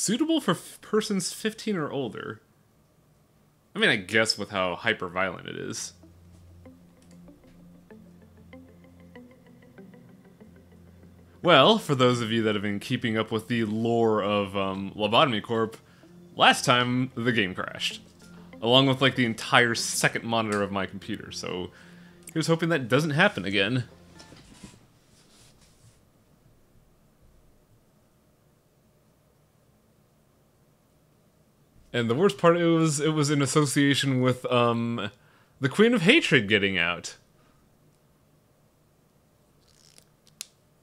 Suitable for persons 15 or older. I mean, I guess with how hyper violent it is. Well, for those of you that have been keeping up with the lore of um, Lobotomy Corp, last time the game crashed. Along with like the entire second monitor of my computer, so here's hoping that doesn't happen again. And the worst part it was it was in association with um the Queen of Hatred getting out.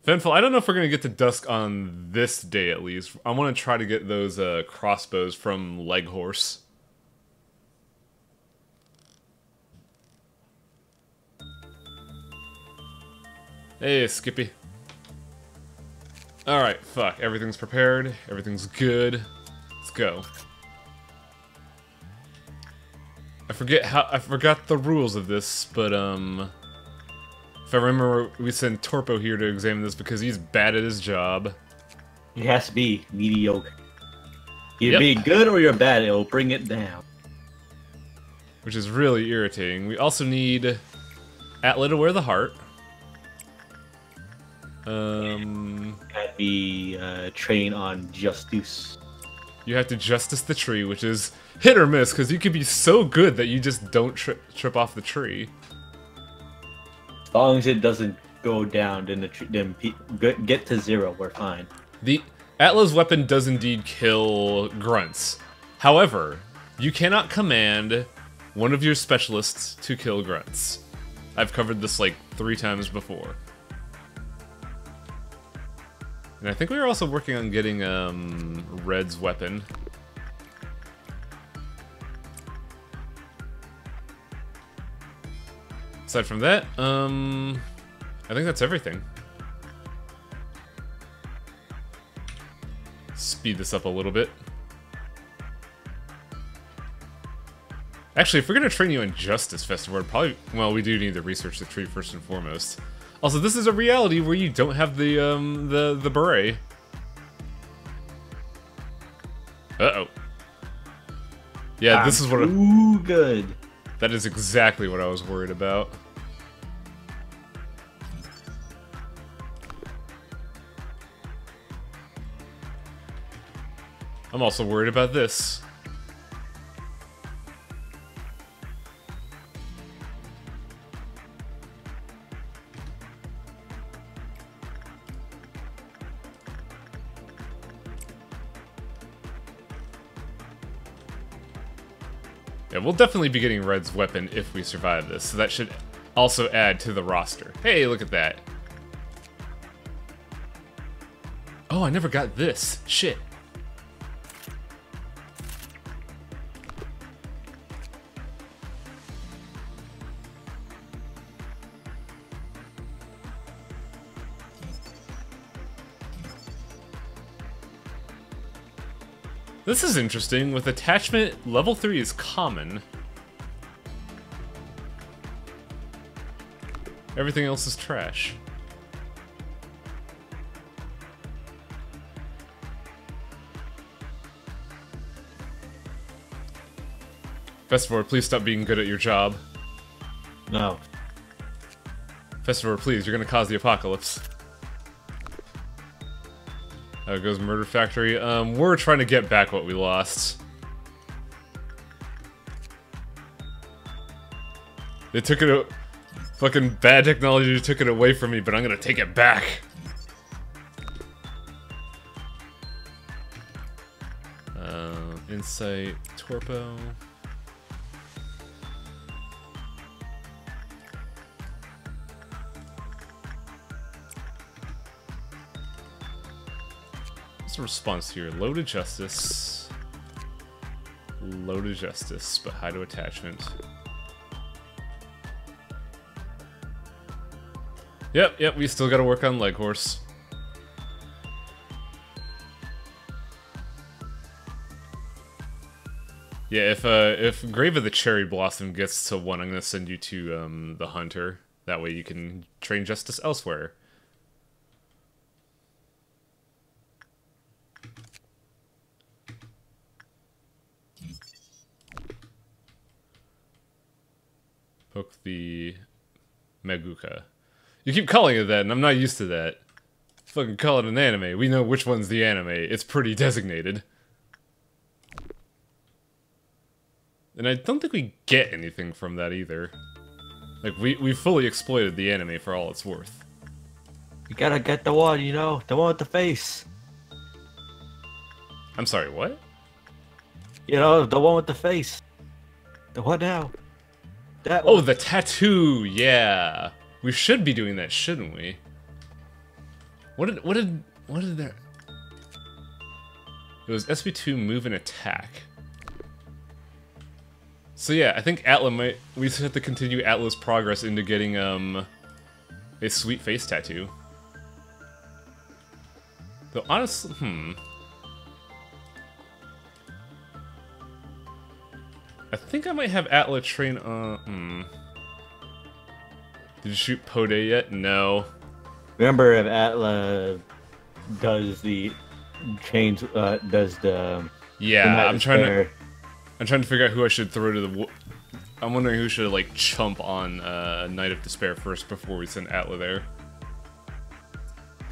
Venful, I don't know if we're gonna get to dusk on this day at least. I want to try to get those uh, crossbows from Leghorse. Hey, Skippy. Alright, fuck. Everything's prepared. Everything's good. Let's go. I forget how- I forgot the rules of this, but, um... If I remember, we sent Torpo here to examine this because he's bad at his job. It has to be mediocre. You're Yep. being good or you're bad, it'll bring it down. Which is really irritating. We also need Atla to wear the heart. Um, Had me uh, train on Justice. You have to justice the tree, which is hit or miss, because you could be so good that you just don't trip, trip off the tree. As long as it doesn't go down, then the then get to zero, we're fine. The Atla's weapon does indeed kill grunts. However, you cannot command one of your specialists to kill grunts. I've covered this like three times before. And I think we were also working on getting um, Red's weapon. Aside from that, um, I think that's everything. Speed this up a little bit. Actually, if we're gonna train you in Justice Festival, probably well, we do need to research the tree first and foremost. Also, this is a reality where you don't have the um the the beret. Uh oh. Yeah, this is what. I- Ooh, good. that is exactly what I was worried about. I'm also worried about this. Yeah, we'll definitely be getting Red's weapon if we survive this, so that should also add to the roster. Hey, look at that. Oh, I never got this. Shit. This is interesting. With attachment, level 3 is common. Everything else is trash. Festivore, please stop being good at your job. No. Festivore, please, you're gonna cause the apocalypse. How goes Murder Factory? Um, we're trying to get back what we lost. They took it... Fucking bad technology took it away from me, but I'm gonna take it back. Uh, Insight, Torpo. The response here? Low to justice. Low to justice, but high to attachment. Yep, yep, we still gotta work on leg horse. Yeah, if uh if Grave of the Cherry Blossom gets to one, I'm gonna send you to um the Hunter. That way you can train justice elsewhere. Poke the Maguka. You keep calling it that, and I'm not used to that. Fucking call it an anime. We know which one's the anime. It's pretty designated. And I don't think we get anything from that either. Like, we, we fully exploited the anime for all it's worth. You gotta get the one, you know, the one with the face. I'm sorry, what? You know, the one with the face. The what now. That Oh, one. the tattoo! Yeah! We should be doing that, shouldn't we? What did, what did, what did there? It was SB2 move and attack. So yeah, I think Atla might, we just have to continue Atla's progress into getting, um, a sweet face tattoo. Though honestly, hmm. I think I might have Atla train, uh, hmm. Did you shoot Pode yet? No. Remember if Atla does the change uh, does the. Yeah, the I'm trying to, I'm trying to figure out who I should throw to the. I'm wondering who should like chump on uh, Knight of Despair first before we send Atla there.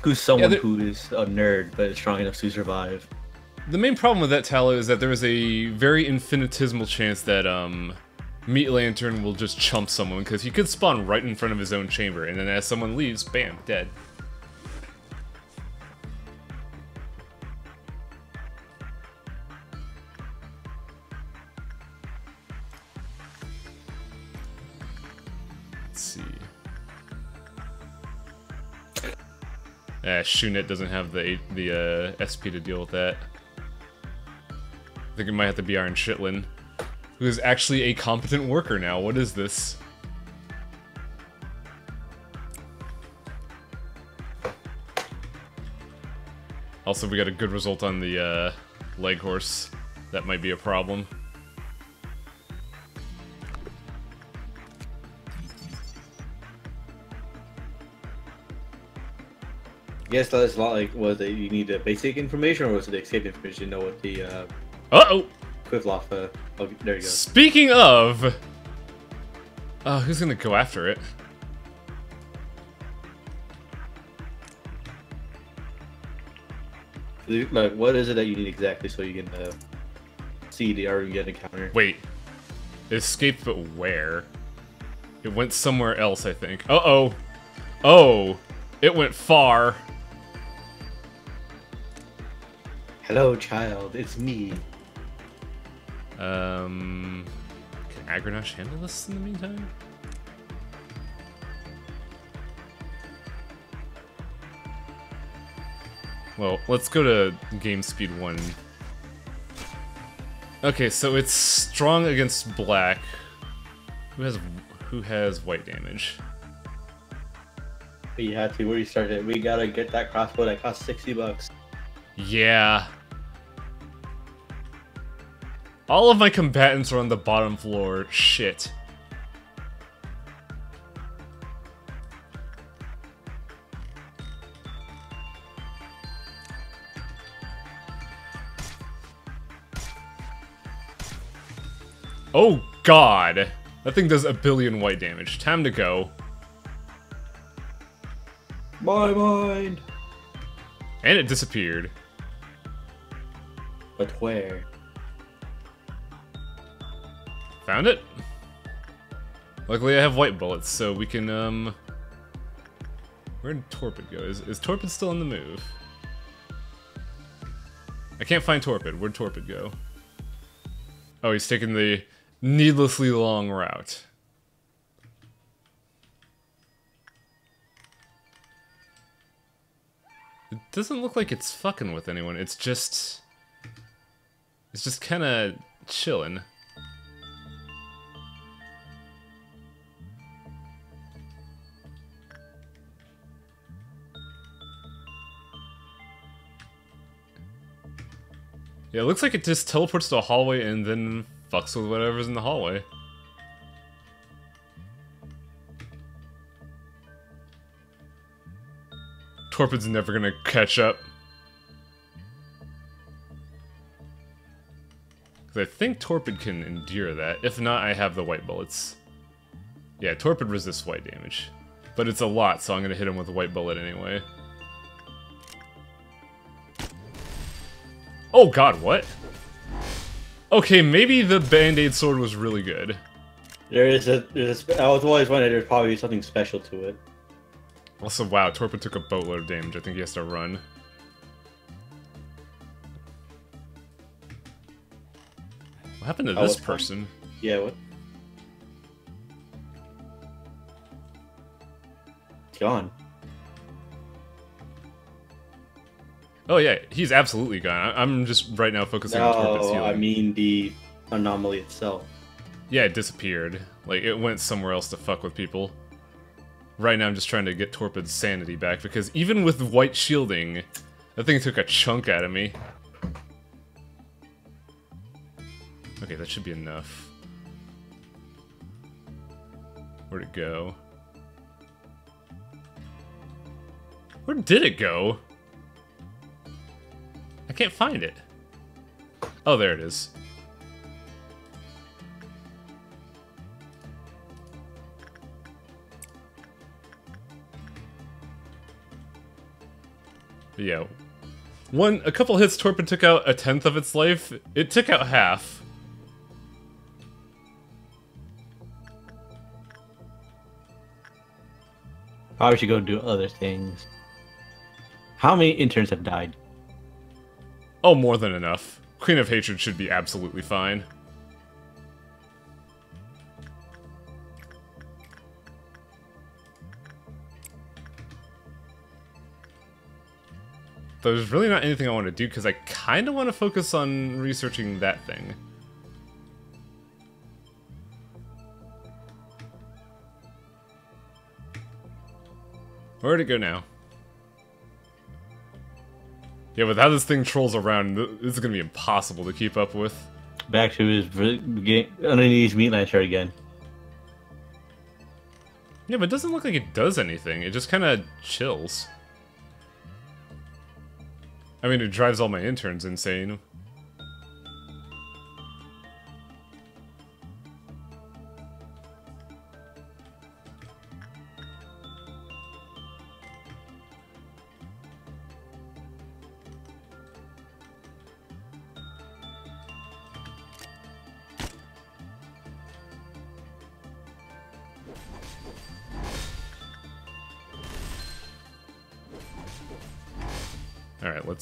Who's someone there- who is a nerd but is strong enough to survive? The main problem with that Talo is that there is a very infinitesimal chance that um, Meat Lantern will just chump someone because he could spawn right in front of his own chamber, and then as someone leaves, bam, dead. Let's see. Uh, Shunet doesn't have the the uh, SP to deal with that. I think it might have to be Iron Shitlin, who is actually a competent worker now. What is this? Also, we got a good result on the uh, leg horse. That might be a problem. Guess that's a lot like was it you need the basic information or was it the escape information to know what the uh Uh oh. Quivloff uh oh, there you go. Speaking of, uh, who's gonna go after it? Like what is it that you need exactly so you can uh, see the Armageddon encounter? Wait, it escaped, but where? It went somewhere else, I think. Uh oh. Oh, it went far. Hello child, it's me. Um, can Agranash handle this in the meantime? Well, let's go to game speed one. Okay, so it's strong against black. Who has who has white damage? We had to where started. We gotta get that crossbow that costs sixty bucks. Yeah. All of my combatants are on the bottom floor. Shit. Oh god. That thing does a billion white damage. Time to go. My mind. And it disappeared. But where? Found it. Luckily I have white bullets, so we can, um... Where did Torpid go? Is, is Torpid still on the move? I can't find Torpid. Where'd Torpid go? Oh, he's taking the needlessly long route. It doesn't look like it's fucking with anyone. It's just... It's just kind of chilling. Yeah, it looks like it just teleports to a hallway and then fucks with whatever's in the hallway. Torpid's never gonna catch up. 'Cause I think Torpid can endure that. If not, I have the white bullets. Yeah, Torpid resists white damage. But it's a lot, so I'm gonna hit him with a white bullet anyway. Oh god, what? Okay, maybe the Band-Aid sword was really good. There is a, there's a. I was always wondering there's probably something special to it. Also, wow, Torpid took a boatload of damage. I think he has to run. What happened to Oh, this person? Yeah. What? It's gone. Oh yeah, he's absolutely gone. I'm just right now focusing on Torpid's No, healing. I mean the anomaly itself. Yeah, it disappeared. Like, it went somewhere else to fuck with people. Right now, I'm just trying to get Torpid's sanity back, because even with white shielding, that thing took a chunk out of me. Okay, that should be enough. Where'd it go? Where did it go? I can't find it. Oh, there it is. Yeah. One a couple hits Torpid took out a tenth of its life. It took out half. Probably should go do other things. How many interns have died? Oh, more than enough. Queen of Hatred should be absolutely fine. There's really not anything I want to do because I kind of want to focus on researching that thing. Where'd it go now? Yeah, but how this thing trolls around, th- this is gonna be impossible to keep up with. Back to his underneath his meat lantern again. Yeah, but it doesn't look like it does anything. It just kind of chills. I mean, it drives all my interns insane.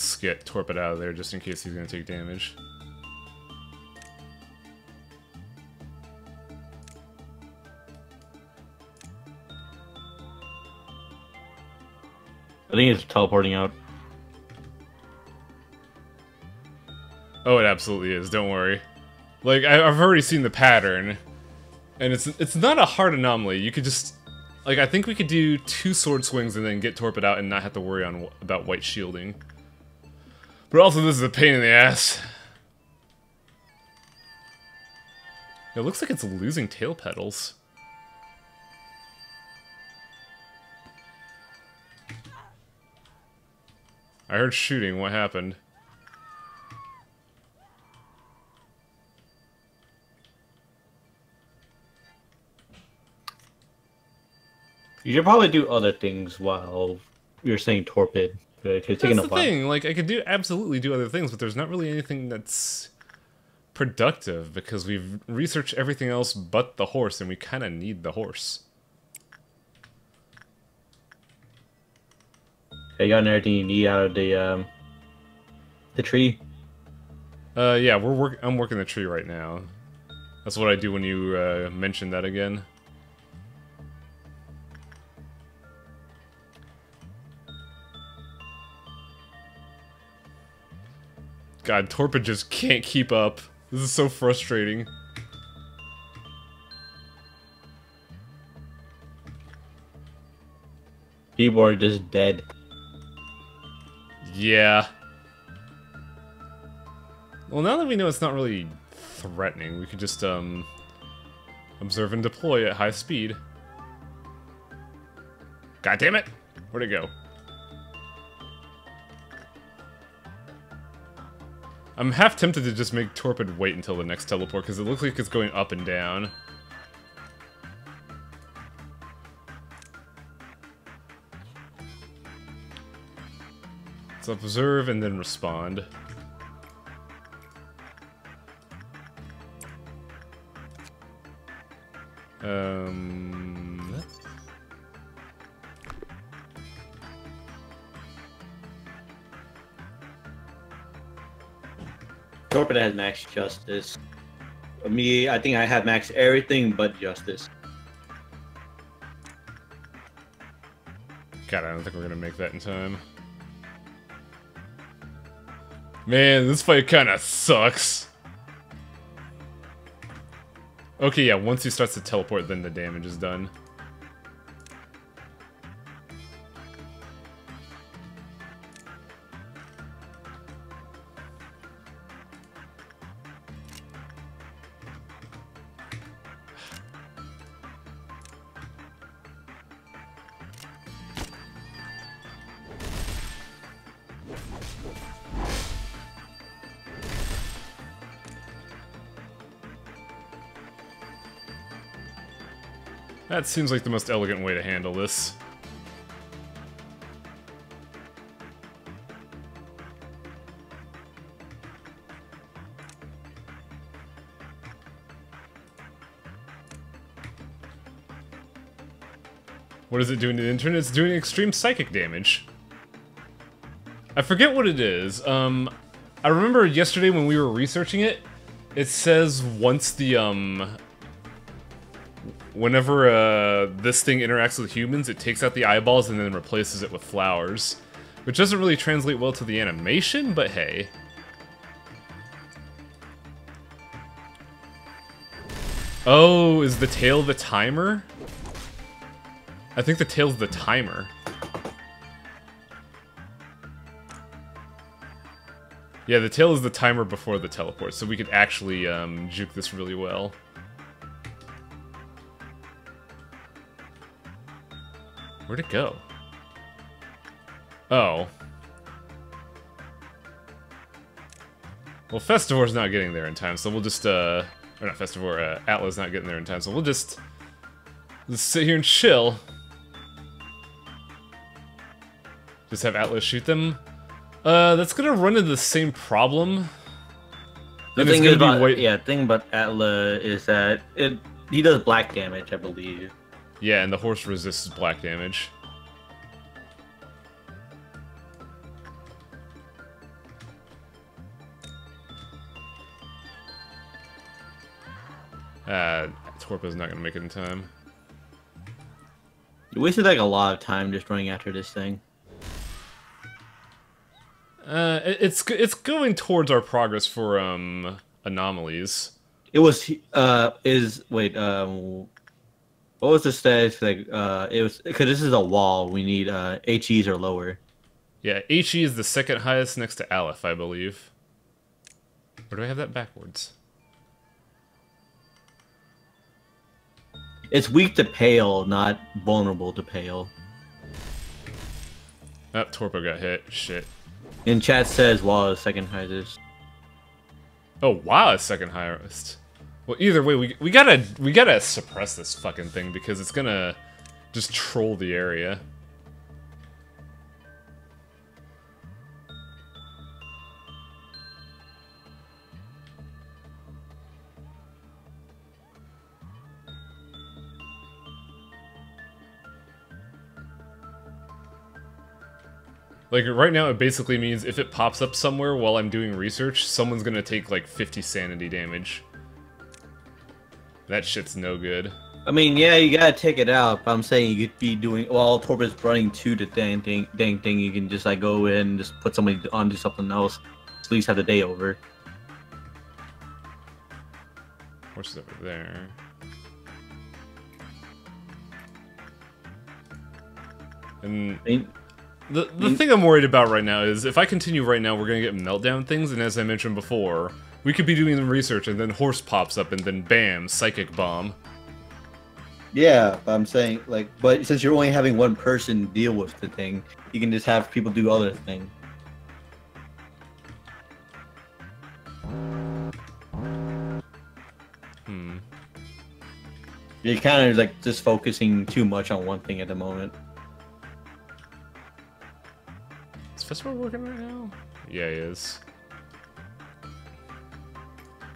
Let's get Torpid out of there just in case he's gonna take damage. I think it's teleporting out. Oh, it absolutely is. Don't worry. Like I, I've already seen the pattern, and it's it's not a hard anomaly. You could just like I think we could do two sword swings and then get Torpid out and not have to worry on about white shielding. But also, this is a pain in the ass. It looks like it's losing tail petals. I heard shooting. What happened? You should probably do other things while you're saying torpid. That's the thing. Like, I could do absolutely do other things, but there's not really anything that's productive because we've researched everything else but the horse, and we kind of need the horse. Have you gotten everything you need out of the um the tree? Uh, yeah, we're work. I'm working the tree right now. That's what I do when you uh, mention that again. God, Torpid just can't keep up. This is so frustrating. People are just dead. Yeah. Well, now that we know it's not really threatening, we could just, um, observe and deploy at high speed. God damn it! Where'd it go? I'm half tempted to just make Torpid wait until the next teleport, because it looks like it's going up and down. Let's observe and then respond. Um... Torpid has max justice. Me, I think I have max everything but justice. God, I don't think we're gonna make that in time. Man, this fight kinda sucks. Okay, yeah, once he starts to teleport, then the damage is done. That seems like the most elegant way to handle this. What is it doing to the internet? It's doing extreme psychic damage. I forget what it is. Um, I remember yesterday when we were researching it, it says once the, um, whenever uh, this thing interacts with humans, it takes out the eyeballs and then replaces it with flowers. Which doesn't really translate well to the animation, but hey. Oh, is the tail the timer? I think the tail's the timer. Yeah, the tail is the timer before the teleport, so we could actually um, juke this really well. Where'd it go? Oh. Well, Festivor's not getting there in time, so we'll just, uh... Or not Festivore, uh, Atla's not getting there in time, so we'll just... Just sit here and chill. Just have Atlas shoot them. Uh, that's gonna run into the same problem. The And thing about, white- yeah, thing about Atla is that it he does black damage, I believe. Yeah, and the horse resists black damage. Uh, Torpo's not gonna make it in time. You wasted like a lot of time just running after this thing. Uh, it's it's going towards our progress for um anomalies. It was uh is wait um what was the status like uh it was because this is a WAW we need uh HEs or lower. Yeah, HE is the second highest next to Aleph, I believe. Or do I have that backwards? It's weak to pale, not vulnerable to pale. Oh, Torpo got hit. Shit. And chat says WAW is second highest. Oh wow, it's second highest. Well, either way, we we gotta we gotta suppress this fucking thing because it's gonna just troll the area. Like right now, it basically means if it pops up somewhere while I'm doing research, someone's gonna take like 50 sanity damage. That shit's no good. I mean, yeah, you gotta take it out. But I'm saying you could be doing while Torpid's running to the dang thing, dang thing. You can just like go in and just put somebody on do something else. At least have the day over. Horse is over there. And I mean, the the thing I'm worried about right now is if I continue right now, we're gonna get meltdown things, and as I mentioned before, we could be doing the research, and then horse pops up, and then bam, psychic bomb. yeah, I'm saying like, but since you're only having one person deal with the thing, you can just have people do other things. Hmm. You're kind of like just focusing too much on one thing at the moment. Let's Vesper working right now? Yeah, he is.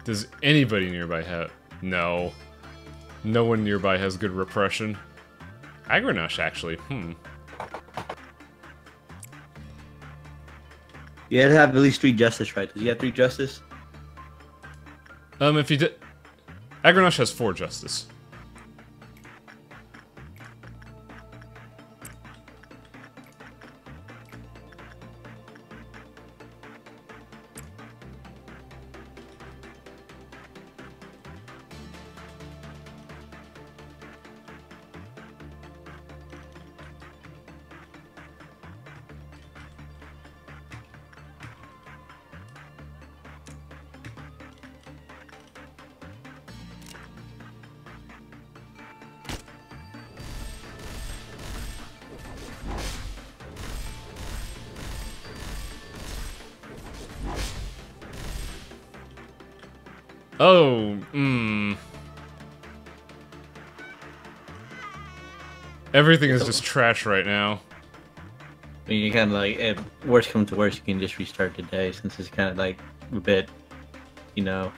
Does anybody nearby have... No. No one nearby has good repression. Agranosh, actually. Hmm. You had to have at least three justice, right? Does he have three justice? Um, if he did... Agranosh has four justice. Everything is just trash right now. I mean, you kind of like, if worst comes to worst, you can just restart the day since it's kind of like a bit, you know,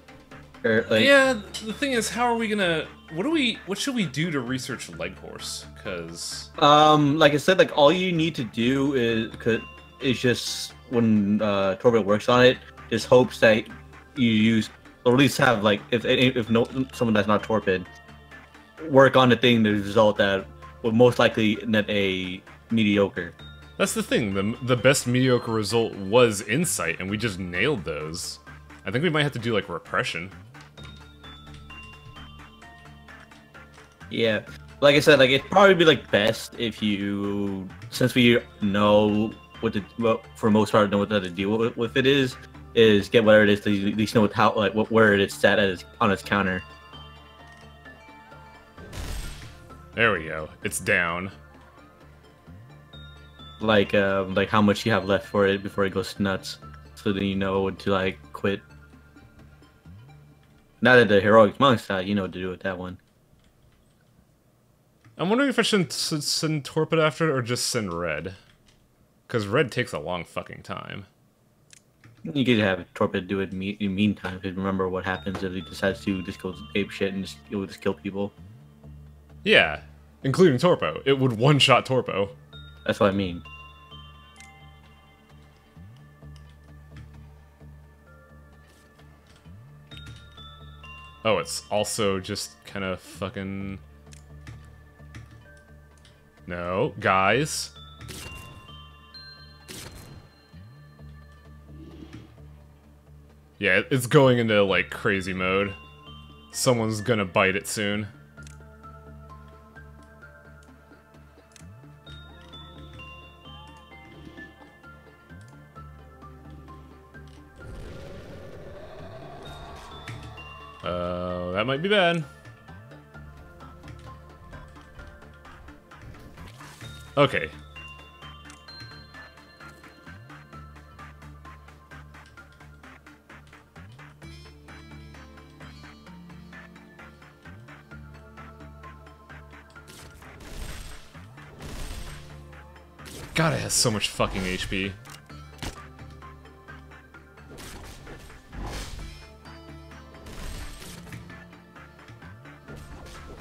or like. yeah, the thing is, how are we gonna? What do we? What should we do to research Leghorse? Because Um, like I said, like all you need to do is could is just when uh Torvald works on it, just hopes that you use or at least have like if if no someone that's not torpid work on the thing the result that would most likely net a mediocre. that's the thing. The the best mediocre result was insight, and we just nailed those. I think we might have to do like repression. Yeah, like I said, like it'd probably be like best if you since we know what the well, for most part know what to deal with, with it is is get whatever it is to at least know how like what where it is set as on its counter. There we go. It's down. like uh, like how much you have left for it before it goes nuts, so then you know to like quit. Now that the heroic monks out, you know what to do with that one. I'm wondering if I should send Torpid after it or just send Red. Because Red takes a long fucking time. You could have Torpid do it me- in the meantime. Because remember what happens if he decides to just go ape shit and just, it will just kill people. Yeah, including Torpo. It would one-shot Torpo. That's what I mean. Oh, it's also just kind of fucking... No, guys. Yeah, it's going into, like, crazy mode. Someone's gonna bite it soon. Uh, that might be bad. Okay. God, it has so much fucking HP.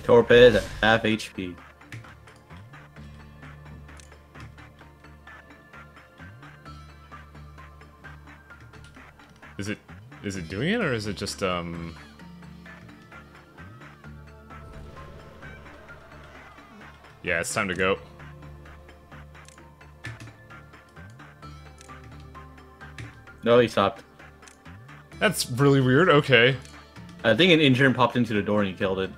Torpid at half HP. Is it is it doing it or is it just um Yeah, it's time to go. No, he stopped. That's really weird. Okay. I think an intern popped into the door and he killed it.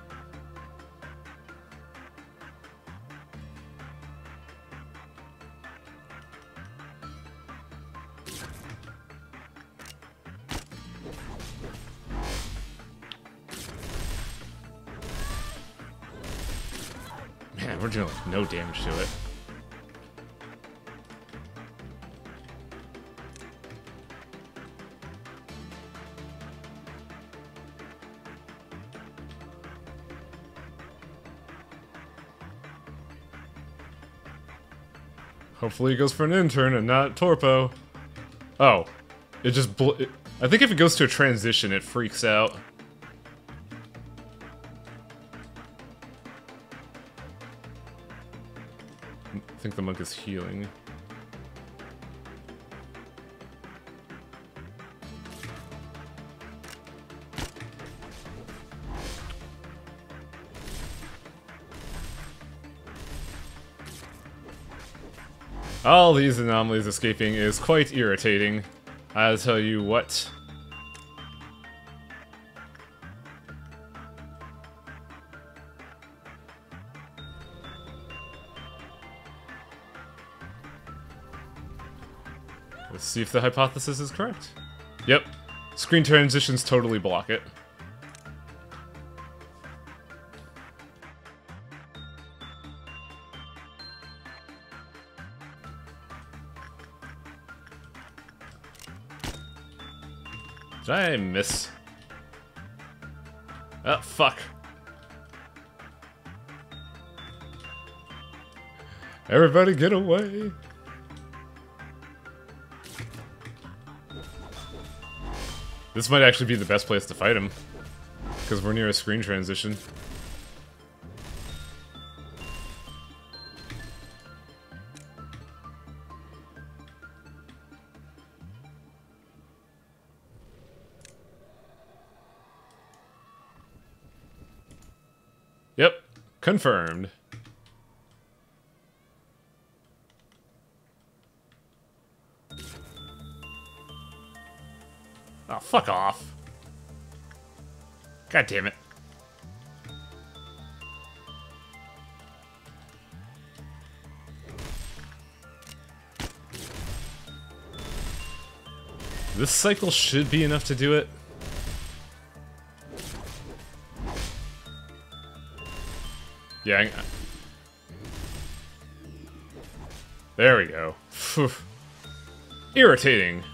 We're doing like no damage to it. Hopefully it goes for an intern and not Torpo. Oh. It just it, I think if it goes to a transition, it freaks out. Think the monk is healing. All these anomalies escaping is quite irritating. I'll tell you what. See if the hypothesis is correct. Yep. Screen transitions totally block it. Did I miss? Oh, fuck. Everybody get away! This might actually be the best place to fight him. Because we're near a screen transition. Yep, confirmed. Fuck off. God damn it. This cycle should be enough to do it. Yeah. There we go. Irritating.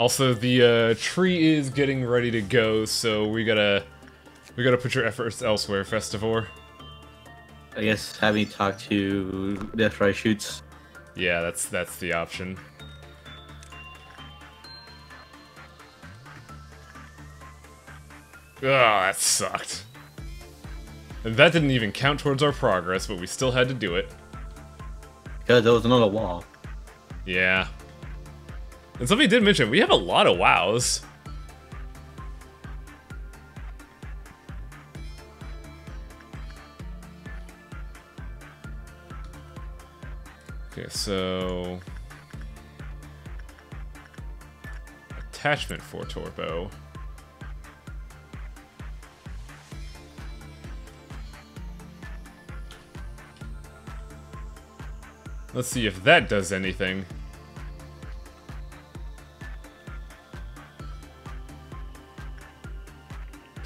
Also, the uh, tree is getting ready to go, so we gotta we gotta put your efforts elsewhere, Festivore. I guess having talked to Der Freischütz. Yeah, that's that's the option. Oh, that sucked. And that didn't even count towards our progress, but we still had to do it. Because there was another WAW. Yeah. And somebody did mention, we have a lot of WAWs. Okay, so... Attachment for Torpo. Let's see if that does anything.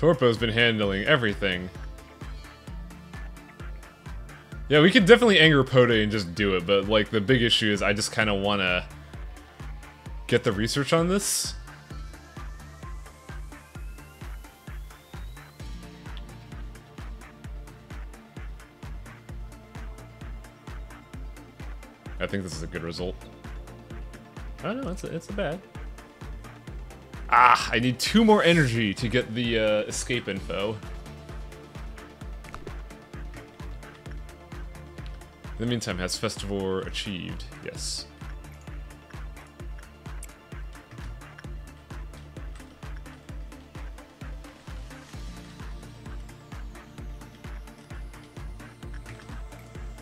Torpo's been handling everything. Yeah, we could definitely anger Pote and just do it, but like the big issue is I just kind of want to get the research on this. I think this is a good result. Oh know, it's a, it's a bad. Ah, I need two more energy to get the uh, escape info. In the meantime, has Festivore achieved? Yes.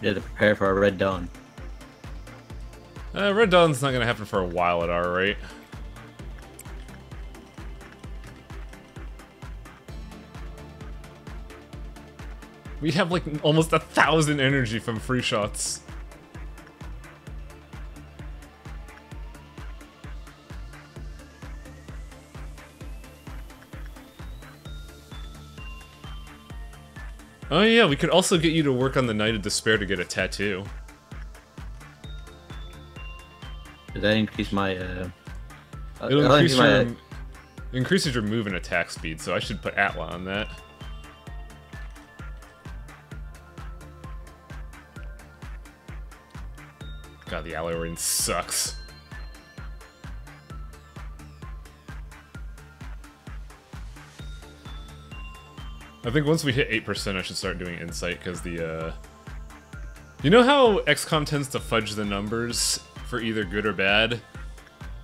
Have to prepare for a Red Dawn. Uh, Red Dawn's not gonna happen for a while at our rate. We have like almost a thousand energy from free shots. Oh yeah, we could also get you to work on the Knight of Despair to get a tattoo. Does that increase my, uh... uh, It'll that'll increase my- Increases your move and attack speed, so I should put Atla on that. The sucks. I think once we hit 8%, I should start doing Insight, because the, uh... You know how XCOM tends to fudge the numbers for either good or bad?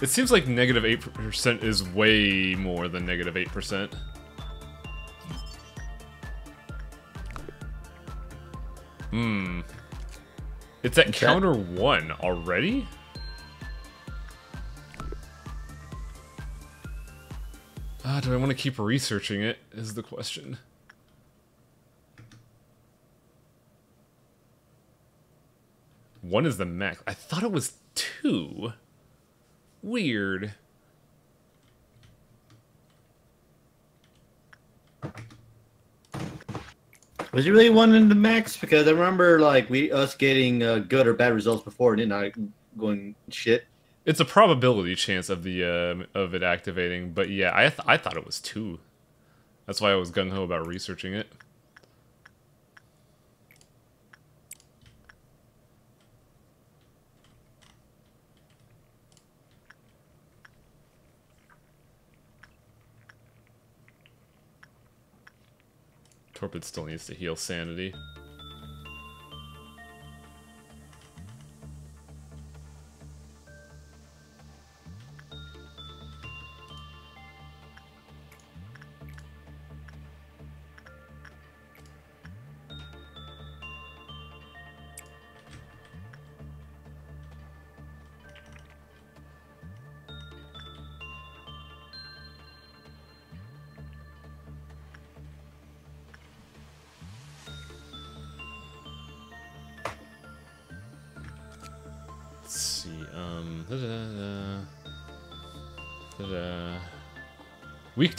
It seems like negative 8% is way more than negative 8%. Hmm. It's at counter 1 already? Ah, do I want to keep researching it, is the question. One is the max. I thought it was two. Weird. Was it really one in the max? Because I remember like we us getting uh, good or bad results before and then not going shit. It's a probability chance of the uh, of it activating, but yeah, I th I thought it was two. That's why I was gung ho about researching it. Torpid still needs to heal sanity.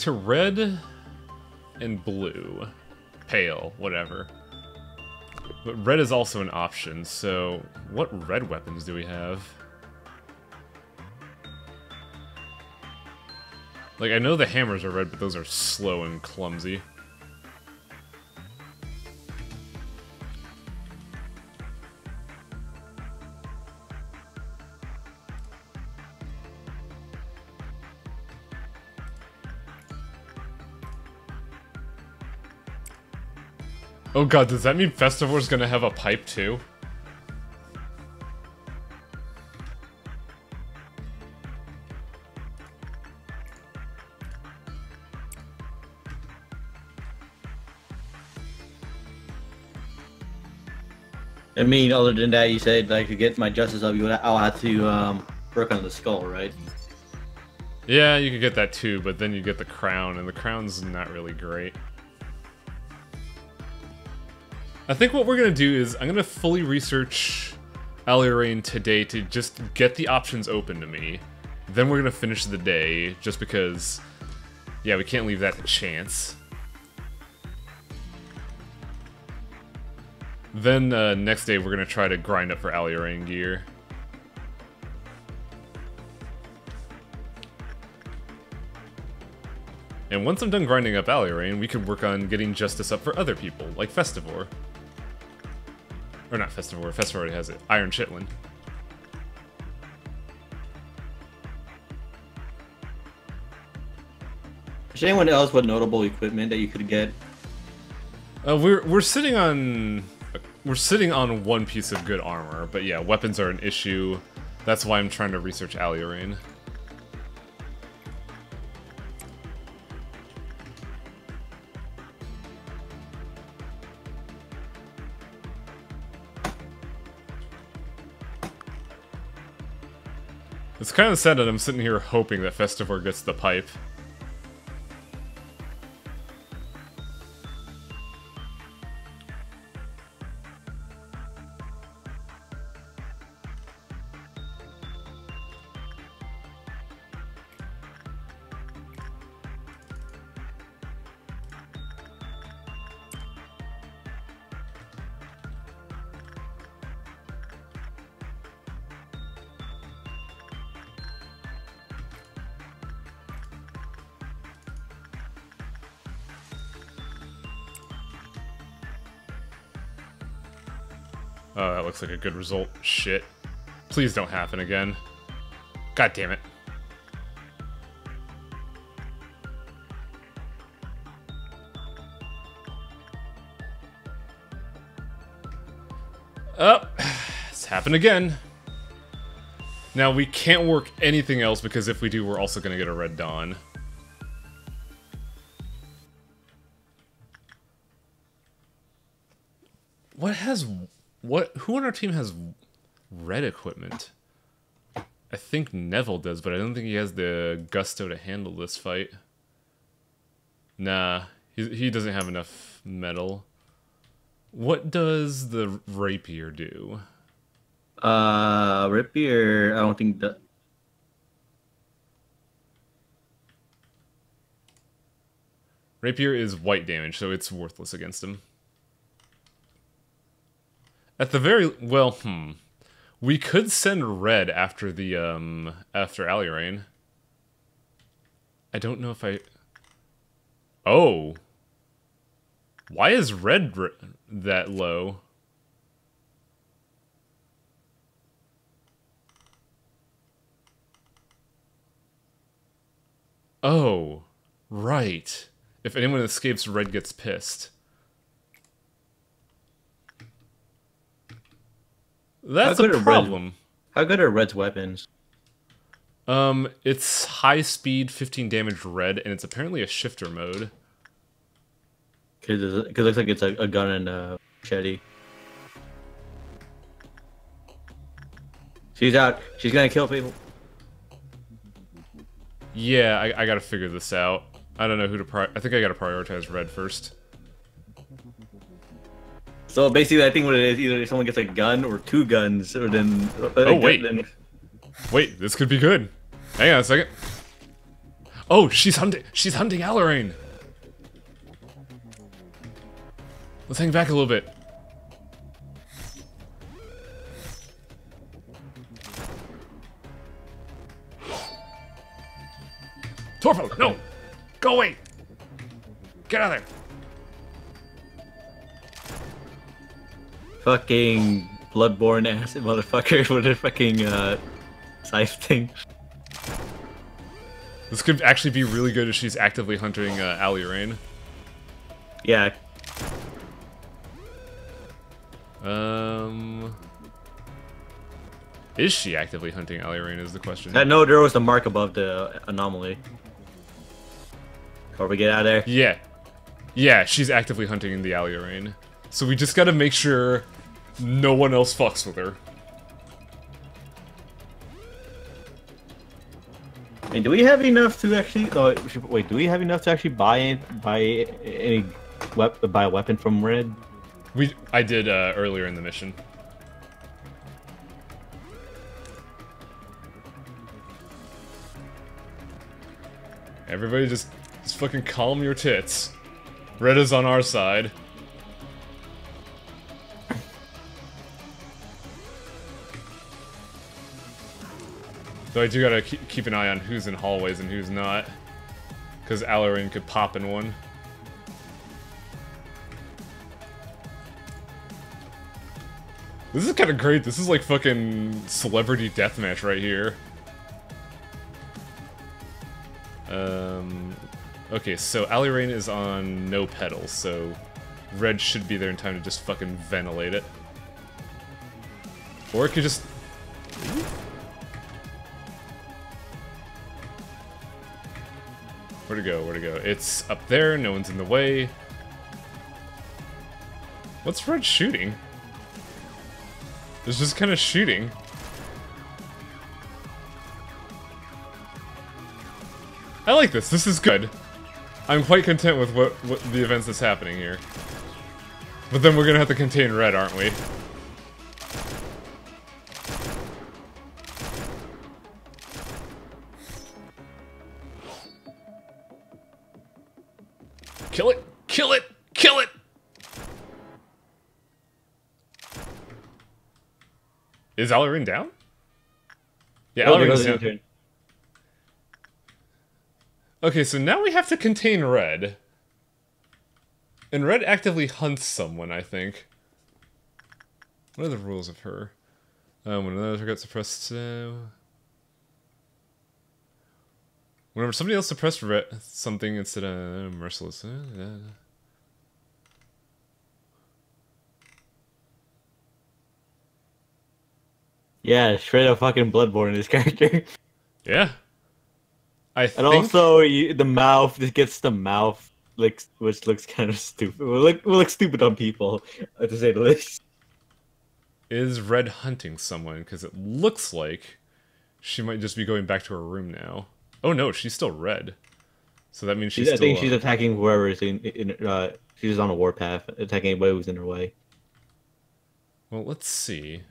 To red and blue. Pale, whatever. But red is also an option, so what red weapons do we have? Like, I know the hammers are red, but those are slow and clumsy. Oh god, does that mean Festivore's gonna have a pipe too? I mean, other than that, you said like to get my justice up, you would, I'll have to um, work on the skull, right? Yeah, you could get that too, but then you get the crown, and the crown's not really great. I think what we're gonna do is I'm gonna fully research Alriune today to just get the options open to me. Then we're gonna finish the day, just because, yeah, we can't leave that to chance. Then uh, next day we're gonna try to grind up for Alriune gear. And once I'm done grinding up Alriune, we can work on getting Justice up for other people, like Festivore. Or not Festivore, Festivore already has it. Iron Chitlin. Is anyone else with notable equipment that you could get? Uh, we're we're sitting on we're sitting on one piece of good armor, but yeah, weapons are an issue. That's why I'm trying to research Alriune. It's kind of sad that I'm sitting here hoping that Festivore gets the pipe. Looks like a good result. Shit. Please don't happen again. God damn it. Oh, it's happened again. Now, we can't work anything else because if we do, we're also going to get a Red Dawn. Our team has red equipment? I think Neville does, but I don't think he has the gusto to handle this fight. Nah, he, he doesn't have enough metal. What does the rapier do? Uh, rapier. I don't think that. Rapier is white damage, so it's worthless against him. At the very well, hmm. We could send red after the um after Alriune. I don't know if I. Oh. Why is red that low? Oh, right. If anyone escapes, red gets pissed. That's a problem. Red, how good are red's weapons? Um, it's high speed, 15 damage red, and it's apparently a shifter mode. Cause it looks like it's a, a gun and a machete. She's out. She's gonna kill people. Yeah, I, I gotta figure this out. I don't know who to pri- I think I gotta prioritize red first. So basically, I think what it is, either someone gets a gun or two guns, or then. Oh wait, then... wait, this could be good. Hang on a second. Oh, she's hunting. She's hunting Alriune. Let's hang back a little bit. Torpo, no! Go away! Get out of there! Fucking bloodborne ass motherfucker with a fucking uh, scythe thing. This could actually be really good if she's actively hunting uh, Alriune. Yeah. Um... Is she actively hunting Alriune is the question. I know there was the mark above the anomaly. Or we get out of there? Yeah. Yeah, she's actively hunting in the Alriune. So we just gotta make sure no one else fucks with her. And do we have enough to actually? Oh, wait, do we have enough to actually buy buy any wep buy a weapon from Red? We I did uh, earlier in the mission. Everybody just just fucking calm your tits. Red is on our side. Though I do gotta keep an eye on who's in hallways and who's not. Because Alriune could pop in one. This is kind of great. This is like fucking celebrity deathmatch right here. Um, okay, so Alriune is on no pedals, so red should be there in time to just fucking ventilate it. Or it could just Where to go? Where to go? It's up there. No one's in the way. What's Red shooting? It's just kind of shooting. I like this. This is good. I'm quite content with what, what the events that's happening here. But then we're gonna have to contain red, aren't we? Is Alriune down? Yeah, Alriune's down. Okay, so now we have to contain Red. And Red actively hunts someone, I think. What are the rules of her? Uh, when another got suppressed. Uh, whenever somebody else suppressed re- something instead of uh, merciless. Uh, Yeah, straight up fucking Bloodborne this character. Yeah. I And think. also, you, the mouth just gets the mouth, looks, which looks kind of stupid. Will look, will look stupid on people, uh, to say the least. is Red hunting someone? Because it looks like she might just be going back to her room now. Oh no, she's still red. So that means she's I still. think she's uh, attacking whoever is in. in uh, she's on a warpath, attacking anybody who's in her way. well, let's see.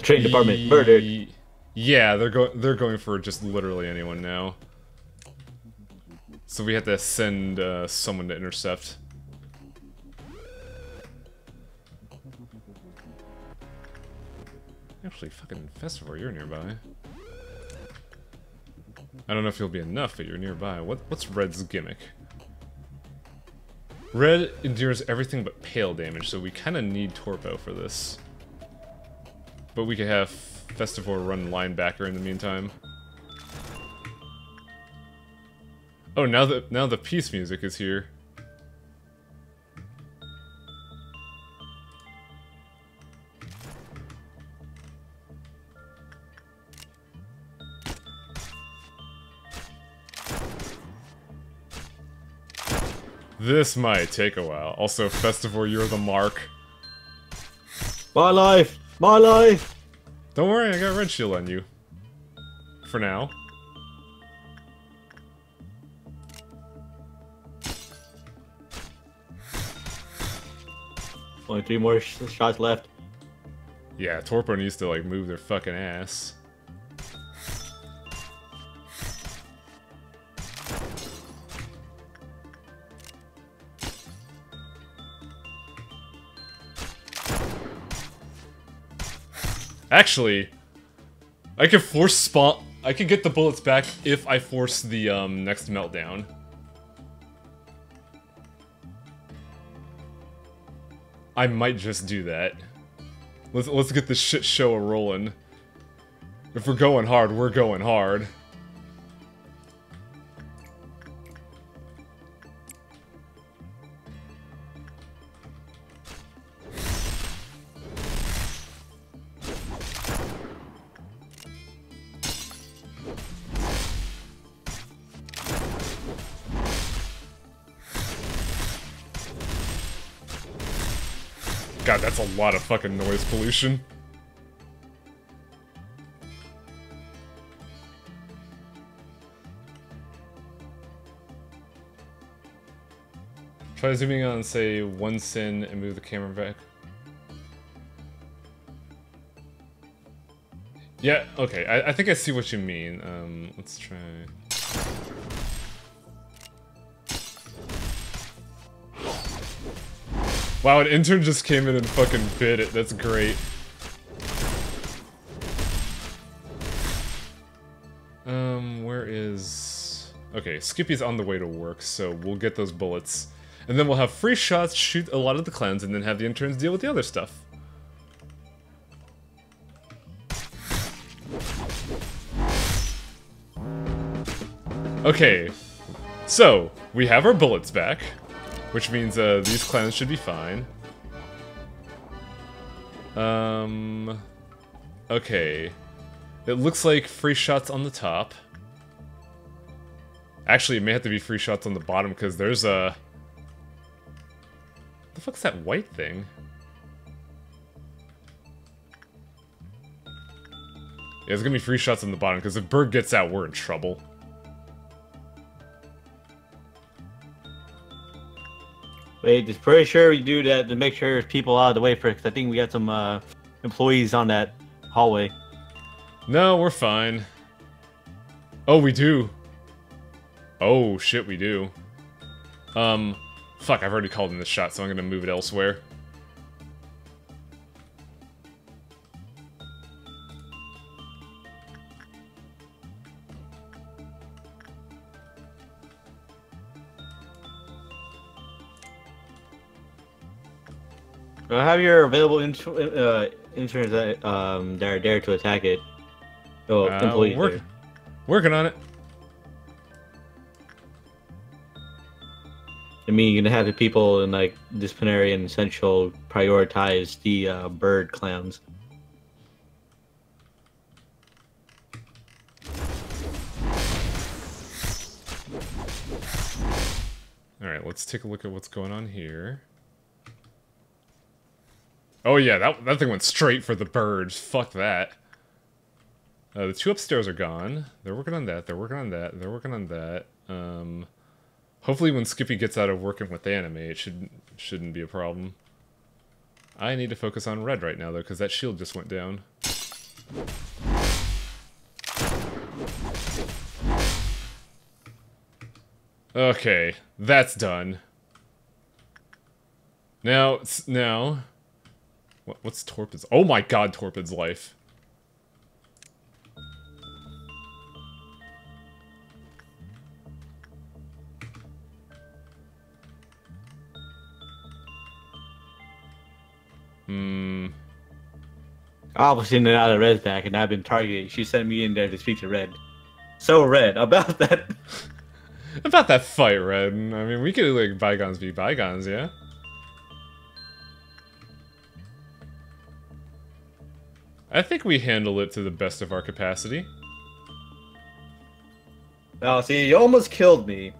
The training department murdered. Yeah, they're going. They're going for just literally anyone now. So we have to send uh, someone to intercept. Actually, fucking Festivore, you're nearby. I don't know if you'll be enough, but you're nearby. What what's Red's gimmick? Red endures everything but pale damage, so we kind of need Torpo for this. But we could have Festivore run linebacker in the meantime. Oh, now that now the peace music is here. This might take a while. Also, Festivore, you're the mark. My life! My life! Don't worry, I got red shield on you. For now. Only three more sh shots left. Yeah, Torpo needs to like move their fucking ass. Actually, I could force spawn. I can get the bullets back if I force the um, next meltdown. I might just do that. Let's let's get this shit show a rolling. If we're going hard, we're going hard. That's a lot of fucking noise pollution. Try zooming on, say, one sin and move the camera back. Yeah, okay, I, I think I see what you mean. Um, let's try... Wow, an intern just came in and fucking bit it. That's great. Um, where is... Okay, Skippy's on the way to work, so we'll get those bullets. And then we'll have free shots, shoot a lot of the clans, and then have the interns deal with the other stuff. Okay, so, we have our bullets back. Which means uh, these clans should be fine. Um, okay. It looks like free shots on the top. Actually, it may have to be free shots on the bottom because there's a... The fuck's that white thing? Yeah, it's gonna be free shots on the bottom because if Bird gets out, we're in trouble. Wait, just pretty sure we do that to make sure there's people out of the way for because I think we got some uh, employees on that hallway. No, we're fine. Oh, we do. Oh, shit, we do. Um, fuck, I've already called in this shot, so I'm gonna move it elsewhere. Have your available int- uh, interns that um that are there to attack it. Oh, Uh, employees. work- there. Working on it. I mean, you're gonna have the people in like disciplinary and central prioritize the uh, bird clowns. All right, let's take a look at what's going on here. Oh yeah, that that thing went straight for the birds. Fuck that. Uh, the two upstairs are gone. They're working on that. They're working on that. They're working on that. Um, hopefully, when Skippy gets out of working with the anime, it should shouldn't be a problem. I need to focus on red right now though, because that shield just went down. Okay, that's done. Now, now, what, what's Torpid's? Oh my God, Torpid's life. Hmm. I was sitting out of Red's back, and I've been targeted. She sent me in there to speak to Red. So Red, about that. About that fight, Red. I mean, we could like bygones be bygones, yeah. I think we handle it to the best of our capacity. Now, see, you almost killed me,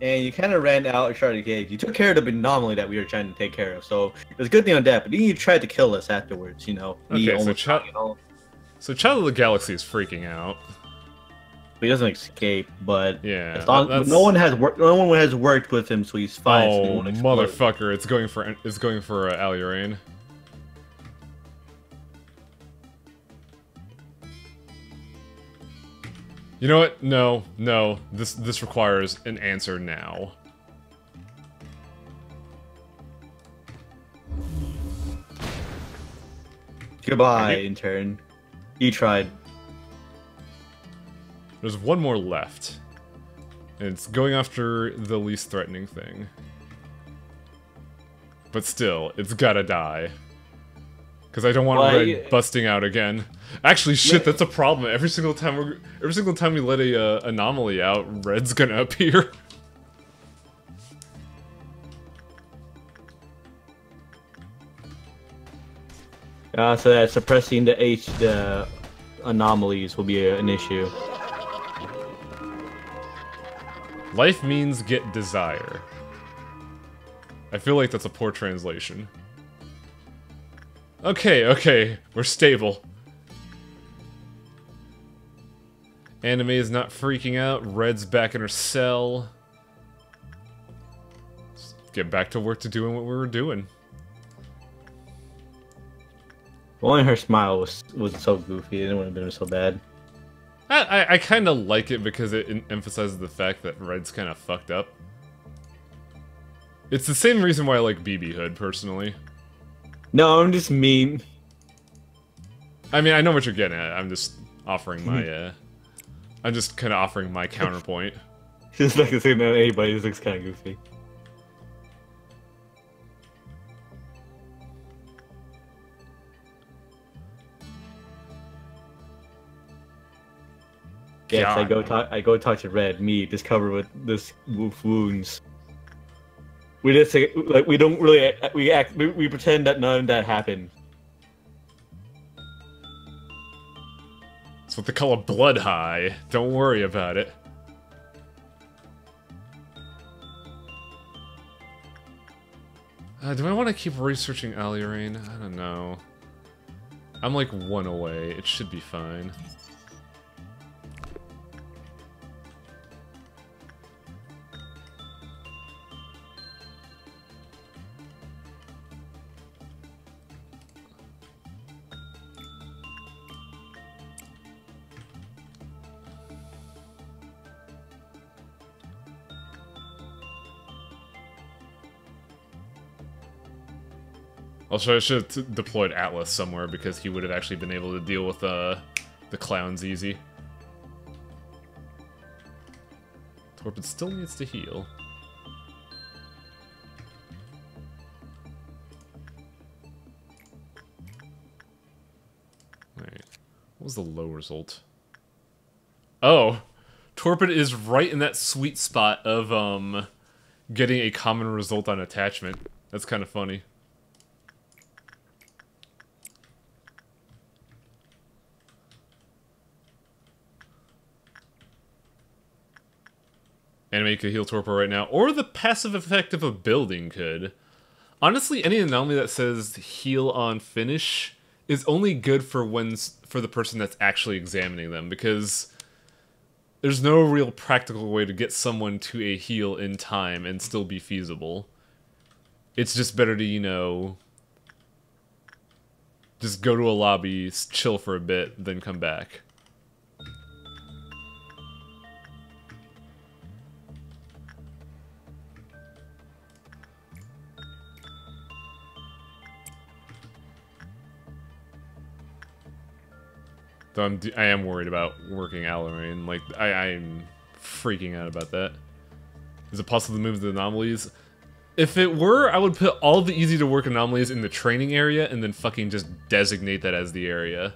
and you kind of ran out and of Charlie Cage. You took care of the anomaly that we were trying to take care of, so it was a good thing on that. But then you tried to kill us afterwards, you know. Okay, so almost Chuck- dying and all. So Child of the Galaxy is freaking out. He doesn't escape, but Yeah, as long, no one has worked. No one has worked with him, so he's fine. so Oh, won't motherfucker! It's going for it's going for uh. You know what? No, no. This this requires an answer now. Goodbye, you- intern. You tried. There's one more left. And it's going after the least threatening thing. But still, it's gotta die. Because I don't want Why- Red busting out again. Actually, shit, that's a problem. Every single time we every single time we let a uh, anomaly out, Red's gonna appear. Uh, so that suppressing the H, the anomalies will be an issue. Life means get desire. I feel like that's a poor translation. Okay, okay, we're stable. Anime is not freaking out. Red's back in her cell. Let's get back to work to doing what we were doing. Only her smile was was so goofy. It wouldn't have been so bad. I, I, I kind of like it because it emphasizes the fact that Red's kind of fucked up. It's the same reason why I like BB Hood, personally. No, I'm just mean. I mean, I know what you're getting at. I'm just offering my, uh... I'm just kind of offering my counterpoint. Just like the same anybody just looks kind of goofy. Yes, I go talk. I go talk to Red. Me, just covered with this wounds. We just like we don't really we act we, we pretend that none of that happened. It's what they call a blood high. Don't worry about it. Uh, do I want to keep researching Alriune? I don't know. I'm like one away. It should be fine. Also, I should have deployed Atlas somewhere because he would have actually been able to deal with uh, the clowns easy. Torpid still needs to heal. Alright. What was the low result? Oh! Torpid is right in that sweet spot of um, getting a common result on attachment. That's kind of funny. Anime could heal Torpor right now, or the passive effect of a building could. Honestly, any anomaly that says heal on finish is only good for when for the person that's actually examining them because there's no real practical way to get someone to a heal in time and still be feasible. It's just better to, you know, just go to a lobby, chill for a bit, then come back. Though I'm, I am worried about working Alriune. Like, I, I'm freaking out about that. Is it possible to move the anomalies? If it were, I would put all the easy to work anomalies in the training area and then fucking just designate that as the area.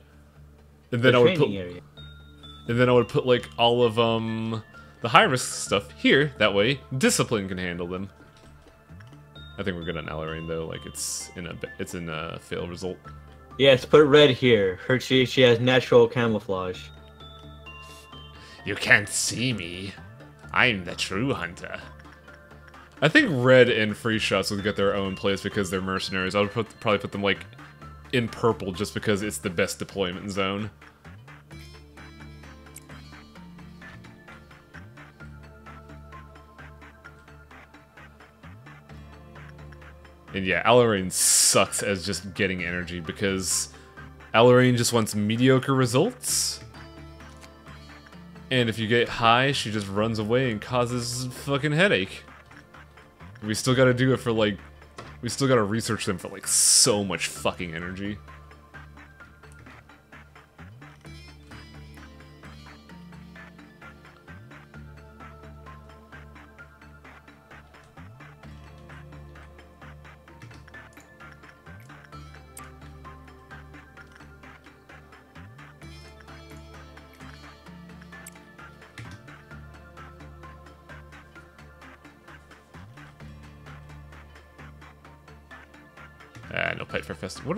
And then The I would put area. and then I would put like all of um the high risk stuff here. That way, discipline can handle them. I think we're good on Alriune though. Like it's in a it's in a fail result. Yes, put red here. Her she she has natural camouflage. You can't see me. I'm the true hunter. I think red and free shots would get their own place because they're mercenaries. I would put, probably put them like in purple just because it's the best deployment zone. And yeah, Alriune sucks as just getting energy because Alriune just wants mediocre results. And if you get high, she just runs away and causes fucking headache. We still gotta do it for like, we still gotta research them for like so much fucking energy.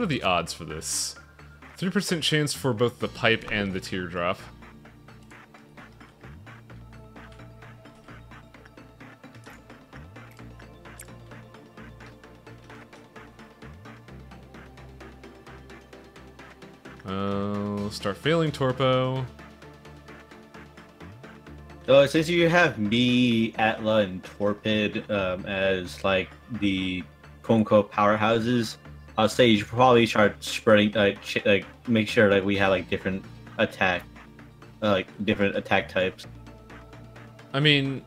Are the odds for this? 3% chance for both the pipe and the teardrop. Uh, start failing Torpo. So since you have me, Atla, and Torpid um, as like the quote unquote powerhouses, I'll say you should probably start spreading like like make sure like we have like different attack, uh, like different attack types. I mean,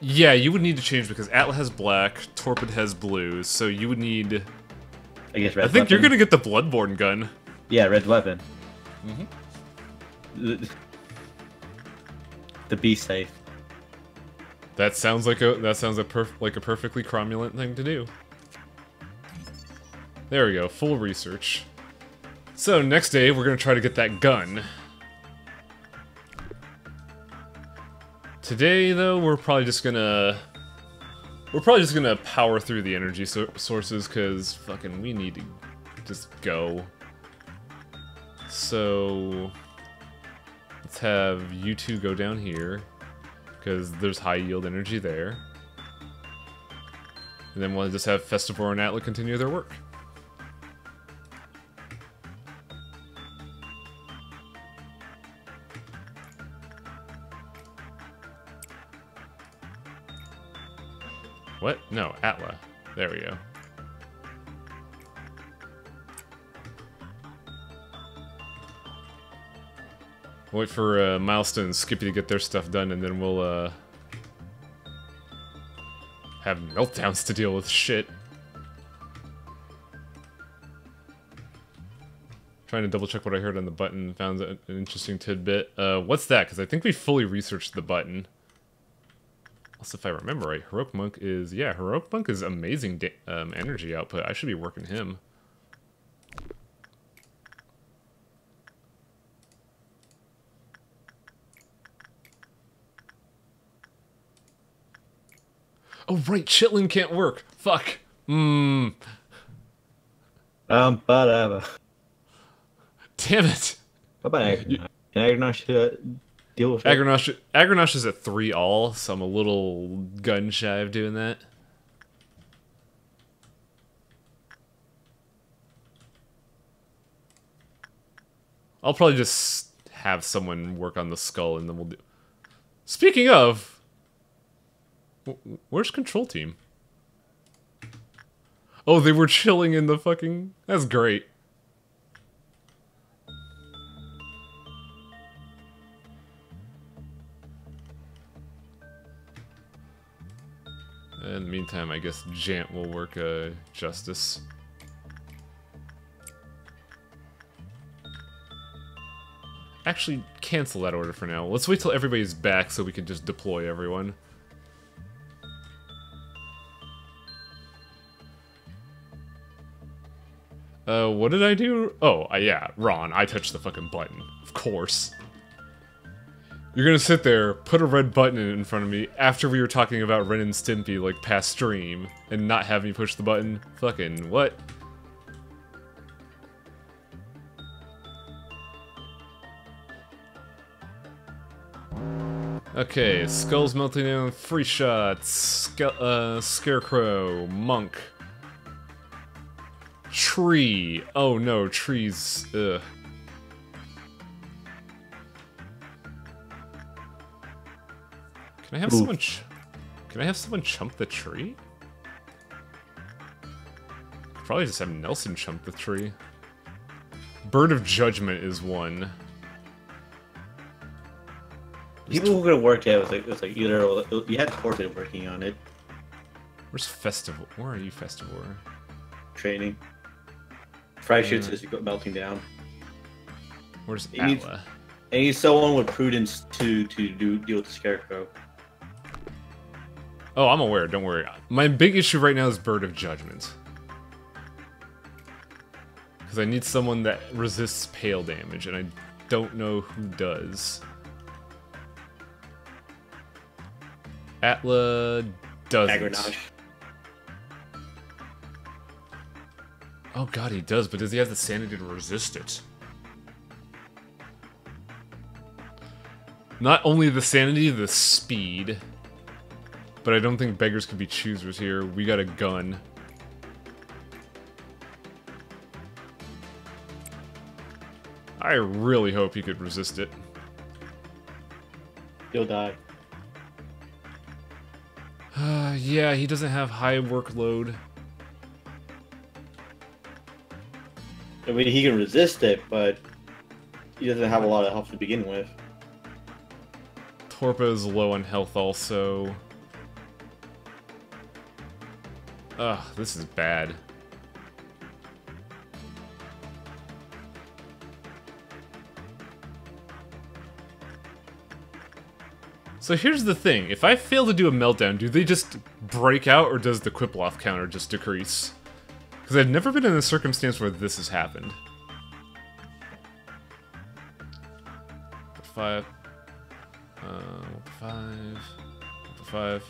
yeah, you would need to change because Atla has black, Torpid has blue, so you would need. I guess red. I think you're gonna get the Bloodborne gun. Yeah, red weapon. Mhm. The, the be safe. That sounds like a that sounds a perf- like a perfectly cromulent thing to do. There we go, full research. So next day we're gonna try to get that gun. Today though, we're probably just gonna we're probably just gonna power through the energy so sources because fucking we need to just go. So let's have you two go down here because there's high yield energy there. And then we'll just have Festivore and Atla continue their work. What? No, Atla. There we go. Wait for uh, Milestone and Skippy to get their stuff done, and then we'll uh, have meltdowns to deal with. Shit. Trying to double check what I heard on the button. Found an interesting tidbit. Uh, what's that? Because I think we fully researched the button. If I remember right, Heroic Monk is... Yeah, Heroic Monk is amazing um, energy output. I should be working him. Oh, right, Chitlin can't work. Fuck. Mmm. Um, whatever. Damn it. Bye-bye. You... Deal with it? Agronosh, Agronosh is at 3 all, so I'm a little gun shy of doing that. I'll probably just have someone work on the skull and then we'll do. Speaking of, where's control team? Oh, they were chilling in the fucking. That's great. In the meantime, I guess Jant will work uh, justice. Actually, cancel that order for now. Let's wait till everybody's back so we can just deploy everyone. Uh, what did I do? Oh, uh, yeah, Ron, I touched the fucking button. Of course. You're gonna sit there, put a red button in front of me after we were talking about Ren and Stimpy, like, past stream, and not have me push the button? Fucking what? Okay, skulls melting down, free shots, uh, scarecrow, monk, tree. Oh no, trees. Ugh. Can I have Oof. someone? Ch can I have someone chump the tree? Probably just have Nelson chump the tree. Bird of Judgment is one. People who could have worked it was like it was like either you had Torpid working on it, Where's Festivore? Where are you, Festivore? training. Freischütz as you go melting down. Where's He needs- Atla? And he's someone with prudence to to do deal with the scarecrow. Oh, I'm aware. Don't worry. My big issue right now is Bird of Judgment. Because I need someone that resists pale damage, and I don't know who does. Atla doesn't. Oh god, he does, but does he have the sanity to resist it? Not only the sanity, the speed. But I don't think beggars can be choosers here. We got a gun. I really hope he could resist it. He'll die. Uh, yeah, he doesn't have high workload. I mean, he can resist it, but he doesn't have a lot of health to begin with. Torpa is low on health also. Ugh, this is bad. So here's the thing, if I fail to do a meltdown, do they just break out or does the Qliphoth counter just decrease? Because I've never been in a circumstance where this has happened. Five. Uh, five. Five.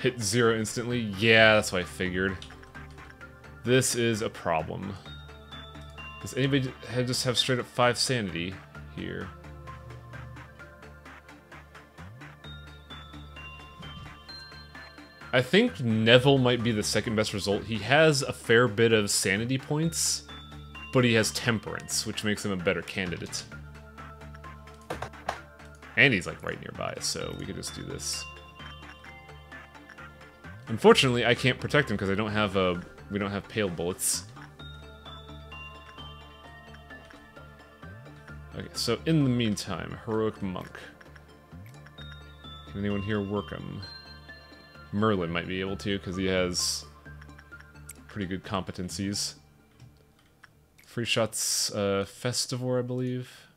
Hit zero instantly? Yeah, that's what I figured. This is a problem. Does anybody ha- just have straight up five sanity here? I think Neville might be the second best result. He has a fair bit of sanity points, but he has temperance, which makes him a better candidate. And he's like right nearby, so we could just do this. Unfortunately, I can't protect him because I don't have a we don't have pale bullets. Okay, so in the meantime, heroic monk. Can anyone here work him? Merlin might be able to because he has pretty good competencies. Free shots, uh, Festivore, I believe.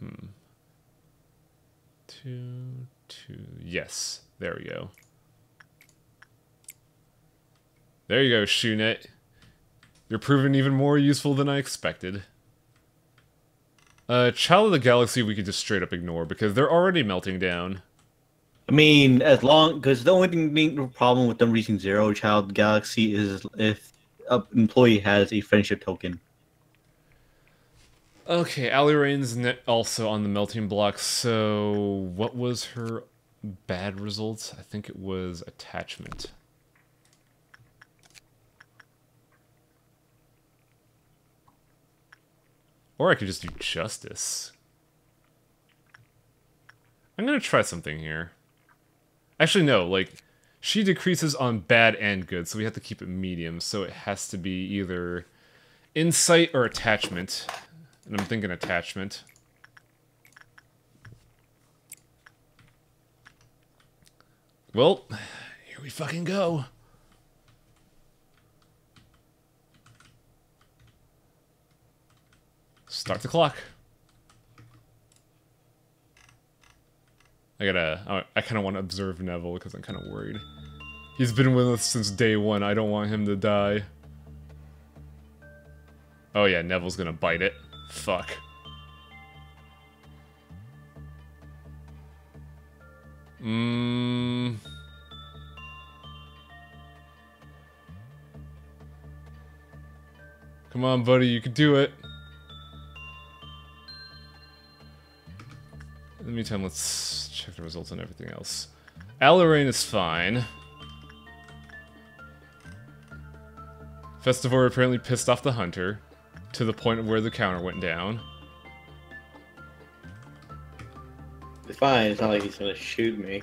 Hmm. Two, two. Yes, there we go. There you go, Shoenet. You're proving even more useful than I expected. Uh, Child of the Galaxy we could just straight up ignore because they're already melting down. I mean, as long because the only thing problem with them reaching zero child galaxy is if an employee has a friendship token. Okay, Alriune's also on the melting block. So, what was her bad results? I think it was attachment. Or I could just do justice. I'm gonna try something here. Actually, no, like, she decreases on bad and good, so we have to keep it medium, so it has to be either insight or attachment. And I'm thinking attachment. Well, here we fucking go. Start the clock. I gotta. I kind of want to observe Neville because I'm kind of worried. He's been with us since day one. I don't want him to die. Oh yeah, Neville's gonna bite it. Fuck. Mmm. Come on, buddy, you can do it. In the meantime, let's check the results on everything else. Alriune is fine. Festivore apparently pissed off the hunter to the point where the counter went down. It's fine. It's not like he's gonna shoot me.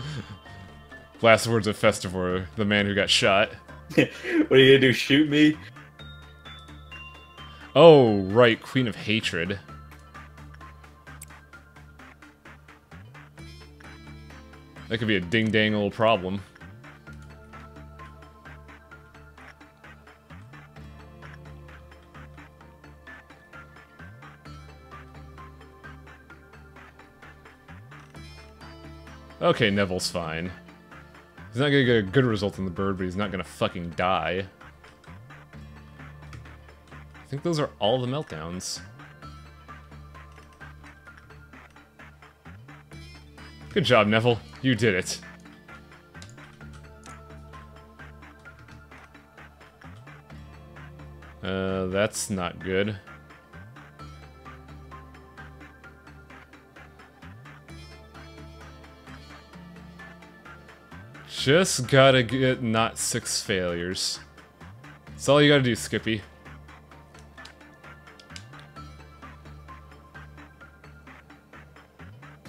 Last words of Festivore, the man who got shot. what are you gonna do? Shoot me? Oh, right, Queen of Hatred. That could be a ding-dang little problem. Okay, Neville's fine. He's not gonna get a good result on the bird, but he's not gonna fucking die. I think those are all the meltdowns. Good job, Neville. You did it. Uh, that's not good. Just gotta get not six failures. That's all you gotta do, Skippy.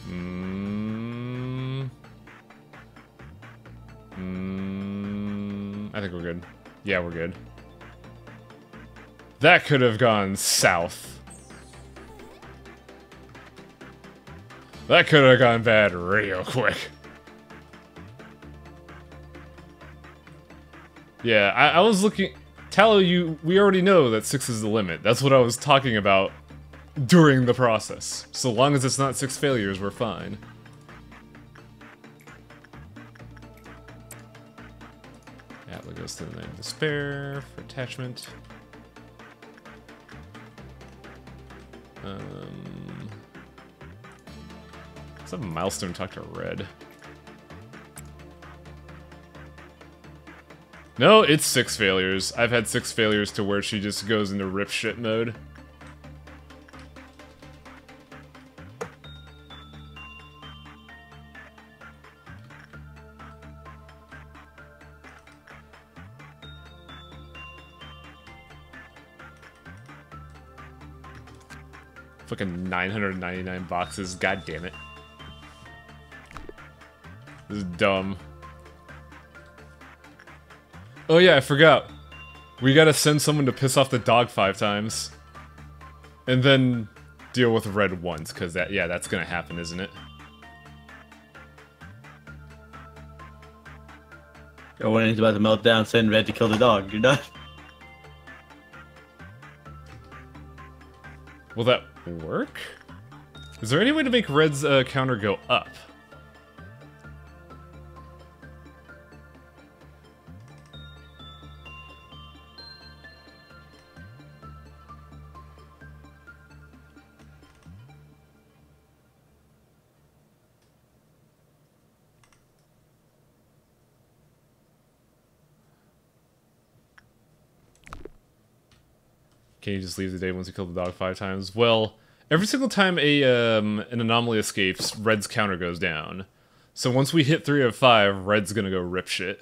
Mm. Mm, I think we're good. Yeah, we're good. That could have gone south. That could have gone bad real quick. Yeah, I, I was looking... Tallow, you... We already know that 6 is the limit. That's what I was talking about during the process. So long as it's not 6 failures, we're fine. Atla goes to the Knight of Despair for attachment. Um... Let's have a milestone talk to Red. No, it's six failures. I've had six failures to where she just goes into rip shit mode. Fucking 999 boxes, god damn it. This is dumb. Oh yeah, I forgot. We gotta send someone to piss off the dog five times. And then deal with red once, because that, yeah, that's gonna happen, isn't it? Or when he's about to melt down, send red to kill the dog. You're done. Will that work? Is there any way to make red's uh, counter go up? Just leave the day once you kill the dog five times? Well, every single time a um, an anomaly escapes, Red's counter goes down. So once we hit three of five, Red's gonna go rip shit.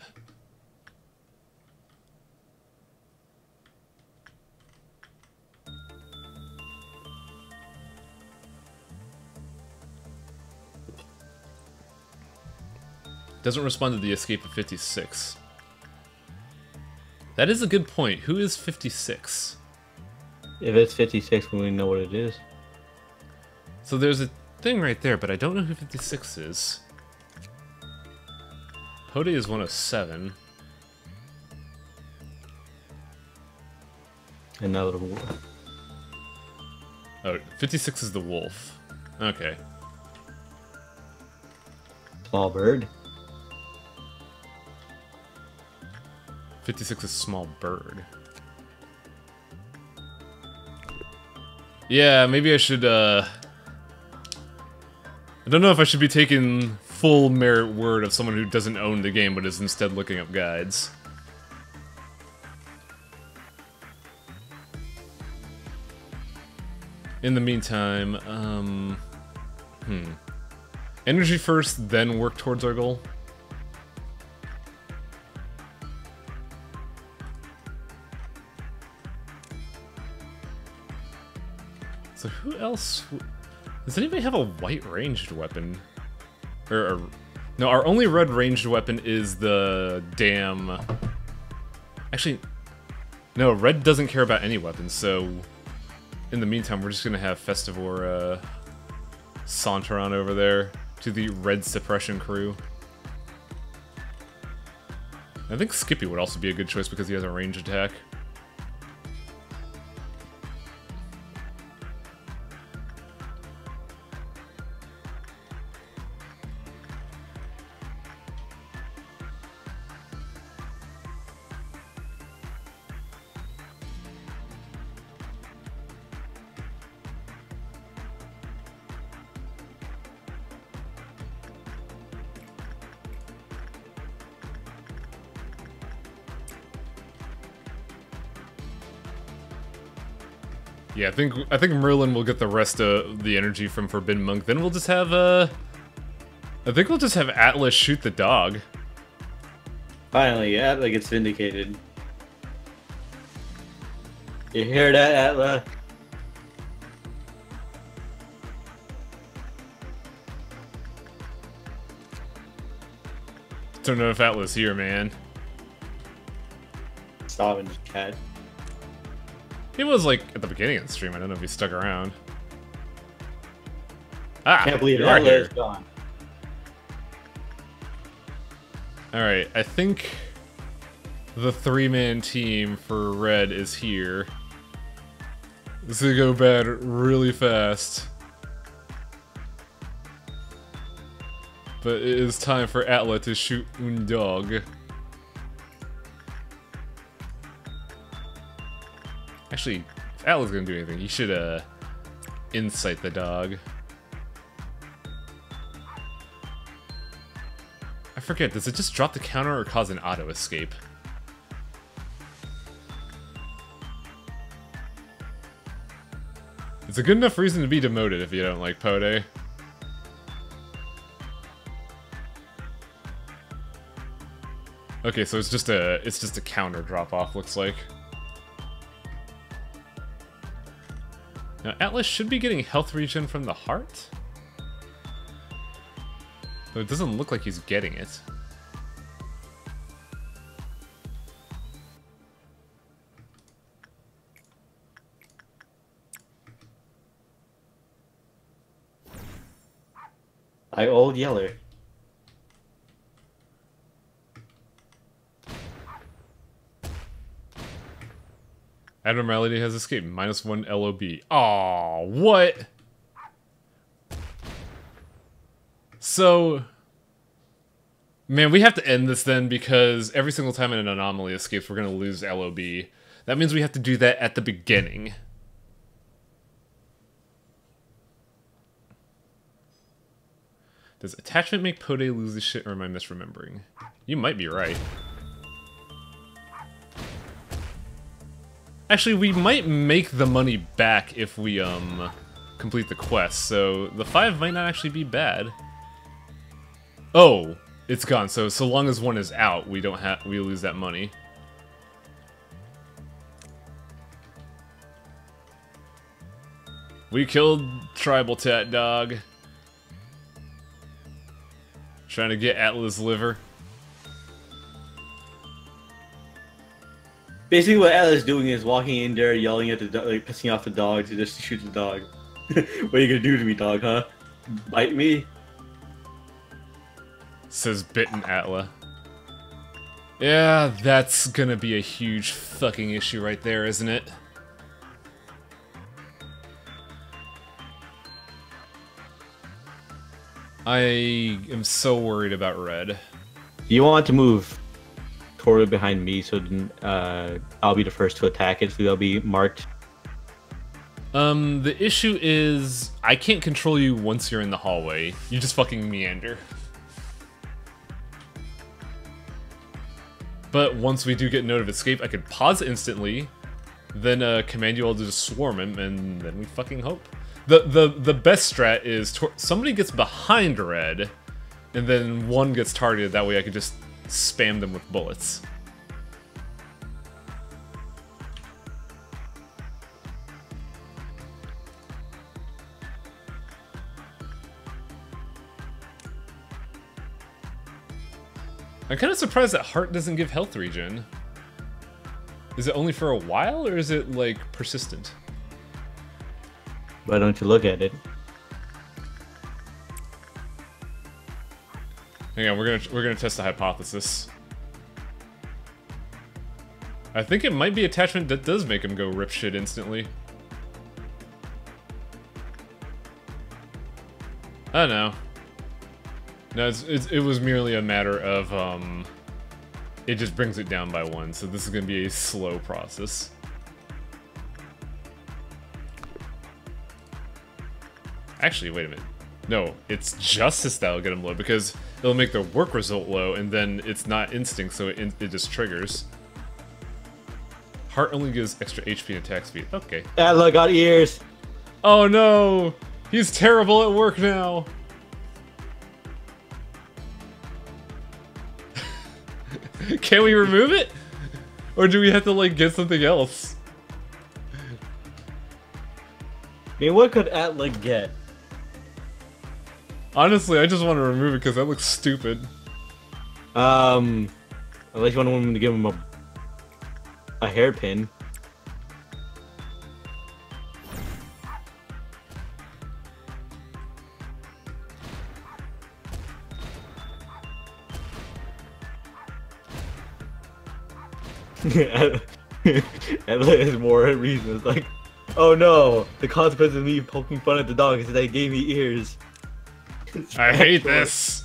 Doesn't respond to the escape of 56. That is a good point. Who is 56? If it's 56, we know what it is. So there's a thing right there, but I don't know who 56 is. Pode is one of seven. Another wolf. Oh, 56 is the wolf. Okay. Small bird. 56 is small bird. Yeah, maybe I should, uh... I don't know if I should be taking full merit word of someone who doesn't own the game but is instead looking up guides. In the meantime, um... Hmm. Energy first, then work towards our goal? Else... Does anybody have a white ranged weapon? Or, or, no, our only red ranged weapon is the damn. Actually, no, red doesn't care about any weapons. So, in the meantime, we're just gonna have Festivore uh, saunter on over there to the red suppression crew. I think Skippy would also be a good choice because he has a range attack. Think I think Merlin will get the rest of the energy from Forbidden Monk. Then we'll just have uh I think we'll just have Atlas shoot the dog. Finally, Atla gets vindicated. You hear that, Atlas? Don't know if Atlas here, man. Starving cat. He was like at the beginning of the stream. I don't know if he stuck around. Ah, Can't believe Atla is gone. All right, I think the three-man team for red is here. This is gonna go bad really fast. But it is time for Atla to shoot un dog. Actually, if Atla's gonna do anything, he should uh insight the dog. I forget, does it just drop the counter or cause an auto escape? It's a good enough reason to be demoted if you don't like Pode. Okay, so it's just a it's just a counter drop off looks like. Now Atlas should be getting health regen from the heart. Though it doesn't look like he's getting it. I old Yeller. Abnormality has escaped. Minus one LOB. Aw, what? So, man, we have to end this then because every single time an anomaly escapes, we're going to lose LOB. That means we have to do that at the beginning. Does attachment make Pode lose his shit, or am I misremembering? You might be right. Actually, we might make the money back if we, um, complete the quest, so the five might not actually be bad. Oh, it's gone, so so long as one is out, we don't have, we lose that money. We killed Tribal Tat Dog. Trying to get Atlas liver. Basically, what Atlas is doing is walking in there, yelling at the dog, like pissing off the dog to just shoot the dog. what are you gonna do to me, dog? Huh? Bite me? Says Bitten Atla. Yeah, that's gonna be a huge fucking issue right there, isn't it? I am so worried about red. You want to move toward behind me, so uh, I'll be the first to attack it. So they'll be marked. Um, the issue is I can't control you once you're in the hallway. You just fucking meander. But once we do get note of escape, I could pause instantly, then uh, command you all to just swarm him, and then we fucking hope. The the the best strat is somebody gets behind red, and then one gets targeted. That way, I could just spam them with bullets. I'm kind of surprised that heart doesn't give health regen. Is it only for a while, or is it, like, persistent? Why don't you look at it? Hang on, we're gonna we're gonna test the hypothesis. I think it might be attachment that does make him go rip shit instantly. I don't know. No, it's, it's, it was merely a matter of, um, it just brings it down by one, so this is going to be a slow process. Actually, wait a minute. No, it's Justice that'll get him low, because it'll make the work result low, and then it's not Instinct, so it, it just triggers. Heart only gives extra HP and attack speed. Okay. Atla got ears! Oh no! He's terrible at work now! Can we remove it? Or do we have to, like, get something else? I mean, what could Atla get? Honestly, I just want to remove it because that looks stupid. Um, unless you want to give him a a hairpin. Atla has more reasons. Like, oh no, the consequence of me poking fun at the dog is that they gave me ears. I hate this.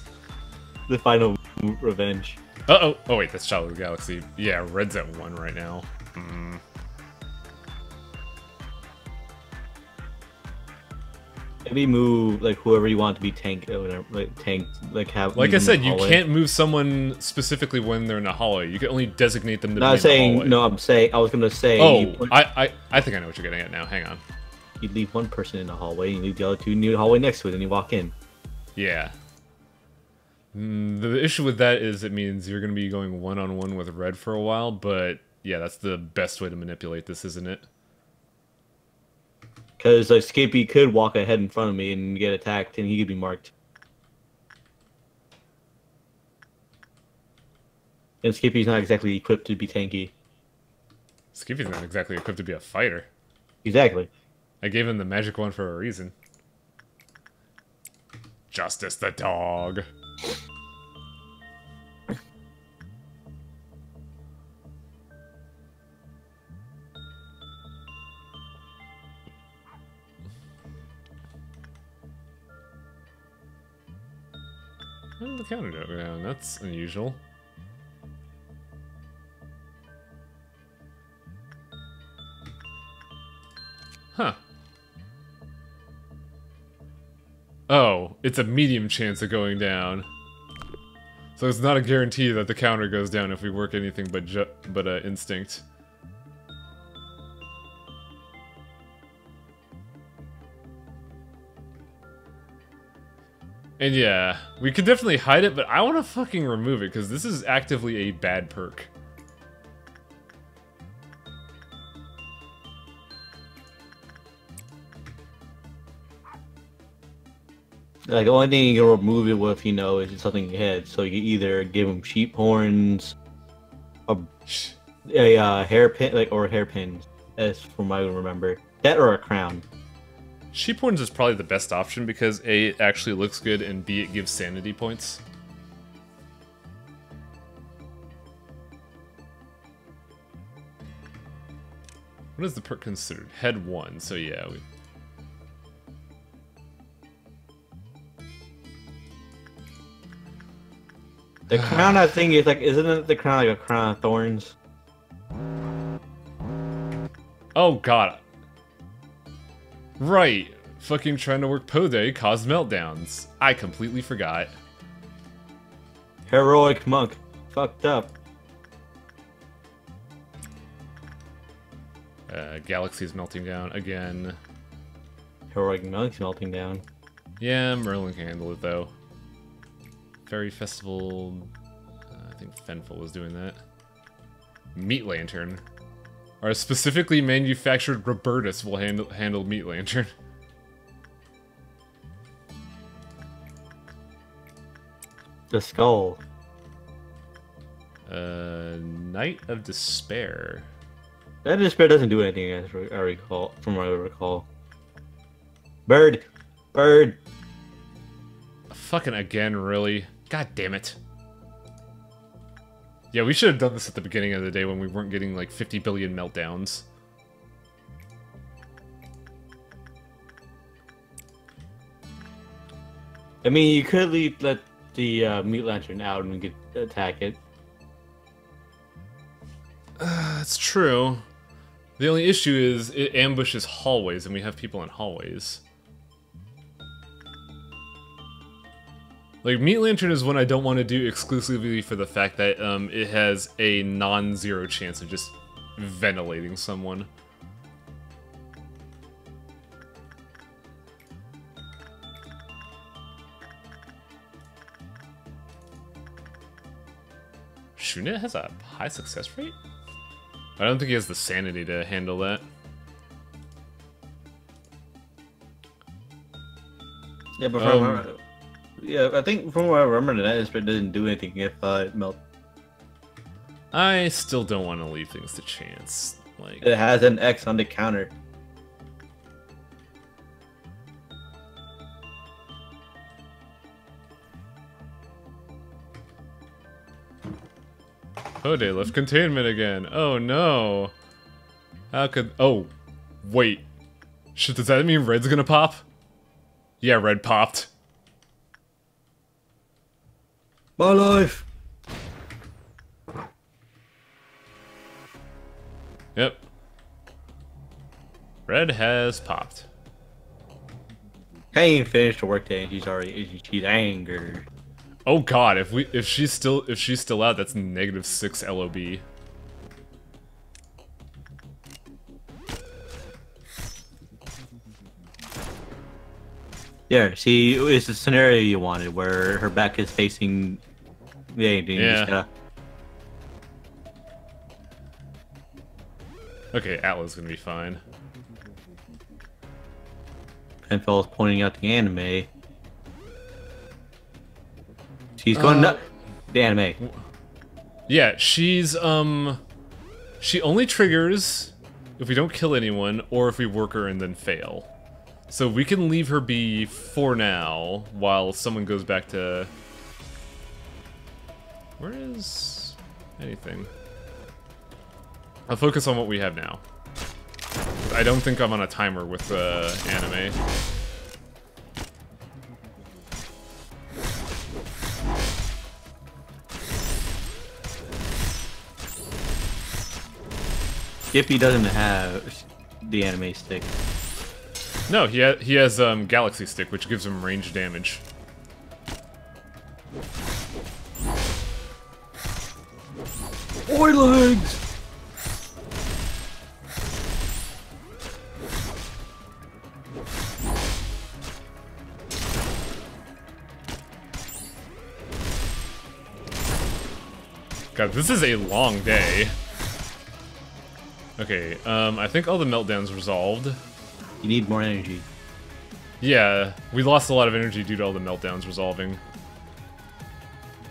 The final revenge. Uh oh. Oh wait, that's Shadow of the Galaxy. Yeah, red's at one right now. Mm. Maybe move like whoever you want to be tank or whatever, like tank, like have. Like I said, you can't move someone specifically when they're in a hallway. You can only designate them to no, be I'm saying, hallway. No, I'm saying I was gonna say. Oh, put, I, I I think I know what you're getting at now. Hang on. You leave one person in the hallway, you leave the other two in the hallway next to it, and you walk in. Yeah. Mm, the issue with that is it means you're going to be going one on one with red for a while, but yeah, that's the best way to manipulate this, isn't it? Because like Skippy could walk ahead in front of me and get attacked, and he could be marked. And Skippy's not exactly equipped to be tanky. Skippy's not exactly equipped to be a fighter. Exactly. I gave him the magic one for a reason. Justice the dog. The go down. That's unusual. Huh. Oh, it's a medium chance of going down. So it's not a guarantee that the counter goes down if we work anything but but uh, instinct. And yeah, we could definitely hide it, but I want to fucking remove it, because this is actively a bad perk. Like the only thing you can remove it with, you know, is something ahead. So you either give him sheep horns, a, a uh, hairpin, like or hairpins, as from what I remember. That or a crown. Sheep horns is probably the best option because A, it actually looks good, and B, it gives sanity points. What is the perk considered? Head 1, so yeah, we... The crown, I think, is like, isn't it the crown like a crown of thorns? Oh god. Right. Fucking trying to work Po Day caused meltdowns. I completely forgot. Heroic monk. Fucked up. Uh, galaxy's melting down again. Heroic monk's melting down. Yeah, Merlin can handle it though. Fairy Festival. Uh, I think Fenful was doing that. Meat Lantern. Our specifically manufactured Robertus will handle handle Meat Lantern. The skull. Uh, Knight of Despair. That despair doesn't do anything, as I recall, from what I recall. Bird! Bird! Fucking again, really? God damn it. Yeah, we should have done this at the beginning of the day when we weren't getting like 50 billion meltdowns. I mean, you could leave let the uh, meat lantern out and we could attack it. That's true. The only issue is it ambushes hallways, and we have people in hallways. Like, Meat Lantern is one I don't want to do exclusively for the fact that um, it has a non-zero chance of just ventilating someone. Shunet has a high success rate? I don't think he has the sanity to handle that. Yeah, but Um, yeah, I think from what I remember, the that Esper didn't do anything if uh, it melt. I still don't want to leave things to chance. Like, It has an X on the counter. oh, they left containment again. Oh no. How could? Oh, wait. Shit, does that mean red's gonna pop? Yeah, red popped. My life. Yep. Red has popped. I ain't finished the workday, and she's already she's angered. Oh god, if we if she's still if she's still out, that's negative six LOB. Yeah, see, it's the scenario you wanted where her back is facing the anything. Yeah. Just gotta, Okay, Atlas gonna be fine. Penfell's pointing out the anime. She's going Uh. The anime. Yeah, she's um she only triggers if we don't kill anyone or if we work her and then fail. So we can leave her be for now while someone goes back to Where is anything? I'll focus on what we have now. I don't think I'm on a timer with the anime. Skippy doesn't have the anime stick. No, he ha he has um Galaxy Stick, which gives him range damage. Oi legs! God, this is a long day. Okay, um, I think all the meltdowns resolved. You need more energy. Yeah, we lost a lot of energy due to all the meltdowns resolving.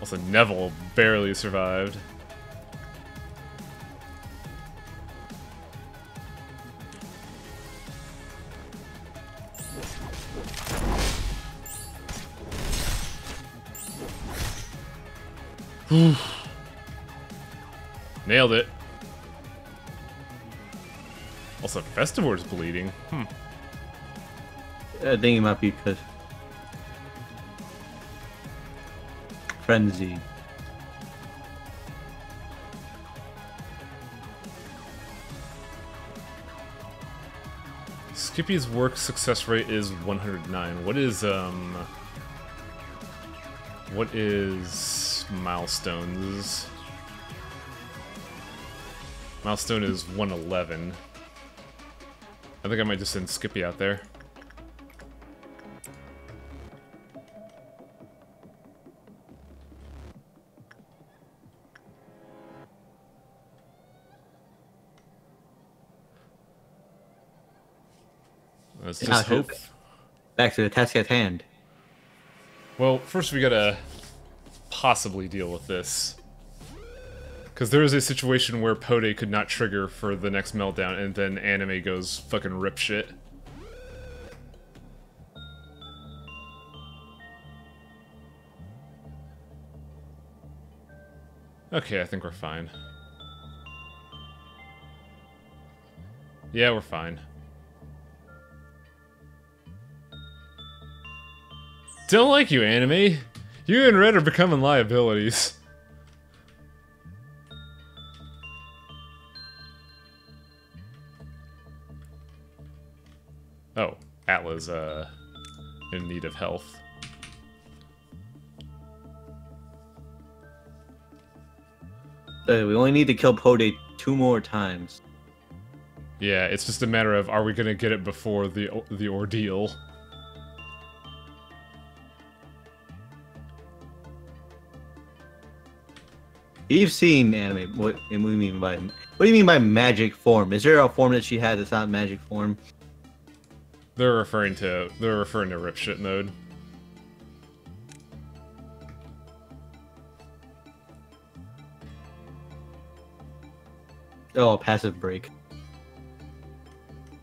Also, Neville barely survived. Nailed it. Also, Festivore's bleeding. Hmm. I think it might be because frenzy. Skippy's work success rate is 109. What is, um... What is milestones? Milestone is 111. I think I might just send Skippy out there. Let's just hope-. Back to the task at hand. Well, first we gotta possibly deal with this. Because there is a situation where Pode could not trigger for the next meltdown, and then anime goes fucking rip shit. Okay, I think we're fine. Yeah, we're fine. Don't like you, anime. You and Red are becoming liabilities. Oh, Atla's uh in need of health. Uh, we only need to kill Pode two more times. Yeah, it's just a matter of are we gonna get it before the the ordeal? You've seen anime. What, what do you mean by what do you mean by magic form? Is there a form that she has that's not magic form? They're referring to they're referring to rip shit mode. Oh, passive break.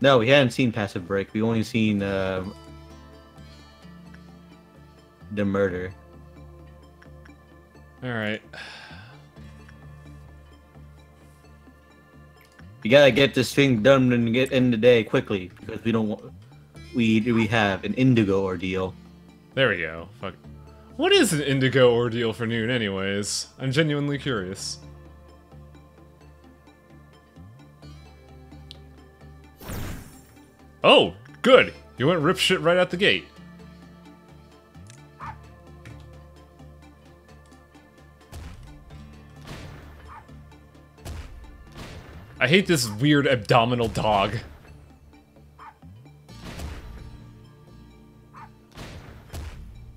No, we hadn't seen passive break. We only seen uh, the murder. All right. You gotta get this thing done and get in the day quickly because we don't want. We we have an indigo ordeal. There we go. Fuck. What is an indigo ordeal for noon, anyways? I'm genuinely curious. Oh, good. You went rip shit right out the gate. I hate this weird abdominal dog.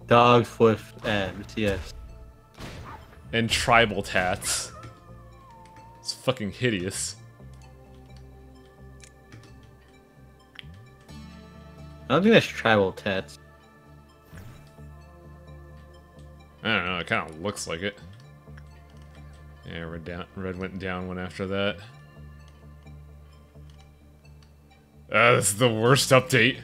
Dogs with abs, yes. and tribal tats. It's fucking hideous. I don't think that's tribal tats. I don't know, it kind of looks like it. Yeah, red down, red went down one after that. Uh, this is the worst update.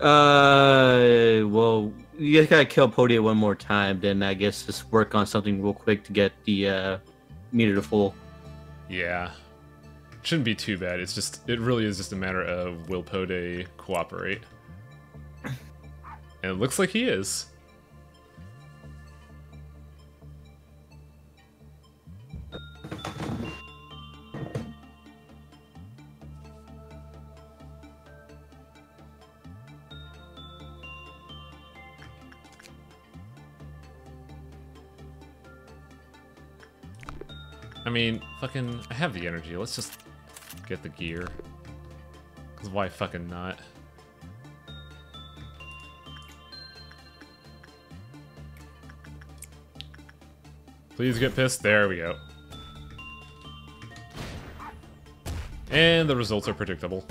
Uh, well, you guys gotta kill Podia one more time. Then I guess just work on something real quick to get the uh, meter to full. Yeah. Shouldn't be too bad. It's just, it really is just a matter of will Pode cooperate. And it looks like he is. I mean, fucking, I have the energy. Let's just get the gear. Because why fucking not? Please get pissed. There we go. And the results are predictable.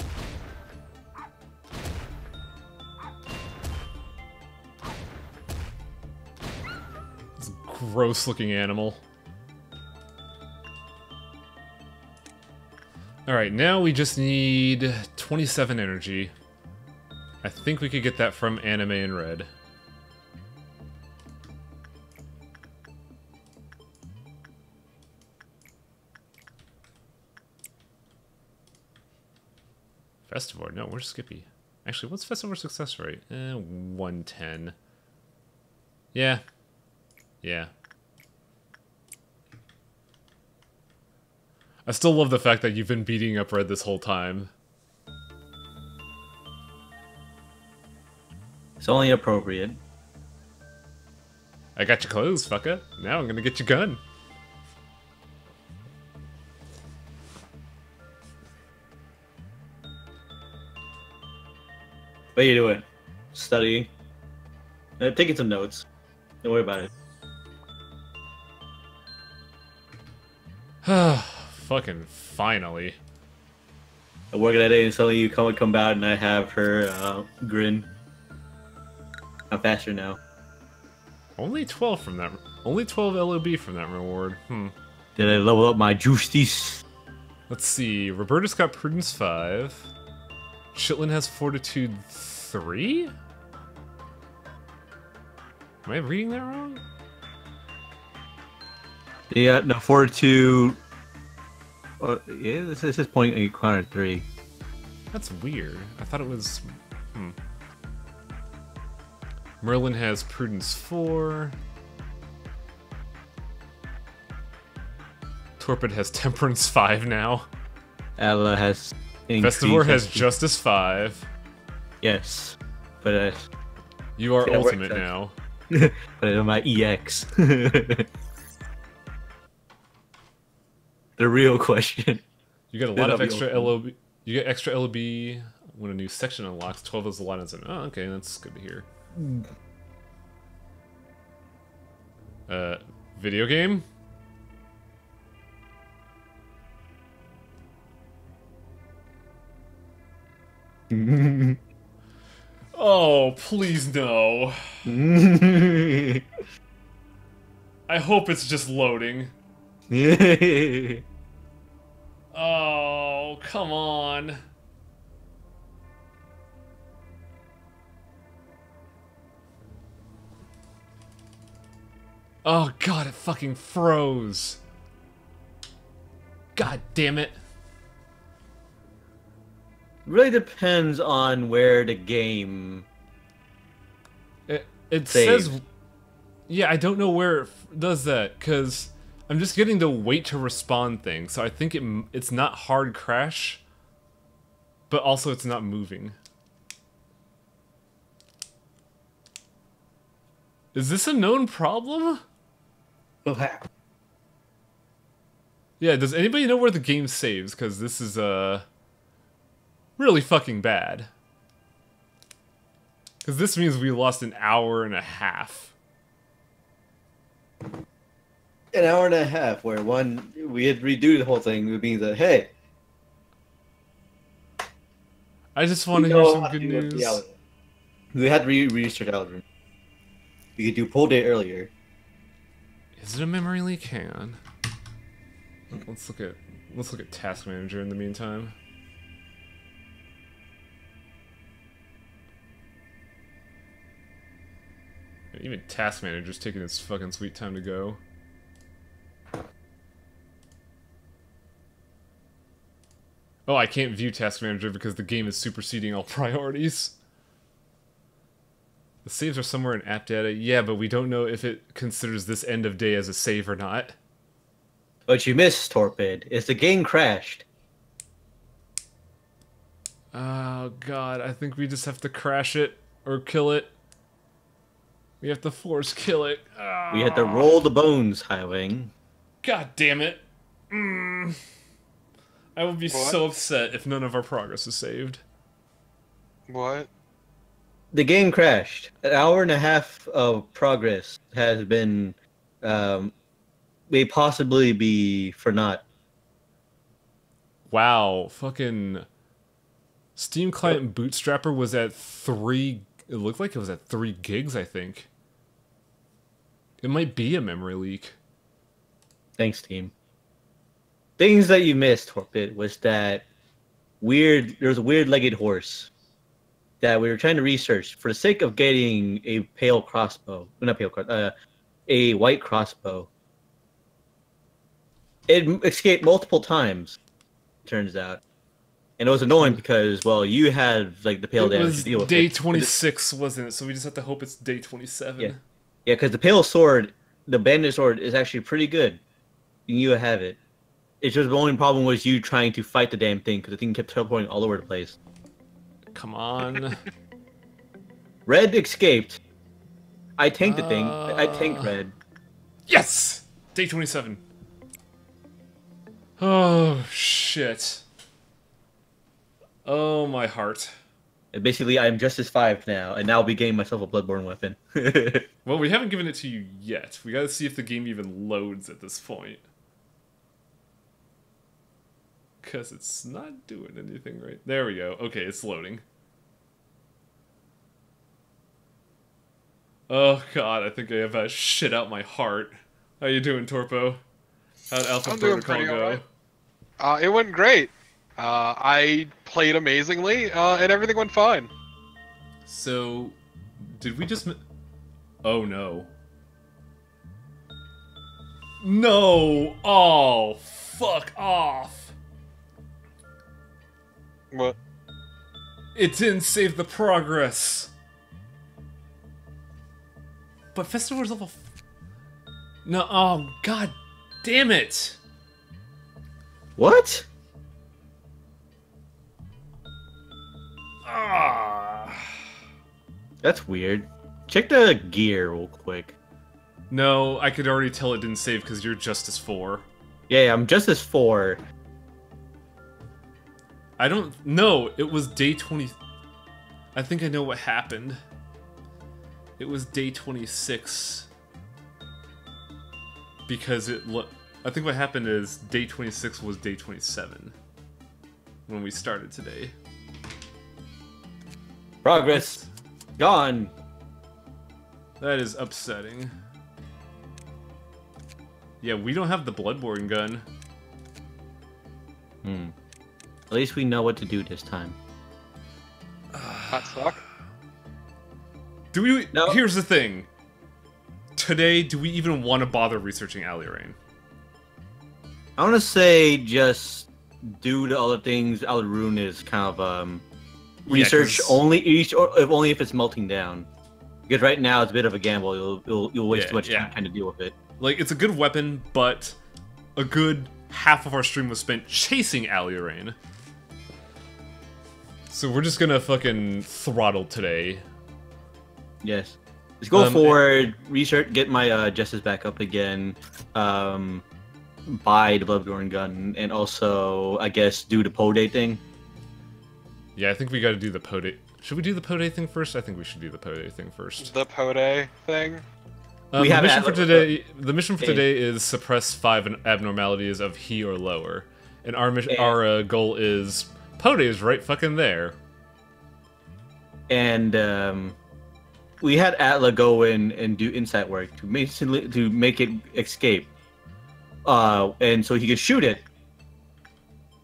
This gross looking animal. Alright, now we just need 27 energy. I think we could get that from anime in red. Festivore, no, we're Skippy? Actually, what's Festivore success rate? Eh, 110. Yeah. Yeah. I still love the fact that you've been beating up Red this whole time. It's only appropriate. I got your clothes, fucker. Now I'm gonna get your gun. What are you doing? Studying. Uh, taking some notes. Don't worry about it. Fucking finally. I work that day and suddenly you come come out and I have her uh, grin. I'm faster now. Only 12 from that. Only 12 LOB from that reward. Hmm. Did I level up my justice? Let's see. Roberta's got Prudence 5. Chitlin has Fortitude 3? Am I reading that wrong? Yeah, no, fortitude. Uh, yeah, this is this point in corner three. That's weird. I thought it was. Hmm. Merlin has Prudence 4. Torpid has Temperance 5 now. Ella has. Festivore has Justice 5. Yes, but uh, You are Yeah, Ultimate now. but I'm my EX. the real question. You get a lot of extra Ultimate. LOB. You get extra LOB when a new section unlocks. 12 of the lines in. Oh, okay, that's good to hear. Uh, video game? Oh, please no. I hope it's just loading. Oh, come on. Oh god, it fucking froze. God damn it. really depends on where the game. It, it Saves. says Yeah, I don't know where it f- does that cuz I'm just getting the wait to respond thing. So I think it it's not hard crash but also it's not moving. Is this a known problem? Yeah, does anybody know where the game saves? Because this is, uh, really fucking bad. Because this means we lost an hour and a half. An hour and a half, where one we had redo the whole thing, it means that hey, I just want to hear some good to do the news. We had to re- restart Aldrin. We could do pull day earlier. Is it a memory leak? Hang on. Let's look at let's look at Task Manager in the meantime. Even Task Manager's taking its fucking sweet time to go. Oh, I can't view Task Manager because the game is superseding all priorities. The saves are somewhere in app data. Yeah, but we don't know if it considers this end of day as a save or not. But you missed Torpid. Is the game crashed? Oh god, I think we just have to crash it or kill it. We have to force kill it. We had to roll the bones, Highwang. God damn it. Mm. I would be What? so upset if none of our progress is saved. What? The game crashed. An hour and a half of progress has been um, may possibly be for not. Wow, fucking Steam Client Bootstrapper was at three. It looked like it was at three gigs. I think it might be a memory leak. Thanks, team. Things that you missed, Torpid, was that weird. There was a weird legged horse that we were trying to research for the sake of getting a pale crossbow. Not pale cross. Uh, a white crossbow. It escaped multiple times. Turns out, and it was annoying because well, you had like the pale it damage was to deal with. day twenty six, wasn't it? So we just have to hope it's day twenty seven. Yeah. Yeah, because the pale sword, the bandit sword, is actually pretty good. You have it. It's just the only problem was you trying to fight the damn thing because the thing kept teleporting all over the place. Come on. Red escaped. I tanked the thing. I tanked Uh. Red. yes, day twenty seven. Oh shit. Oh my heart. And basically, I am Justice Five now, and now I'll be getting myself a Bloodborne weapon. Well, we haven't given it to you yet. We gotta see if the game even loads at this point. Because it's not doing anything right. There we go. Okay, it's loading. Oh god, I think I have uh, shit out my heart. How you doing, Torpo? How'd Alpha I'm doing Protocol pretty go? alright. Uh, it went great. Uh, I played amazingly, uh, and everything went fine. So, did we just... Oh no. No! Oh, fuck off! What? It didn't save the progress. But Festivore's level. F- no, oh god, damn it! what? Ah. That's weird. Check the gear real quick. No, I could already tell it didn't save because you're Justice Four. Yeah, yeah, I'm Justice Four. I don't. know. it was day twenty. I think I know what happened. It was day twenty six. Because it look. I think what happened is day twenty six was day twenty seven. When we started today. Progress gone. That is upsetting. Yeah, we don't have the Bloodborne gun. Hmm. At least we know what to do this time. That suck. Do we? No. Here's the thing. Today, do we even want to bother researching Alriune? I want to say just due to other things, Alriune is kind of um research 'cause- only each or if only if it's melting down. Because right now it's a bit of a gamble. You'll you'll, you'll waste Yeah, too much yeah. time trying to deal with it. Like, it's a good weapon, but a good half of our stream was spent chasing Alriune. So we're just gonna fucking throttle today. Yes. Let's go Um, forward. Research. Get my uh, justice back up again. Um, buy the Bloodborne gun, and also I guess do the Pode thing. Yeah, I think we gotta do the Pode. Should we do the Pode thing first? I think we should do the Pode thing first. The Pode thing. Um, We the have mission for today. The mission for today is suppress five abnormalities of he or lower, and our mission, And- our uh, goal is Pode is right fucking there. and um, we had Atla go in and do insight work to make to make it escape, uh, and so he could shoot it.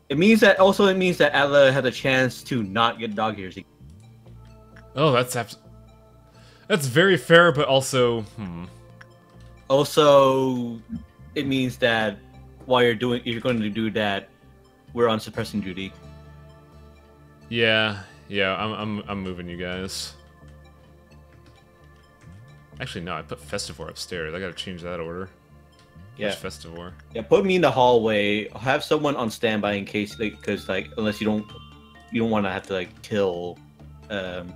It means that also it means that Atla had a chance to not get dog ears. Oh, that's abs- that's very fair, but also, hmm. Also, it means that while you're doing, if you're going to do that, we're on suppressing duty. Yeah, yeah, I'm, I'm, I'm moving you guys. Actually, no, I put Festivore upstairs. I gotta change that order. Yeah, Where's Festivore? yeah. Put me in the hallway. Have someone on standby in case, like, because like, unless you don't, you don't want to have to like kill. Um,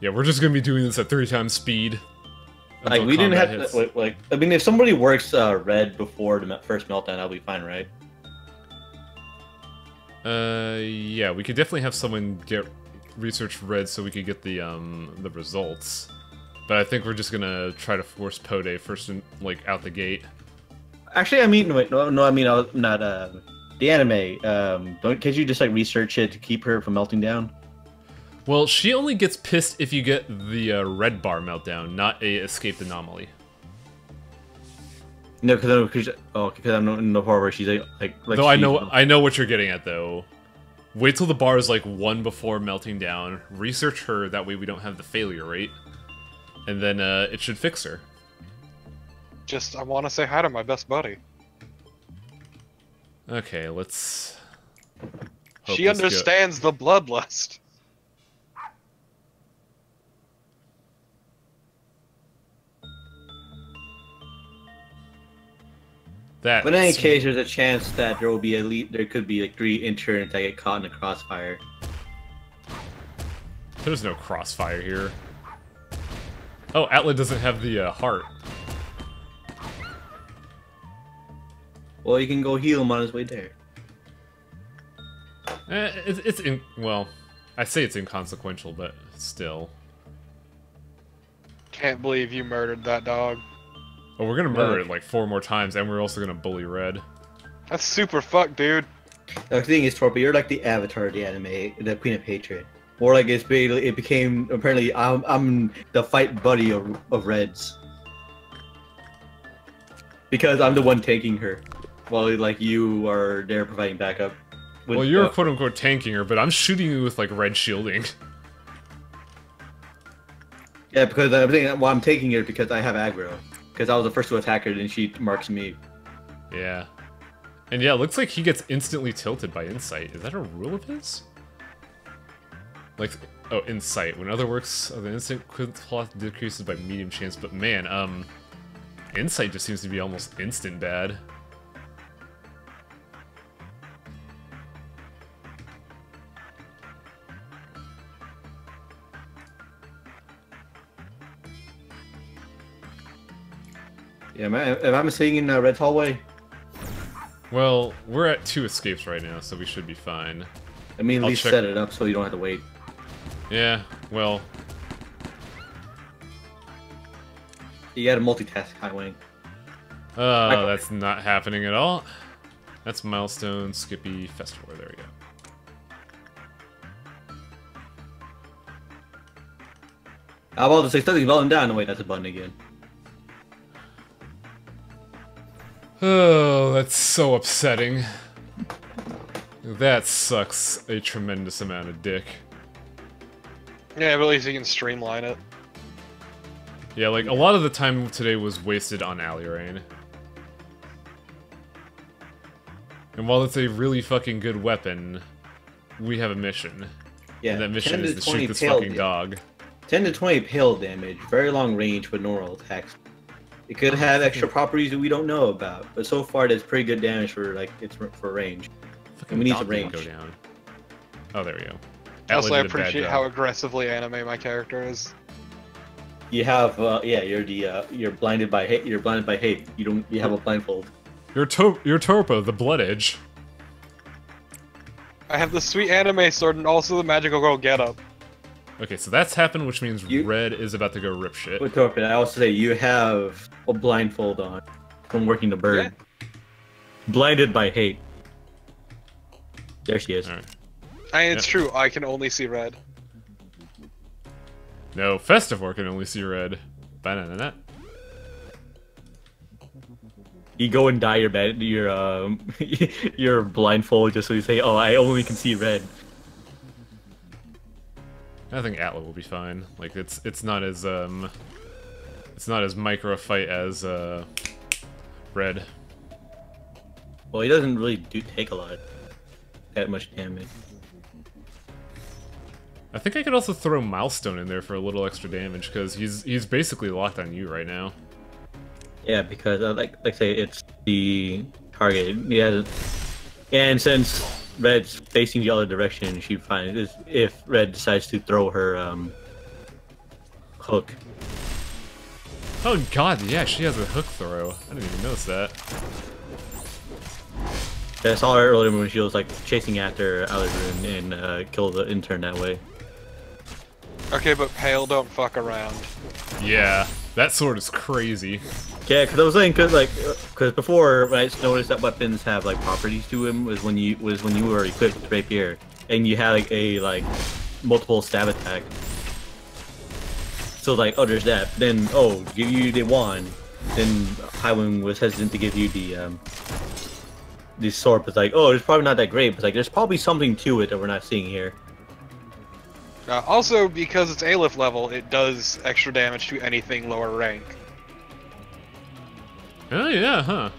Yeah, we're just gonna be doing this at three times speed. like we didn't have hits. to, like, like. I mean, if somebody works uh, red before the first meltdown, that'll be fine, right? Uh, yeah, we could definitely have someone get research red so we could get the um the results. But I think we're just gonna try to force Pode first, and like out the gate. Actually, I mean, wait, no, no, I mean, uh, not uh, the anime. Um, don't can't you just like research it to keep her from melting down? Well, she only gets pissed if you get the uh, red bar meltdown, not a escaped anomaly. No, because oh, because I'm not in the part where she's like, like, like Though I know I know what you're getting at though. Wait till the bar is like one before melting down. Research her that way we don't have the failure rate, and then uh, it should fix her. Just, I want to say hi to my best buddy. Okay, let's. hope she this go- understands the bloodlust. That. But in any case, there's a chance that there will be at least there could be like three interns that get caught in a crossfire. There's no crossfire here. Oh, Atla doesn't have the uh, heart. Well, you can go heal him on his way there. Eh, it's, it's in well, I say it's inconsequential, but still. Can't believe you murdered that dog. Oh, we're gonna murder Look. it like four more times, and we're also gonna bully Red. That's super fucked, dude. The thing is, Torpa, you're like the avatar of the anime, the Queen of Hatred. Or like it's basically, it became apparently I'm I'm the fight buddy of, of Reds. Because I'm the one tanking her, while like you are there providing backup. with- Well, you're uh, quote unquote tanking her, but I'm shooting you with like red shielding. yeah, because I'm saying well, I'm taking her because I have aggro. Because I was the first to attack her, and she marks me. Yeah. And yeah, looks like he gets instantly tilted by insight. Is that a rule of his? Like, oh, insight. When other works of the instant plot decreases by medium chance, but man, um, insight just seems to be almost instant bad. Yeah, I, am I seeing in uh, Red's hallway? Well, we're at two escapes right now, so we should be fine. I mean, at I'll least check- set it up so you don't have to wait. Yeah, well, You gotta multitask, Highwang. uh, that's not happening at all. That's Milestone, Skippy, Festivore. There we go. How about to say something melting down? Wait, that's a button again. Oh, that's so upsetting. That sucks a tremendous amount of dick. Yeah, but at least you can streamline it. Yeah, like, a lot of the time today was wasted on Alriune. And while it's a really fucking good weapon, we have a mission. Yeah, and that mission 10 is to to 20 shoot this fucking dog. 10 to 20 pale damage, very long range with normal attacks. It could have extra properties that we don't know about, but so far that's pretty good damage for like it's for range. Fucking we need dog some range. go down. Oh, there we go. Also, I did a bad appreciate how aggressively anime my character is. You have uh, yeah, you're the uh, you're blinded by hate. You're blinded by hate. You don't you have a blindfold. You're, to- you're Torpo, the Blood Edge. I have the sweet anime sword and also the magical girl getup. Okay, so that's happened, which means You- Red is about to go rip shit. With Torpid, I also say you have a blindfold on from working the bird. Blinded by hate. There she is. Alright. I it's Yeah. true. I can only see red. No, Festivore can only see red. Banana. You go and dye your bed, your um, your blindfold just so you say, "Oh, I only can see red." I think Atla will be fine. Like it's it's not as um it's not as micro a fight as uh Red. Well, he doesn't really do take a lot, that much damage. I think I could also throw Milestone in there for a little extra damage because he's he's basically locked on you right now. Yeah, because uh, like like say, it's the target. Yeah, and since Red's facing the other direction, she finds if Red decides to throw her um hook. Oh god, yeah, she has a hook throw. I didn't even notice that. I saw her earlier when she was like chasing after Alidrin and uh, kill the intern that way. Okay, but pale don't fuck around. Yeah, that sword is crazy. Yeah, because I was saying, because like, because before when I noticed that weapons have like properties to them was when you was when you were equipped with rapier and you had like a like multiple stab attack. So like, oh, there's that. Then oh, give you the wand. Then Highwang was hesitant to give you the um the sword, but like, oh, it's probably not that great. But like, there's probably something to it that we're not seeing here. Uh, also, because it's Aleph level, it does extra damage to anything lower rank. Oh yeah, huh?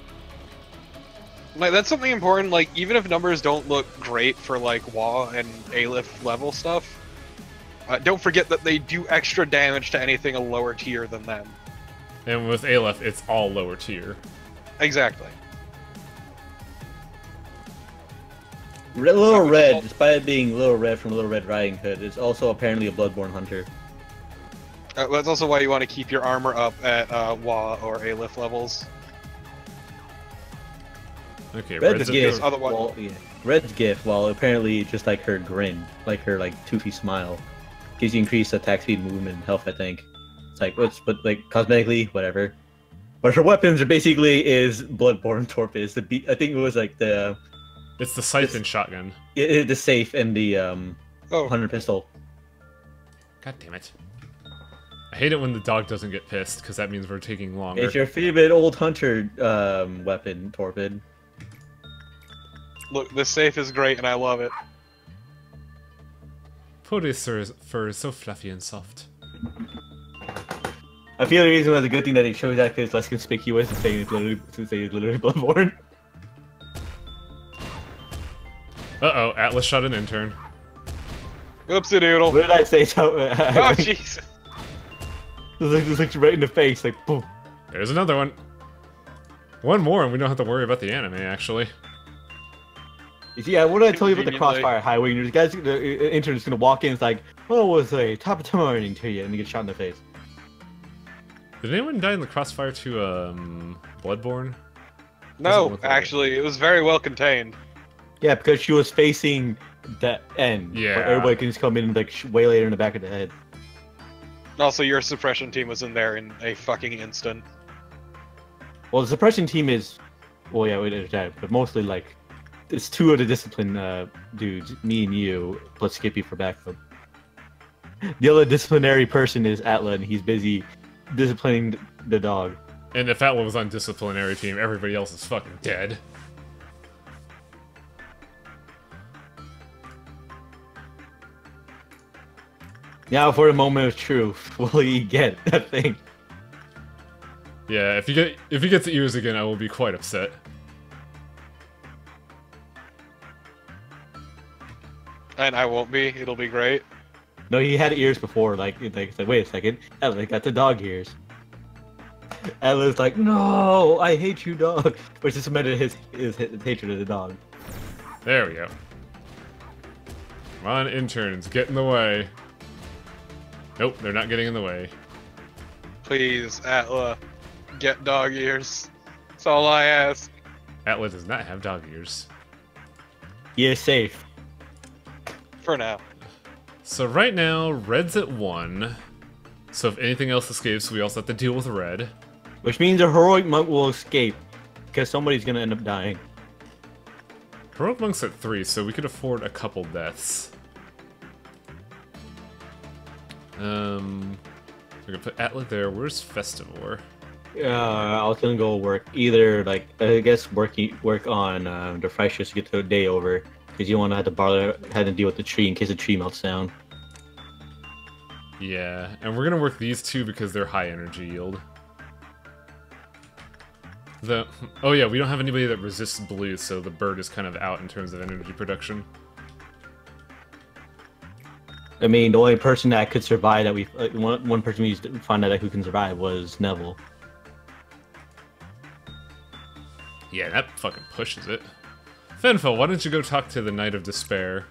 Like that's something important. Like even if numbers don't look great for like WAW and Aleph level stuff, uh, don't forget that they do extra damage to anything a lower tier than them. And with Aleph, it's all lower tier. Exactly. Red, Little Red, all- despite it being Little Red from Little Red Riding Hood, is also apparently a Bloodborne hunter. Uh, that's also why you want to keep your armor up at uh, WAW or Aleph levels. Okay, Red's Red's gift, a, otherwise- well, yeah. Red's gift, while apparently just like her grin, like her like toothy smile, gives you increased attack speed, movement, health. I think it's like what's but like cosmetically, whatever. But her weapons are basically is Bloodborne Torpus. The be- I think it was like the it's the siphon shotgun. i- i- the safe and the um Oh, hunter pistol. God damn it. I hate it when the dog doesn't get pissed, because that means we're taking longer. It's your favorite old hunter um weapon, Torpid. Look, this safe is great and I love it. Poor Sir's fur is so fluffy and soft. I feel the reason why it's a good thing that it shows that 'cause it's less conspicuous than saying it's literally, to say it's literally Bloodborne. Uh-oh, Atlas shot an intern. Oopsie doodle. What did I say? So, Oh, oh Jesus. Just like, just like right in the face, like boom. There's another one. One more, and we don't have to worry about the anime, actually. You see, yeah, what did I tell you about the Conveniently. crossfire highway? The guys, the uh, intern is gonna walk in. It's like, "What was a top of tomorrow to you?" And he gets shot in the face. Did anyone die in the crossfire to, um, Bloodborne? Doesn't No, like it. actually, it was very well contained. Yeah, because she was facing the end. Yeah. Where everybody can just come in and like sh- waylay her in the back of the head. Also, your suppression team was in there in a fucking instant. Well, the suppression team is, well, yeah, we did that, but mostly like, it's two of the discipline uh, dudes, me and you, plus Skippy for backup. The other disciplinary person is Atla, and he's busy disciplining the dog. And if Atlas was on disciplinary team, everybody else is fucking dead. Now, for the moment of truth, will he get that thing? Yeah, if you get if he gets the ears again, I will be quite upset. And I won't be. It'll be great. No, he had ears before. Like, like, it's like wait a second, Atla got the dog ears. Atla's like, no, I hate you, dog. Which just cemented his, his his hatred of the dog. There we go. Come on, interns, get in the way. Nope, they're not getting in the way. Please, Atla, get dog ears. That's all I ask. Atlas does not have dog ears. He is safe. For now. So right now, Red's at one. So if anything else escapes, we also have to deal with Red. Which means a heroic monk will escape, because somebody's gonna end up dying. Heroic Monk's at three, so we could afford a couple deaths. Um, we're gonna put Atlas there. Where's Festivore? Uh, I was gonna go work either like I guess working work on uh, the Freischütz to get the day over because you want to have to bother having to deal with the tree in case the tree melts down. Yeah, and we're gonna work these two because they're high energy yield. The oh yeah, we don't have anybody that resists blue, so the bird is kind of out in terms of energy production. I mean, the only person that could survive that we uh, one one person we used to find out who can survive was Neville. Yeah, that fucking pushes it. Fenfil, why don't you go talk to the Knight of Despair?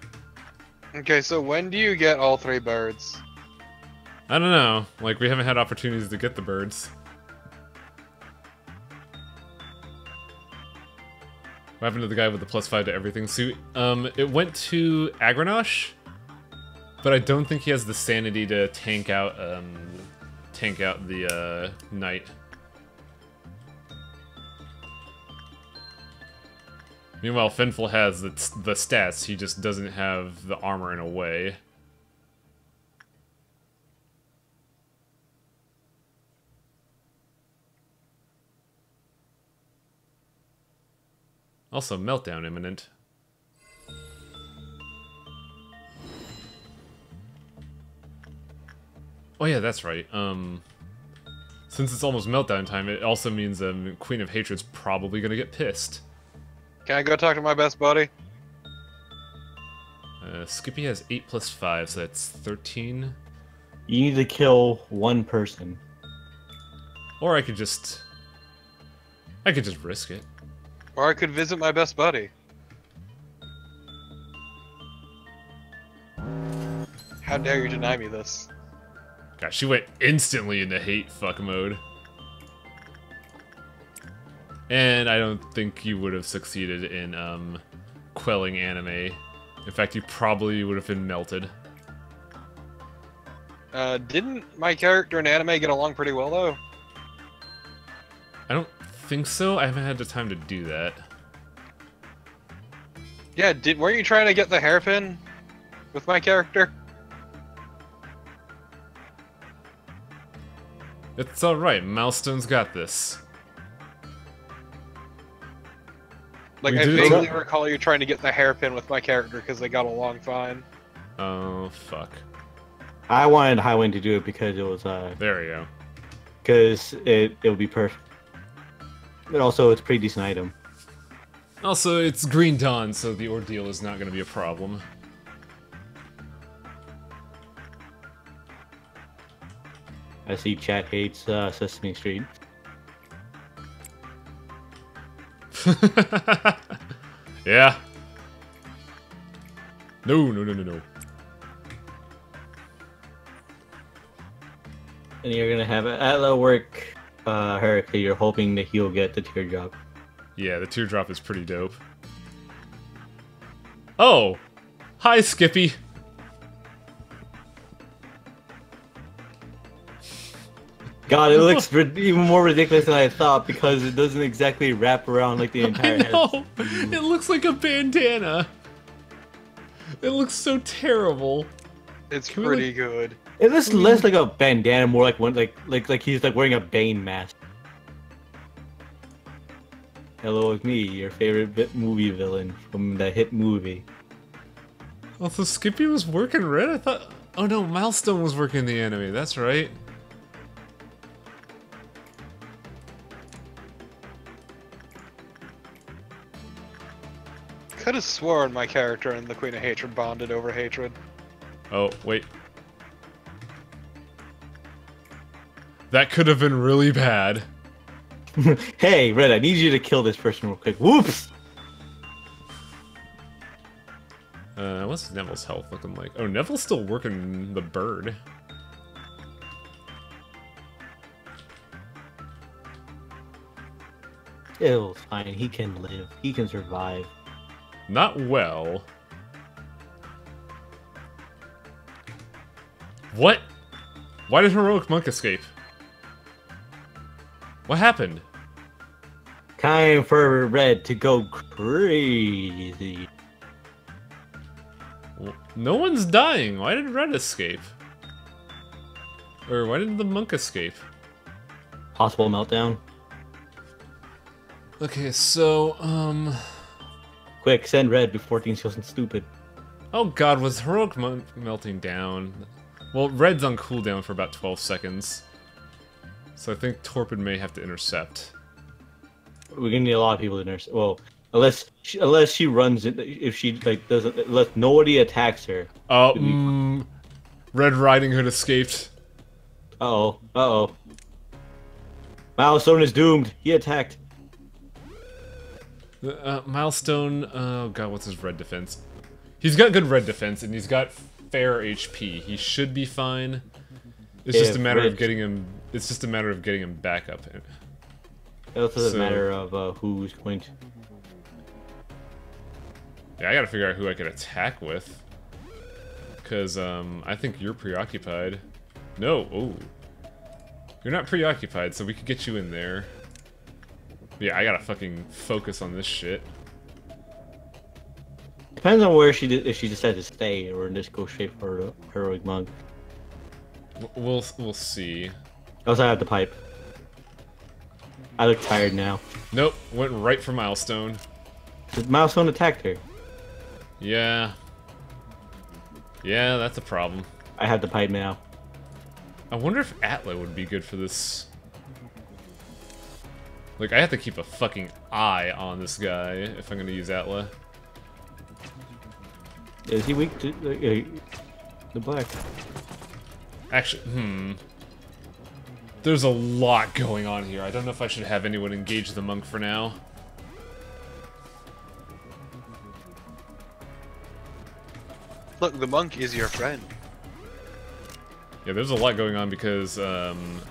Okay, so when do you get all three birds? I don't know. Like, we haven't had opportunities to get the birds. What happened to the guy with the plus five to everything suit? Um, it went to Agranosh, but I don't think he has the sanity to tank out, um, tank out the uh, knight. Meanwhile, Finful has the, the stats, he just doesn't have the armor in a way. Also, meltdown imminent. Oh yeah, that's right. Um, since it's almost meltdown time, it also means um, Queen of Hatred's probably gonna get pissed. Can I go talk to my best buddy? Uh, Skippy has 8 plus 5, so that's 13. You need to kill one person. Or I could just... I could just risk it. Or I could visit my best buddy. How dare you deny me this? Gosh, she went instantly into hate fuck mode. And I don't think you would have succeeded in um, quelling anime. In fact, you probably would have been melted. Uh, didn't my character in anime get along pretty well though? I don't think so. I haven't had the time to do that. Yeah, did weren't you trying to get the hairpin with my character? It's alright, Milestone's got this. Like We I did it vaguely to- recall you trying to get the hairpin with my character because they got along fine. Oh, fuck. I wanted Highwang to do it because it was uh There we go. because it it would be perfect. But also it's a pretty decent item. Also, it's Green Dawn, so the ordeal is not going to be a problem. I see chat hates uh, Sesame Street. yeah. No, no, no, no, no. And you're gonna have it at low work uh Hurricane, you're hoping that he'll get the teardrop. Yeah, the teardrop is pretty dope. Oh! Hi, Skippy! God, it looks even more ridiculous than I thought because it doesn't exactly wrap around like the I entire head. know! It looks like a bandana! It looks so terrible. It's Can we, pretty good. It looks less like a bandana, more like one like like like he's like wearing a Bane mask. Hello, it's me, your favorite vi- movie villain from the hit movie. Also, Skippy was working red? I thought... Oh no, Milestone was working the anime, that's right. Have sworn my character and the Queen of Hatred bonded over hatred. Oh, wait. That could have been really bad. hey, Red, I need you to kill this person real quick. Whoops! Uh, what's Neville's health looking like? Oh, Neville's still working the bird. It'll fine. He can live. He can survive. Not well. What? Why did Heroic Monk escape? What happened? Time for Red to go crazy. No one's dying. Why did Red escape? Or why did the monk escape? Possible meltdown. Okay, so, um... Quick, send Red before things go stupid. Oh god, was Heroic melting down? Well, Red's on cooldown for about 12 seconds. So I think Torpid may have to intercept. We're gonna need a lot of people to nurse. Well, unless she, unless she runs it, if she like doesn't, unless nobody attacks her. Oh, we- mm, Red Riding Hood escaped. Uh oh. Uh oh. Milestone is doomed. He attacked. Uh, milestone. Oh god, what's his red defense? He's got good red defense, and he's got fair HP. He should be fine. It's just a If matter of getting him. It's just a matter of getting him back up. It also So- matter of uh, who's going to. Yeah, I gotta figure out who I could attack with. Cause um, I think you're preoccupied. No. Oh. You're not preoccupied, so we could get you in there. Yeah, I gotta fucking focus on this shit. Depends on where she did, if she decides to stay or just go straight for heroic monk. We'll we'll see. Also, I have the pipe. I look tired now. Nope, went right for milestone. The milestone attacked her. Yeah. Yeah, that's a problem. I have the pipe now. I wonder if Atla would be good for this. Like, I have to keep a fucking eye on this guy if I'm gonna use Atla. Is he weak to uh, the black? Actually, hmm. There's a lot going on here. I don't know if I should have anyone engage the monk for now. Look, the monk is your friend. Yeah, there's a lot going on because, um,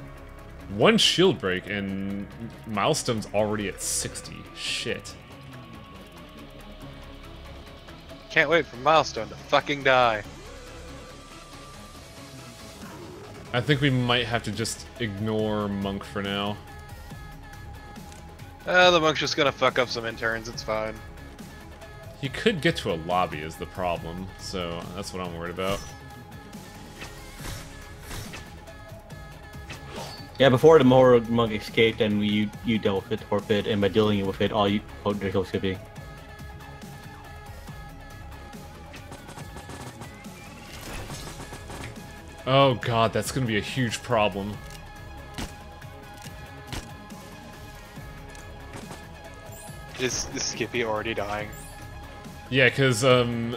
one shield break and Milestone's already at 60. Shit. Can't wait for Milestone to fucking die. I think we might have to just ignore Monk for now. Uh, the monk's just gonna fuck up some interns, it's fine. He could get to a lobby is the problem, so that's what I'm worried about. Yeah, before the Moro monk escaped and you you dealt with it, Torpid, and by dealing with it, all you oh, there's no skipping. Oh god, that's gonna be a huge problem. Is, is Skippy already dying? Yeah, because, um,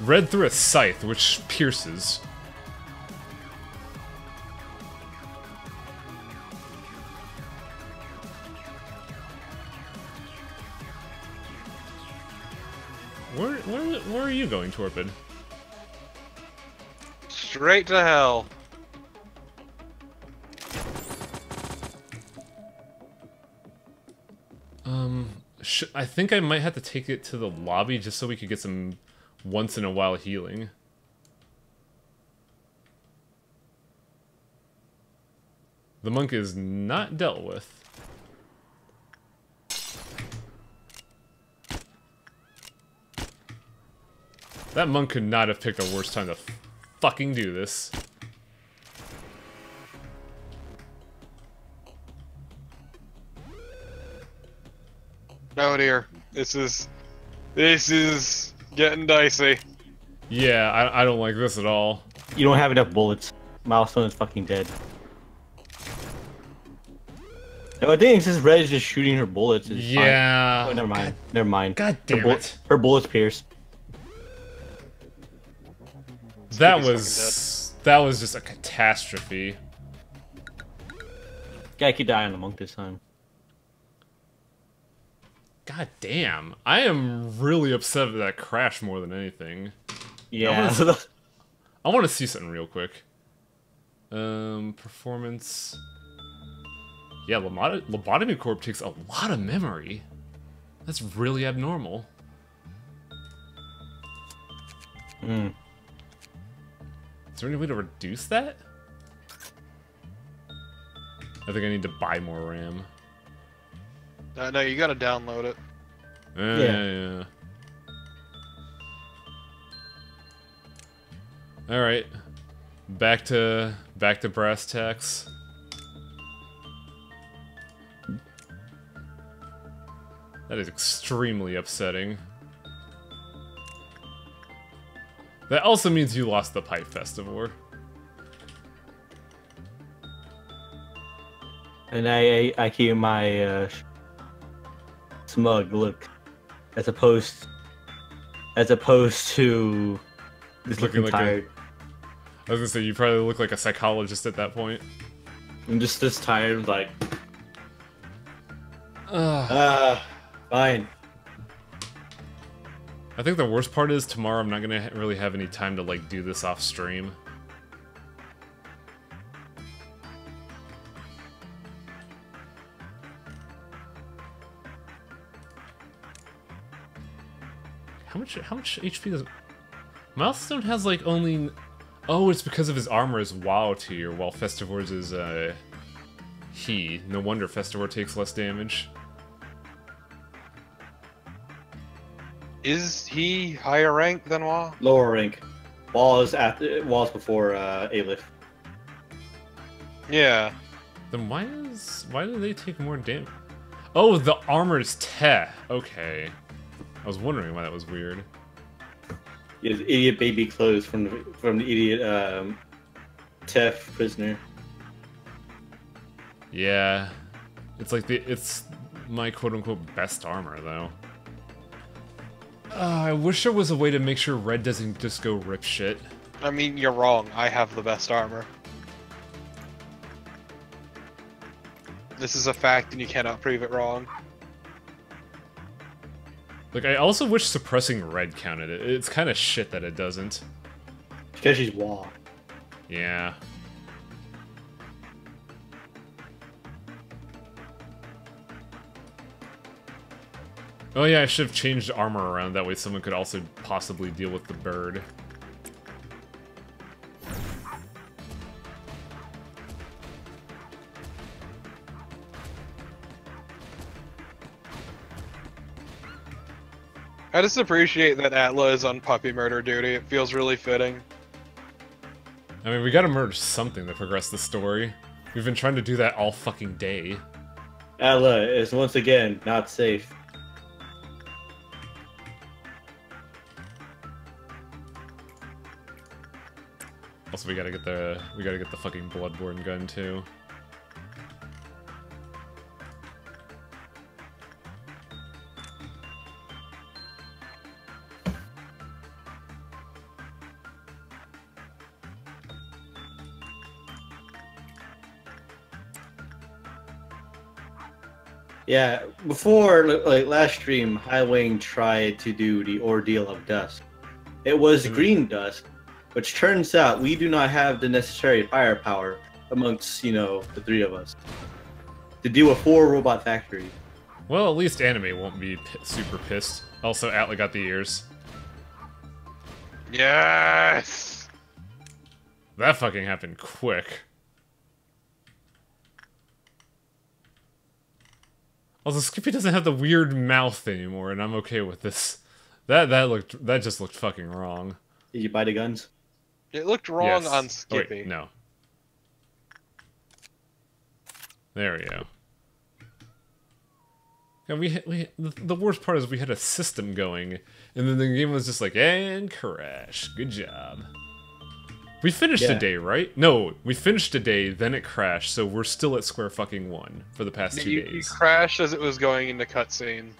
Red threw a scythe, which pierces. Where, where, where are you going, Torpid? Straight to hell. Um, sh I think I might have to take it to the lobby just so we could get some once in a while healing. The monk is not dealt with. That monk could not have picked a worse time to fucking do this. Oh dear. This is... This is getting dicey. Yeah, I, I don't like this at all. You don't have enough bullets. Milestone is fucking dead. No, I think it's just Red is just shooting her bullets. It's fine. Yeah. Oh, never mind. Never mind. God her damn bull- it. Her bullets pierce. That was that was just a catastrophe. Guy could die on the monk this time. God damn. I am really upset at that crash more than anything. Yeah. I want to see something real quick. Um, performance. Yeah, Lobot- Lobotomy Corp takes a lot of memory. That's really abnormal. Hmm. Is there any way to reduce that? I think I need to buy more RAM. Uh, no, you gotta download it. Uh, Yeah. yeah, yeah. All right, back to back to brass tacks. That is extremely upsetting. That also means you lost the Pipe Festivore. And I, I, I keep my uh, smug look, as opposed, as opposed to just Looking looking, like a- tired. I was gonna say you probably look like a psychologist at that point. I'm just this tired, like Ugh. ah, fine. I think the worst part is tomorrow I'm not gonna really have any time to like do this off stream. How much? How much HP does? Milestone has like only. Oh, it's because of his armor is WAW tier, while Festivore's is uh, He. No wonder Festivore takes less damage. Is he higher rank than WAW? Lower rank. WAW is after WAW's before uh, Aleph. Yeah. Then why is why do they take more damage? Oh, the armor's TETH. Okay. I was wondering why that was weird. He has idiot baby clothes from the, from the idiot um, TETH prisoner. Yeah. It's like the it's my quote unquote best armor though. Uh, I wish there was a way to make sure red doesn't just go rip shit. I mean, you're wrong. I have the best armor. This is a fact, and you cannot prove it wrong. Like I also wish suppressing red counted. It's kind of shit that it doesn't. Because she's WAW. Yeah. Oh yeah, I should have changed armor around. That way someone could also possibly deal with the bird. I just appreciate that Atla is on puppy murder duty. It feels really fitting. I mean, we gotta merge something to progress the story. We've been trying to do that all fucking day. Atla is once again not safe. Also, we gotta get the we gotta get the fucking bloodborne gun too. Yeah, before like last stream, Highwang tried to do the ordeal of dust. It was Mhm. green dust, which turns out we do not have the necessary firepower amongst you know the three of us to do a four robot factory. Well, at least anime won't be p super pissed. Also, Atla got the ears. Yes! That fucking happened quick. Also, Skippy doesn't have the weird mouth anymore, and I'm okay with this. That that looked that just looked fucking wrong. Did you buy the guns? It looked wrong Yes. on Oh, wait, Skippy. no. There we go. Yeah, we, had- we the, the worst part is we had a system going, and then the game was just like, and crash. Good job. We finished a day, right? No, we finished a day, then it crashed, so we're still at square fucking one for the past two You, you days. crashed as it was going into cutscene.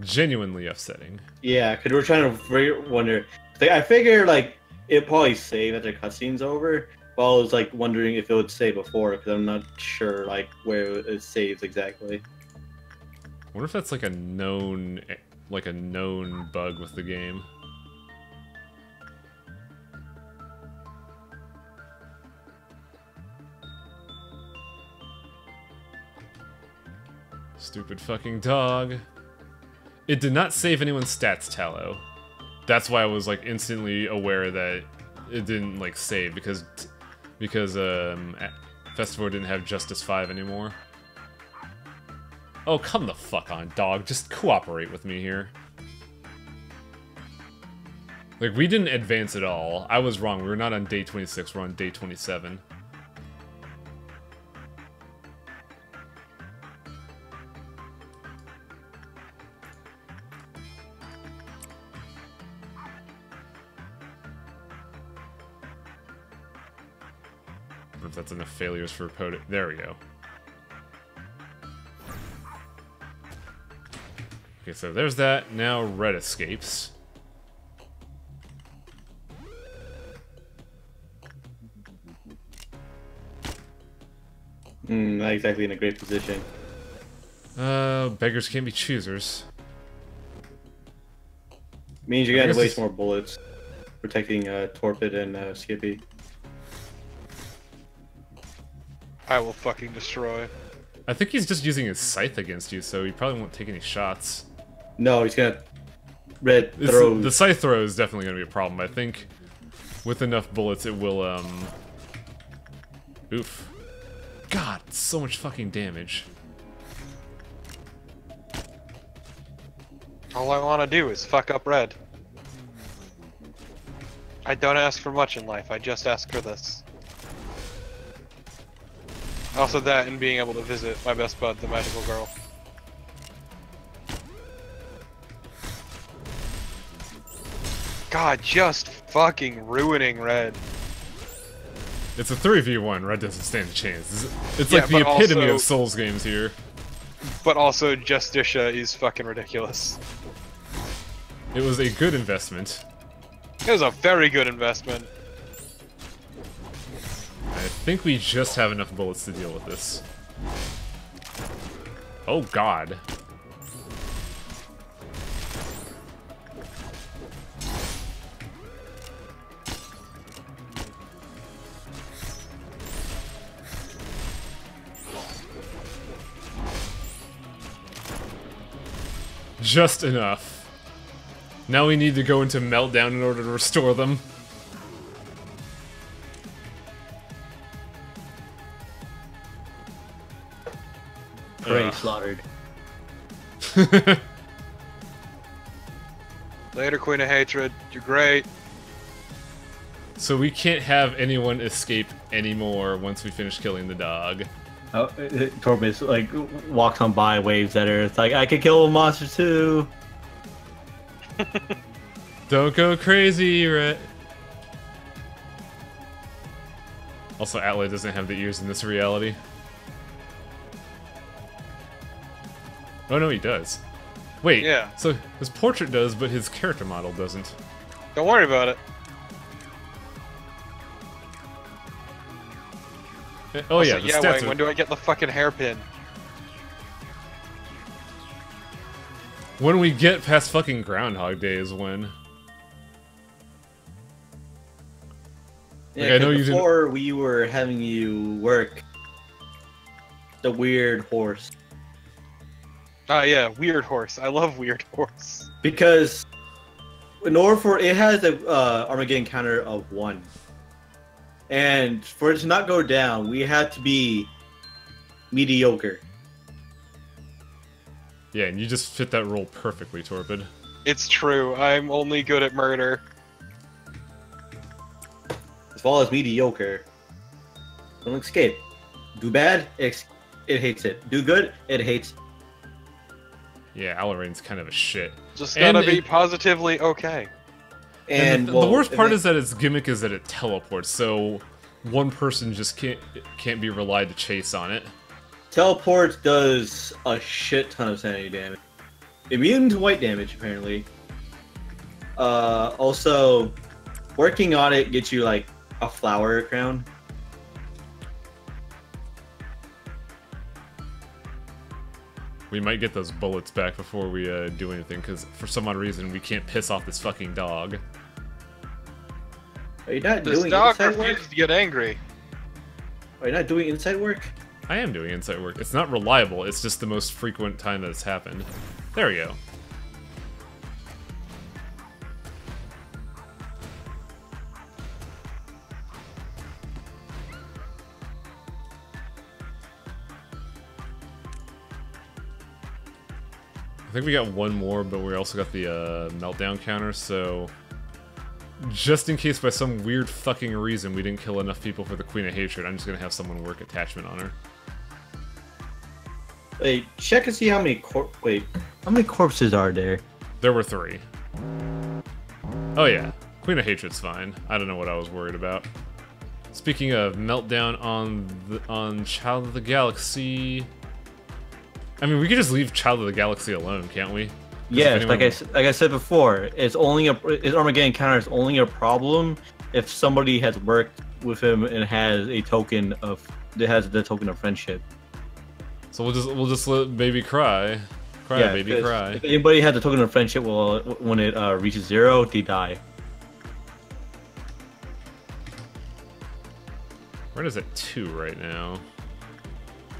Genuinely upsetting. Yeah, because we're trying to wonder. I figure like it probably save after the cutscene's over. But I was like wondering if it would save before because I'm not sure like where it saves exactly. I wonder if that's like a known, eh, like a known bug with the game. Stupid fucking dog. It did not save anyone's stats, Tallow. That's why I was like instantly aware that it didn't like save because because um Festivore didn't have Justice 5 anymore. Oh, come the fuck on, dog. Just cooperate with me here. Like, we didn't advance at all. I was wrong. We were not on day 26. We're on day 27. Failures for Poda. There we go. Okay, so there's that. Now Red escapes. Mm, not exactly in a great position. Uh, beggars can't be choosers. Means you're I gonna waste more bullets protecting uh, Torpid and uh, Skippy. I will fucking destroy. I think he's just using his scythe against you, so he probably won't take any shots. No, he's gonna red It's- the scythe throw is definitely going to be a problem. I think with enough bullets, it will um, Oof. God, so much fucking damage. All I want to do is fuck up red. I don't ask for much in life, I just ask for this. Also that and being able to visit my best bud, the magical girl. God, just fucking ruining red. It's a 3v1, Red doesn't stand a chance. It's, it's Yeah, like the epitome also- of Souls games here. But also, Justitia is fucking ridiculous. It was a good investment. It was a very good investment. I think we just have enough bullets to deal with this. Oh god. Just enough. Now we need to go into meltdown in order to restore them. Prey Ugh. slaughtered. Later, Queen of Hatred. You're great. So we can't have anyone escape anymore once we finish killing the dog. Oh, uh, uh, Torbis like walks on by, waves at her. It's like I could kill a monster too. Don't go crazy, Rhett. Also, Atla doesn't have the ears in this reality. Oh no, he does. Wait, Yeah. so his portrait does, but his character model doesn't. Don't worry about it. Eh, Oh Also, yeah, the yeah, stats Wang, are- when do I get the fucking hairpin? When we get past fucking Groundhog Day is when. Yeah, Like, I know 'cause you didn't- before we were having you work the weird horse Ah, yeah, Weird Horse. I love Weird Horse. because in order for it has a uh, Armageddon counter of one, and for it to not go down, we had to be mediocre. Yeah, and you just fit that role perfectly, Torpid. It's true. I'm only good at murder. As well as mediocre, don't escape. Do bad, it, it hates it. Do good, it hates. Yeah, Alriune's kind of a shit. Just gotta be it- positively okay. And, the, well, the worst part and is that its gimmick is that it teleports, so one person just can't can't be relied to chase on it. Teleport does a shit ton of sanity damage. Immune to white damage, apparently. Uh, also, working on it gets you like a flower crown. We might get those bullets back before we uh, do anything, because for some odd reason we can't piss off this fucking dog. Are you not This doing dog inside work? to get angry. Are you not doing inside work? I am doing inside work. It's not reliable, it's just the most frequent time that it's happened. There we go. Think we got one more, but we also got the uh, meltdown counter, so just in case by some weird fucking reason we didn't kill enough people for the Queen of Hatred, I'm just gonna have someone work attachment on her. Wait, check and see how many cor- wait, how many corpses are there? There were three. Oh yeah, Queen of Hatred's fine. I don't know what I was worried about. Speaking of meltdown on the, on Child of the Galaxy, I mean we could just leave Child of the Galaxy alone, can't we? Yes, anyone- like I like I said before, it's only a its Armageddon counter is only a problem if somebody has worked with him and has a token of that has the token of friendship. So we'll just we'll just let baby cry, cry baby 'cause cry. If anybody has the token of friendship, well, when it uh, reaches zero, they die. Where is it two right now?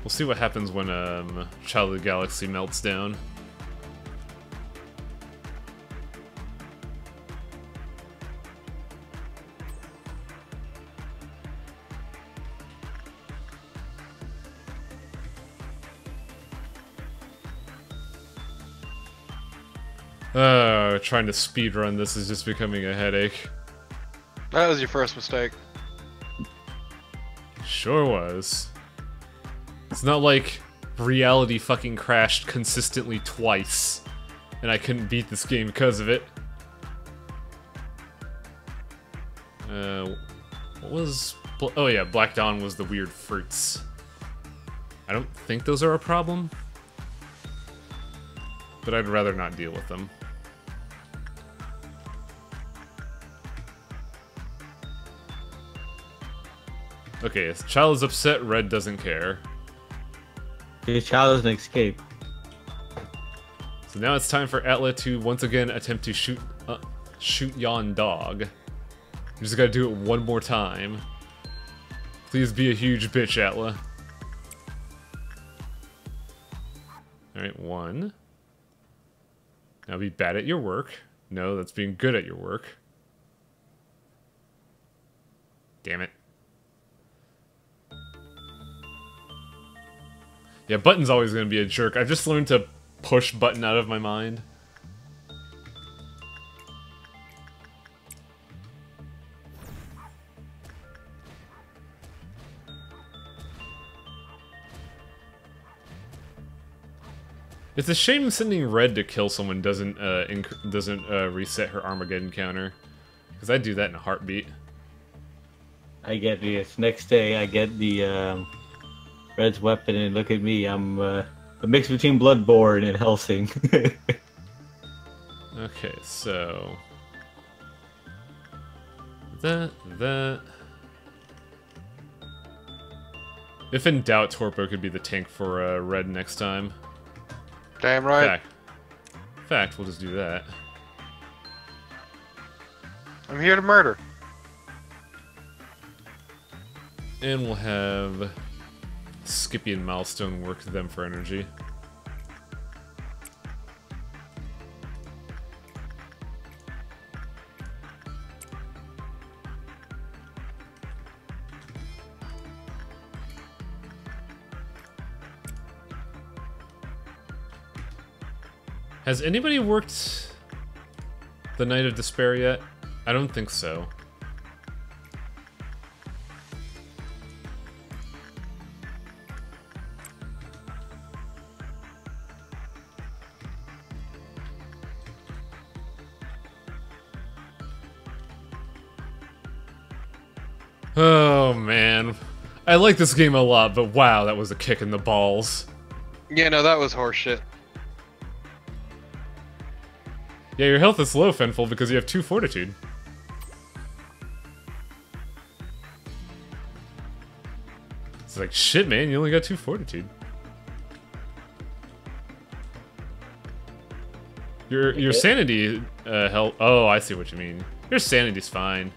We'll see what happens when um, Child of the Galaxy melts down. Uh, trying to speedrun this is just becoming a headache. That was your first mistake. Sure was. It's not like reality fucking crashed consistently twice, and I couldn't beat this game because of it. Uh, what was... Oh yeah, Black Dawn was the weird fruits. I don't think those are a problem. But I'd rather not deal with them. Okay, if child is upset, red doesn't care. His child doesn't escape. So now it's time for Atla to once again attempt to shoot uh, shoot yon dog. You just gotta do it one more time. Please be a huge bitch, Atla. Alright, one. Now be bad at your work. No, that's being good at your work. Damn it. Yeah, Button's always gonna be a jerk. I've just learned to push Button out of my mind. It's a shame sending Red to kill someone doesn't uh, doesn't uh, reset her Armageddon counter, because I'd do that in a heartbeat. I get this. Next day, I get the um, Red's weapon, and look at me. I'm uh, a mix between Bloodborne and Helsing. Okay, so that that. If in doubt, Torpo could be the tank for uh, Red next time. Damn right. Fact. Fact, we'll just do that. I'm here to murder. And we'll have Skippy and Milestone work them for energy. Has anybody worked the Knight of Despair yet? I don't think so. I like this game a lot, but wow, that was a kick in the balls. Yeah, no, that was horseshit. Yeah, your health is low, Fenful, because you have two fortitude. It's like, shit, man, you only got two fortitude. Your your sanity uh, health. Oh, I see what you mean. Your sanity's fine.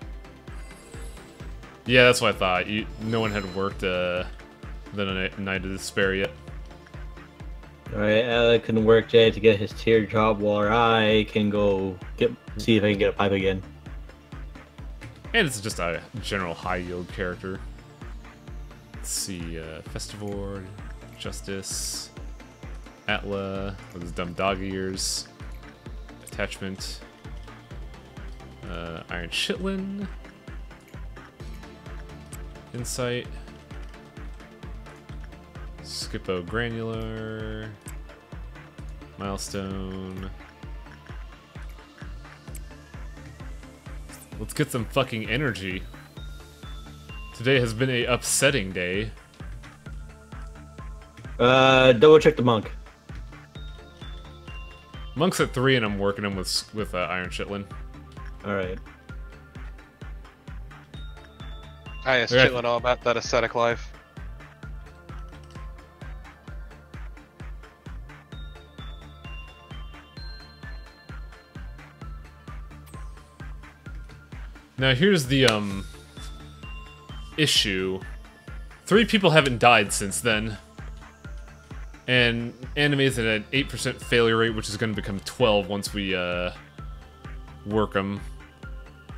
Yeah, that's what I thought. You, no one had worked uh, the Knight of Despair yet. Alright, Alec can work Jay to get his teardrop while I can go get see if I can get a pipe again. And it's just a general high yield character. Let's see, uh, Festivore, Justice, Atla with his dumb dog ears, Attachment, uh, Iron Shitlin, Insight, Skippo Granular, Milestone. Let's get some fucking energy. Today has been a upsetting day. Uh, double check the monk. Monk's at three, and I'm working him with with uh, Iron Shitlin. Alright. I just Okay. chilling all about that aesthetic life. Now here's the um issue. Three people haven't died since then. And anime's at an 8% failure rate, which is going to become 12 once we uh, work them.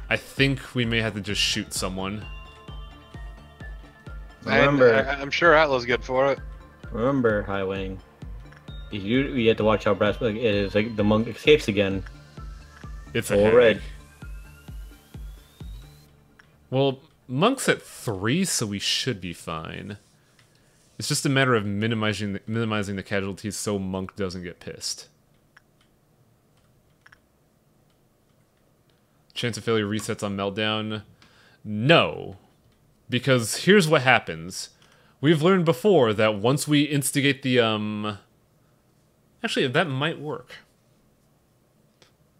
I think we may have to just shoot someone. Remember- And I, I'm sure Atla's good for it. Remember, Highwang. You you have to watch out, Brass. Like it is like the monk escapes again. It's a All red. Well, monk's at three, so we should be fine. It's just a matter of minimizing the, minimizing the casualties so monk doesn't get pissed. Chance of failure resets on meltdown. No, because here's what happens. We've learned before that once we instigate the um. Actually, that might work.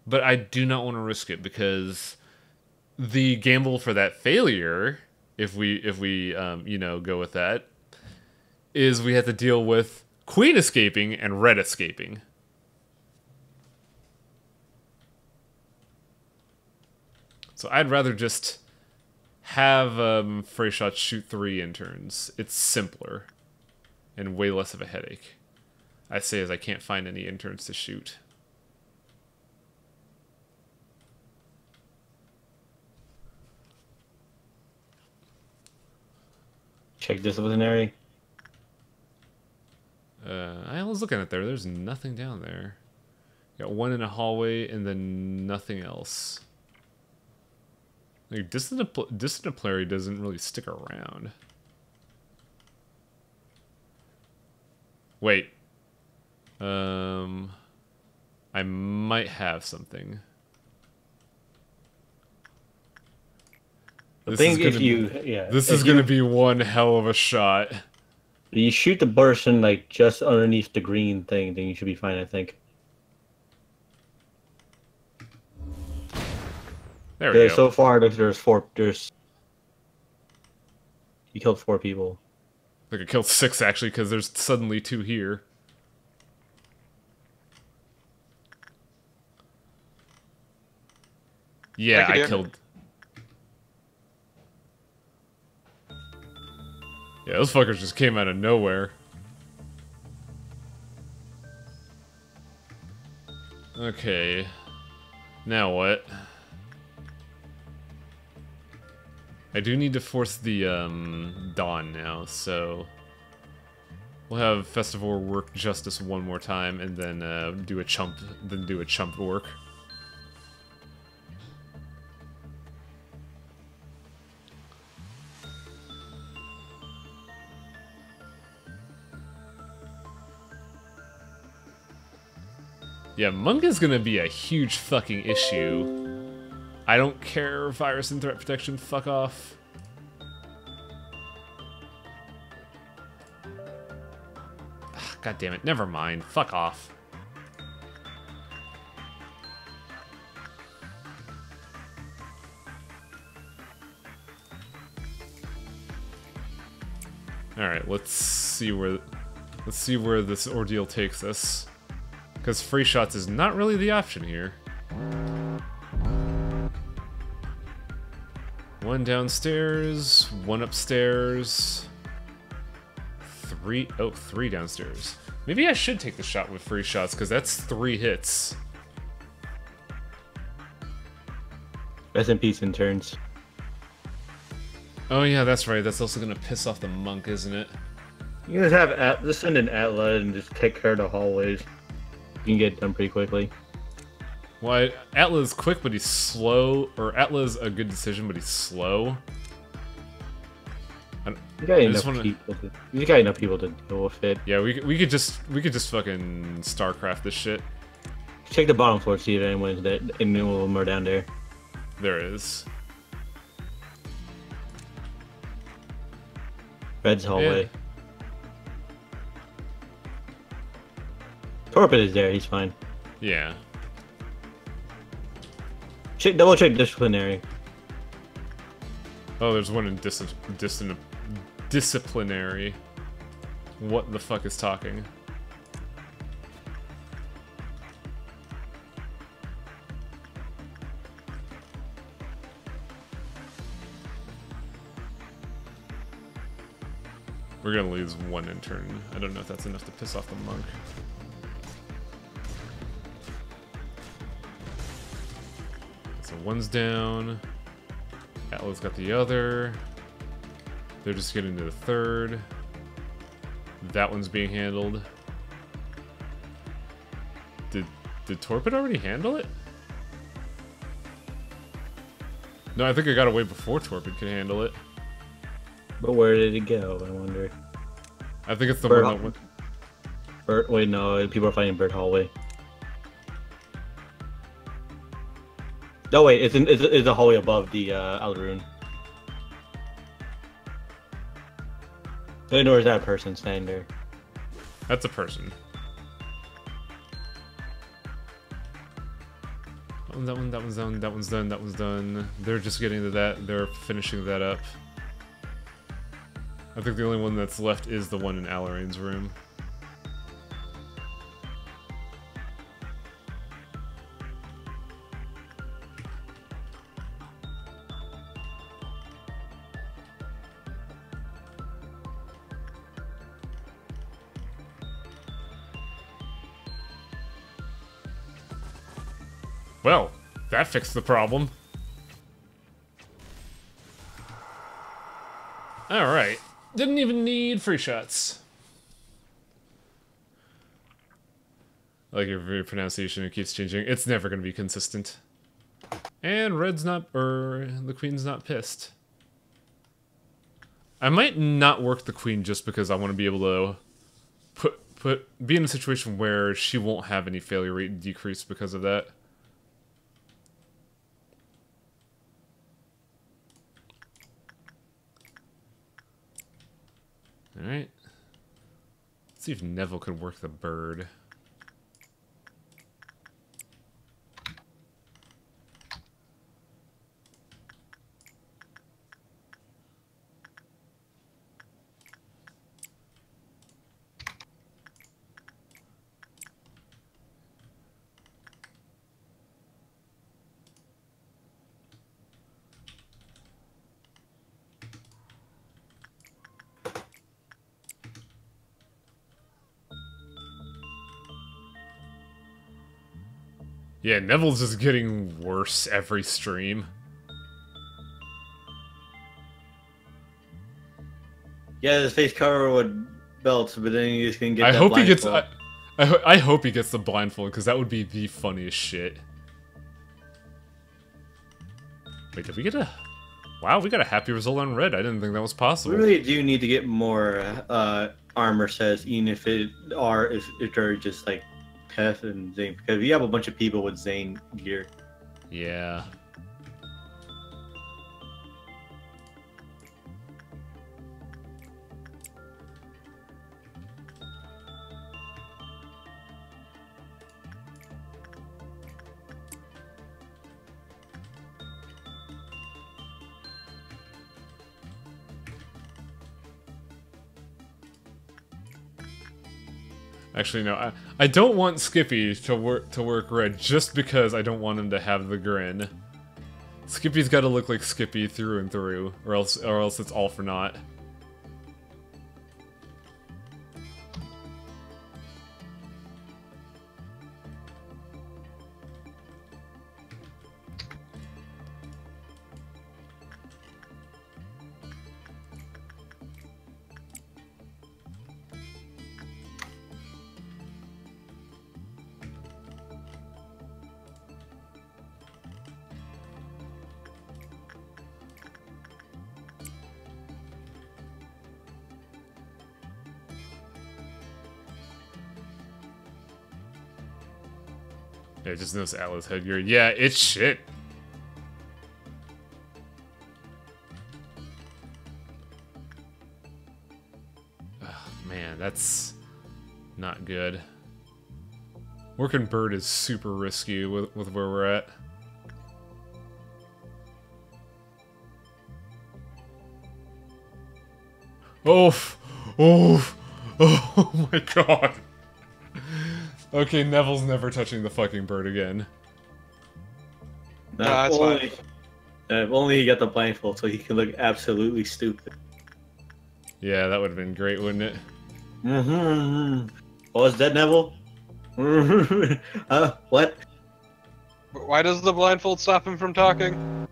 But I do not want to risk it because the gamble for that failure, if we if we um, you know go with that, is we have to deal with Queen escaping and Red escaping. So I'd rather just have um, Freischütz shoot three interns. It's simpler and way less of a headache. I say as I can't find any interns to shoot. Check disciplinary. Uh, I was looking at there. There's nothing down there. Got one in a hallway and then nothing else. Like discipl- disciplinary doesn't really stick around. Wait. Um, I might have something. The This thing is if you yeah This is gonna be one hell of a shot. You shoot the person like just underneath the green thing, then you should be fine. I think. There we Okay, go. so far there's, there's four. There's you killed four people. Like I killed six actually because there's suddenly two here. Yeah, Thank you, I killed. Yeah, those fuckers just came out of nowhere. Okay. Now what? I do need to force the um, dawn now, so we'll have Festivore work justice one more time, and then uh, do a chump, then do a chump work. Yeah, Monk is gonna be a huge fucking issue. I don't care, virus and threat protection, fuck off. Ah, God damn it, never mind, fuck off. Alright, let's see where let's see where this ordeal takes us. Because Freischütz is not really the option here. One downstairs, one upstairs. Three, oh, three downstairs. Maybe I should take the shot with Freischütz, because that's three hits. Rest in peace, interns. Oh yeah, that's right. That's also gonna piss off the monk, isn't it? You guys have at just send an Atla and just take care of the hallways. You can get it done pretty quickly. Well, I, Atla's quick, but he's slow. Or Atla's a good decision, but he's slow. You got enough wanna- people. To, you got enough people to deal with it. yeah, we, we could just we could just fucking Starcraft this shit. Check the bottom floor, see if anyone's there. Any of them are down there. There is. Red's hallway. Torpid is there. He's fine. Yeah. Check double check disciplinary. Oh, there's one in dis- dis- disciplinary. What the fuck is talking? We're gonna lose one intern. I don't know if that's enough to piss off the monk. One's down. Atlas got the other. They're just getting to the third. That one's being handled. Did did Torpid already handle it? No, I think I got away before Torpid could handle it. But where did it go? I wonder. I think it's the Bird one that went. Bird, wait, no, people are fighting Bird Hallway. No, wait, it's in, it's, it's a hallway above the uh, Alriune. Wait, nor is that a person standing there? That's a person. Oh, that one, that one's done, that one's done, that one's done. They're just getting to that, they're finishing that up. I think the only one that's left is the one in Alriune's room. Well, that fixed the problem. Alright. Didn't even need Freischütz. I like your pronunciation, it keeps changing. It's never gonna be consistent. And Red's not, or the Queen's not pissed. I might not work the Queen just because I want to be able to put put be in a situation where she won't have any failure rate decrease because of that. Alright. Let's see if Neville can work the bird. Yeah, Neville's just getting worse every stream. Yeah, his face covered with belts, but then he's gonna get. I hope he gets. I. I, ho- I hope he gets the blindfold because that would be the funniest shit. Wait, did we get a? Wow, we got a happy result on red. I didn't think that was possible. We really do need to get more uh, armor sets, even if it are if, if they're just like TETH and ZAYIN, because we have a bunch of people with ZAYIN gear. Yeah. Actually, no. I, I don't want Skippy to work to work red just because I don't want him to have the grin. Skippy's got to look like Skippy through and through, or else or else it's all for naught. Just notice Atlas headgear. Yeah, it's shit. Man, that's not good. Working bird is super risky with, with where we're at. Oh, oh, oh my god. Okay, Neville's never touching the fucking bird again. No, that's fine. only, uh, if only he got the blindfold so he could look absolutely stupid. Yeah, that would have been great, wouldn't it? Mm-hmm. Oh, is that Neville? uh, what? Why does the blindfold stop him from talking?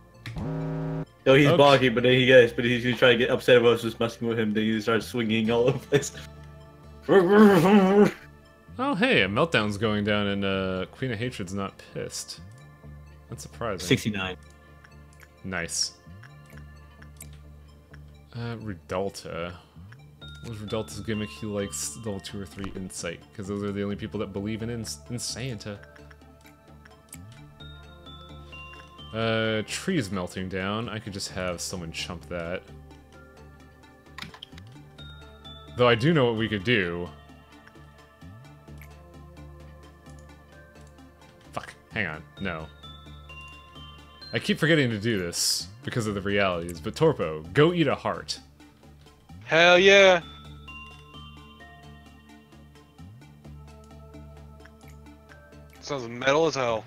No, he's Okay. balky, but then he gets, but he's gonna try to get upset about us just messing with him. Then he starts swinging all over the place. Oh, hey, a meltdown's going down, and uh, Queen of Hatred's not pissed. That's surprising. 69. Nice. Uh, Rudolta. What was Rudolta's gimmick? He likes level 2 or 3 insight, because those are the only people that believe in, in, in Santa. Uh, trees melting down. I could just have someone chump that. Though I do know what we could do. Hang on. No. I keep forgetting to do this because of the realities, but Torpo, go eat a heart. Hell yeah! Sounds metal as hell.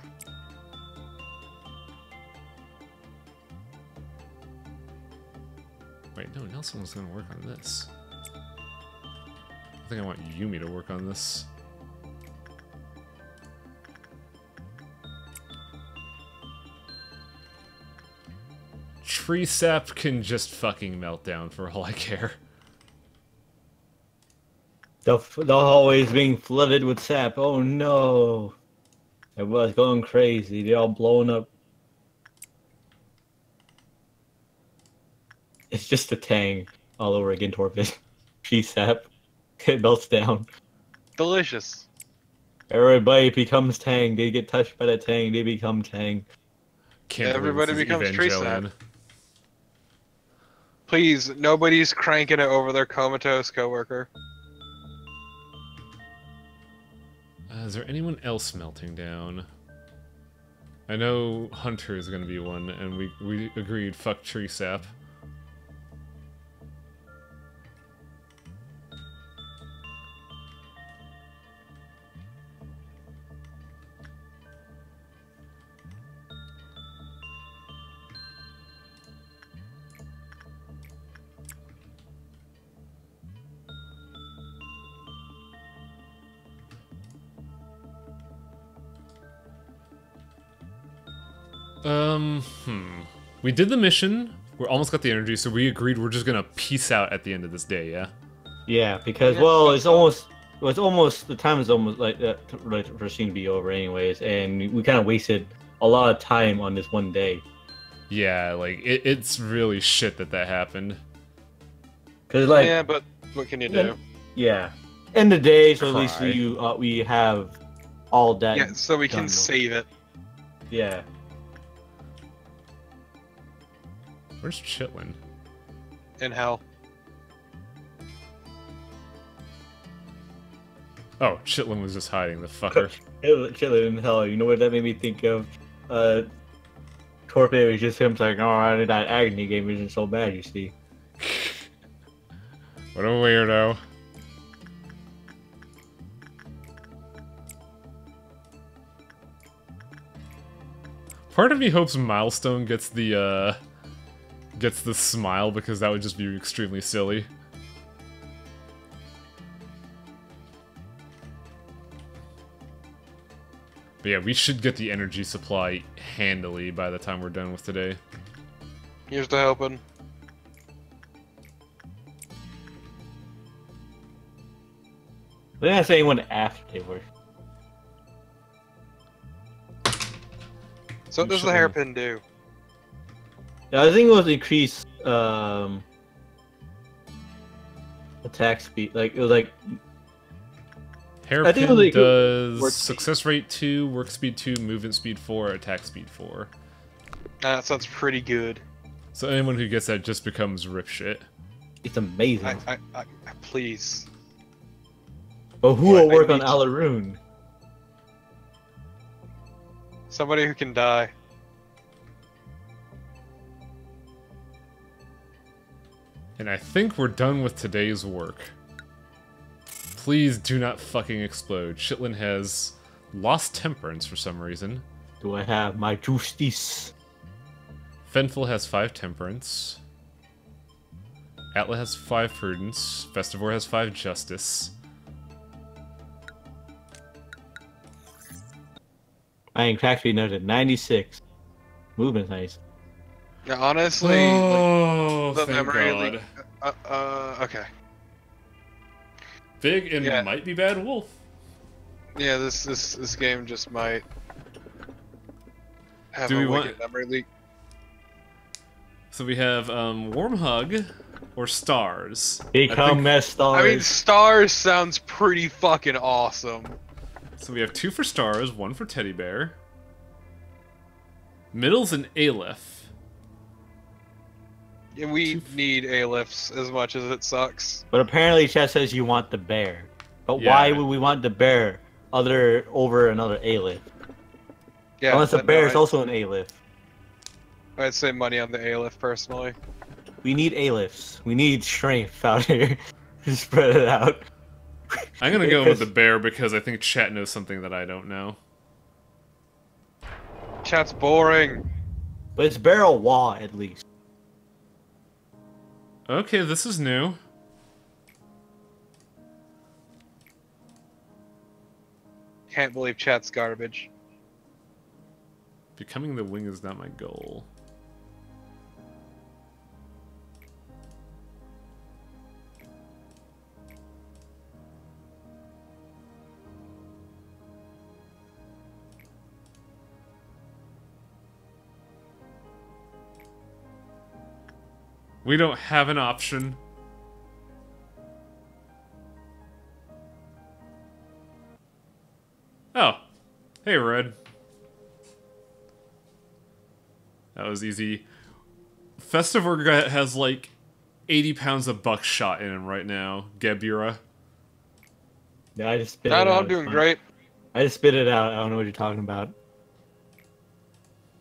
Wait, no, Nelson was gonna work on this. I think I want Yumi to work on this. Tree sap can just fucking melt down for all I care. The, the hallways being flooded with sap. Oh no. Everybody's going crazy. They're all blowing up. It's just a tang all over again, Torpid. Tree sap. It melts down. Delicious. Everybody becomes tang. They get touched by the tang. They become tang. Can't Everybody this is becomes tree sap. Please, nobody's cranking it over their comatose coworker. Uh, is there anyone else melting down? I know Hunter is gonna be one, and we we agreed. Fuck tree sap. Um, hmm. We did the mission. We almost got the energy, so we agreed we're just gonna peace out at the end of this day, yeah? Yeah, because well, it's almost well, it's almost the time is almost like that right for scene to be over anyways, and we kind of wasted a lot of time on this one day. Yeah, like, it, it's really shit that that happened. Cause like yeah, but what can you Yeah. do? yeah, end of the day, so at least Cry. we uh, we have all that. Yeah, so we can done. save it. Yeah, Where's Chitlin? in hell. Oh, Chitlin was just hiding, the fucker. Chitlin in hell. You know what that made me think of? Uh, Torpe was just him like, oh, that agony game isn't so bad. You see. What a weirdo. Part of me hopes Milestone gets the, uh, gets the smile because that would just be extremely silly. But yeah, we should get the energy supply handily by the time we're done with today. Here's the helping. They didn't say anyone after they were. So what does the hairpin do? Yeah, I think it was increased um attack speed. Like it was like Hairpin think it was like does work success rate 2, work speed 2, movement speed 4, attack speed 4. That sounds pretty good. So anyone who gets that just becomes rip shit. it's amazing. I, I, I, I- please. but who What, will work on need- Alriune? Somebody who can die. And I think we're done with today's work. Please do not fucking explode. Chitlin has lost temperance for some reason. Do I have my justice? Fenful has 5 temperance. Atla has 5 prudence. Festivore has 5 justice. I am actually noted 96. Movement's nice. Yeah, honestly, like, oh, the memory, God. like, uh, uh, okay. Big and Yeah. might be bad wolf. Yeah, this this this game just might have Do a we wicked want- memory leak. So we have um, Warm Hug or Stars. I Become think- as stars. I mean, stars sounds pretty fucking awesome. So we have two for Stars, one for Teddy Bear. Middle's an Aleph. Yeah, we need Alephs as much as it sucks. but apparently, Chad says you want the bear. But Yeah. why would we want the bear other over another Aleph? Yeah, Unless the but no, bear is I- also an Aleph. I'd say money on the Aleph personally. We need Alephs. We need strength out here. to Spread it out. I'm gonna go with the bear because I think chat knows something that I don't know. Chat's boring. But it's barrel wall at least. Okay, this is new. Can't believe chat's garbage. Becoming the wing is not my goal. We don't have an option. Oh. Hey, Red. That was easy. Festivore got- has like 80 pounds of buckshot in him right now. Gebura. Yeah, I just spit Not it all out. doing It's fine. great. I just spit it out. I don't know what you're talking about.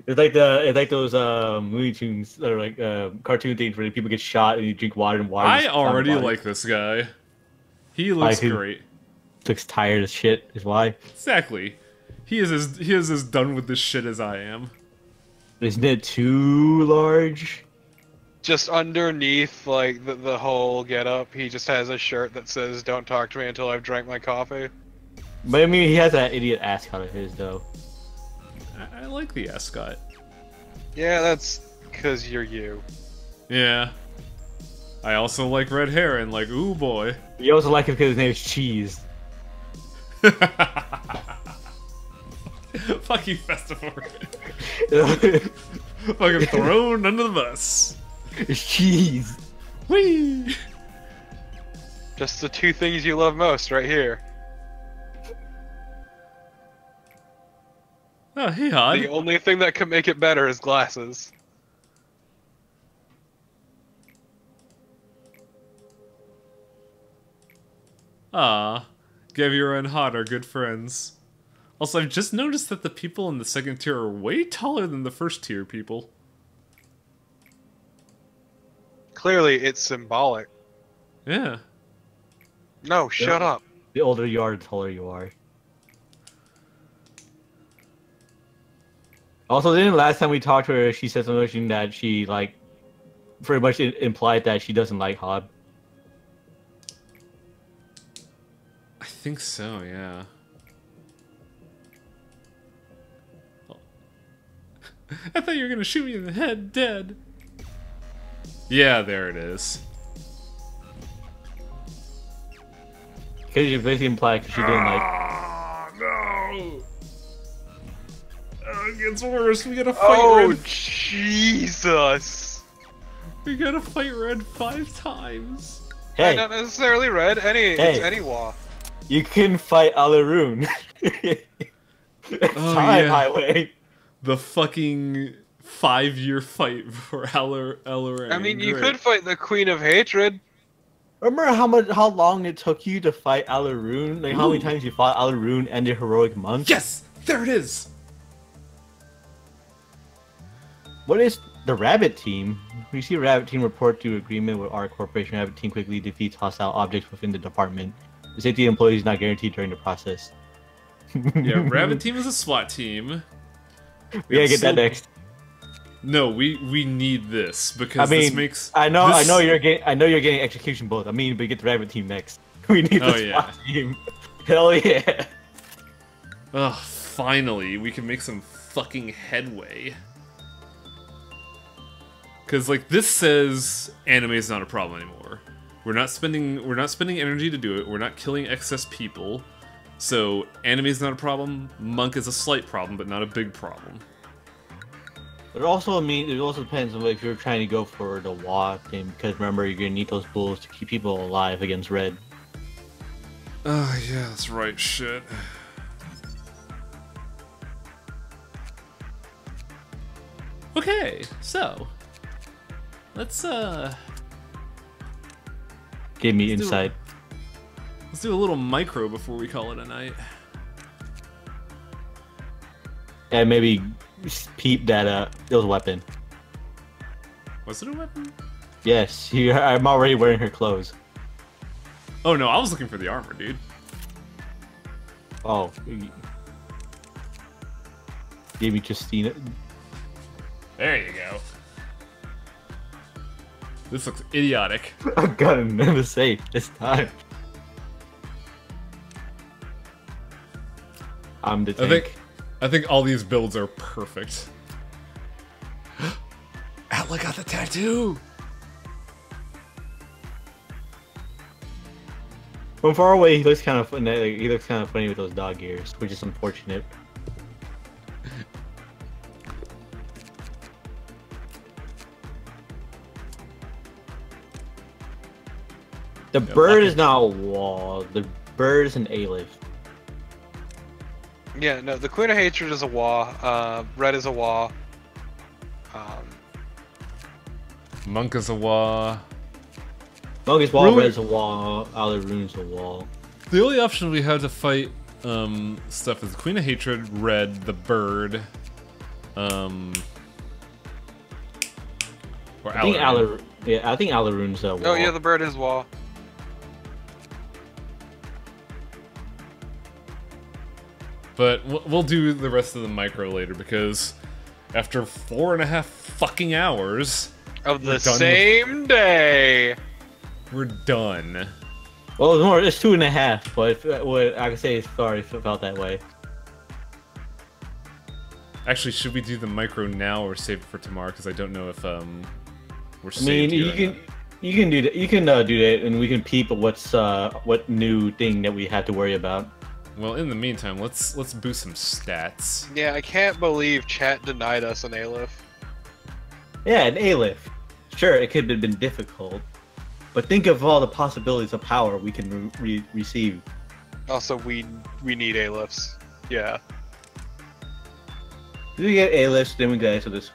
It's like the it's like those uh Looney Tunes or like uh, cartoon things where people get shot and you drink water and water. I just comes out already like this guy. He looks who? great. looks tired as shit. Is why. Exactly. He is as he is as done with this shit as I am. Isn't it too large? Just underneath, like, the, the whole get-up, he just has a shirt that says, don't talk to me until I've drank my coffee. But I mean, he has that idiot ascot of his though. I, I like the ascot. Yeah, that's because you're you. Yeah. I also like red hair and like, ooh boy. You also like him because his name is Cheese. Fuck you, Festivore. it's Fucking thrown under the bus. Cheese. Whee! Just the two things you love most right here. Oh, hey, The only thing that can make it better is glasses. Ah, Gebura and Hod are good friends. Also, I've just noticed that the people in the second tier are way taller than the first tier people. Clearly, it's symbolic. Yeah. No, shut up. The older you are, the taller you are. Also, didn't last time we talked to her, she said something that she like, pretty much implied that she doesn't like Hob. I think so, yeah. I thought you were gonna shoot me in the head, dead. Yeah, there it is. Because you basically implied because she didn't like. Ah, no! Oh, it gets worse. We gotta fight Oh, Red. Jesus! We gotta fight Red five times. Hey, Not necessarily red. Any, Hey. it's any wall. you can fight Alriune. Oh, Time yeah. highway. The fucking five-year fight for Eller Ellerin. I mean, you Great. could fight the Queen of Hatred. Remember how much, how long it took you to fight Alriune? Like how many times you fought Alriune and the heroic monk? Yes, there it is. What is the Rabbit Team? We see Rabbit Team report to agreement with our corporation. Rabbit Team quickly defeats hostile objects within the department. The safety of employees is not guaranteed during the process. Yeah, Rabbit Team is a SWAT team. We gotta get that next. No, we we need this because I this mean, makes. I know, I know you're getting, I know you're getting execution both. I mean, but get the Rabbit Team next. We need Oh, the yeah. SWAT team. Hell yeah! Ugh, finally, we can make some fucking headway. Cause like this says anime is not a problem anymore. We're not spending we're not spending energy to do it. We're not killing excess people. So anime is not a problem. Monk is a slight problem, but not a big problem. But it also mean it also depends on if you're trying to go for the walk thing because remember you're gonna need those bulls to keep people alive against red. Oh yeah, that's right. Shit. Okay, so let's uh Give me Let's do it. insight. let's do a little micro before we call it a night. And maybe peep that uh it was a weapon. Was it a weapon? Yes, you, I'm already wearing her clothes. Oh no, I was looking for the armor, dude. Oh. Gave me Justitia. There you go. This looks idiotic. I got the safe this time. I'm the I think I think all these builds are perfect. Atla got the tattoo. From far away, he looks kind of funny. He looks kind of funny with those dog ears, which is unfortunate. The Yeah, bird is not a WAW. The bird is an Aleph. Yeah, no, the Queen of Hatred is a WAW. Uh, Red is a WAW. Um, Monk is a wa. Longest wall, Really? red is a WAW. Outer rune's a WAW. The only option we have to fight um, stuff is Queen of Hatred, Red, the Bird, um, or I think Alriune. Outer, yeah, I think Alriune's a WAW. oh yeah, the bird is WAW. But we'll, we'll do the rest of the micro later because after four and a half fucking hours, Of the done with- same day. we're done. Well, it's more. It's two and a half, but if, what I can say is sorry if it felt that way. Actually, should we do the micro now or save it for tomorrow? Because I don't know if um we're I mean, you can not. you can do that. You can uh, do that, and we can peep at what's uh what new thing that we have to worry about. Well, in the meantime, let's let's boost some stats. Yeah, I can't believe chat denied us an Aleph. Yeah, an Aleph. Sure, it could have been difficult, but think of all the possibilities of power we can re- re- receive. Also, we we need Alephs. Yeah. If we get Aleph, then we get into this.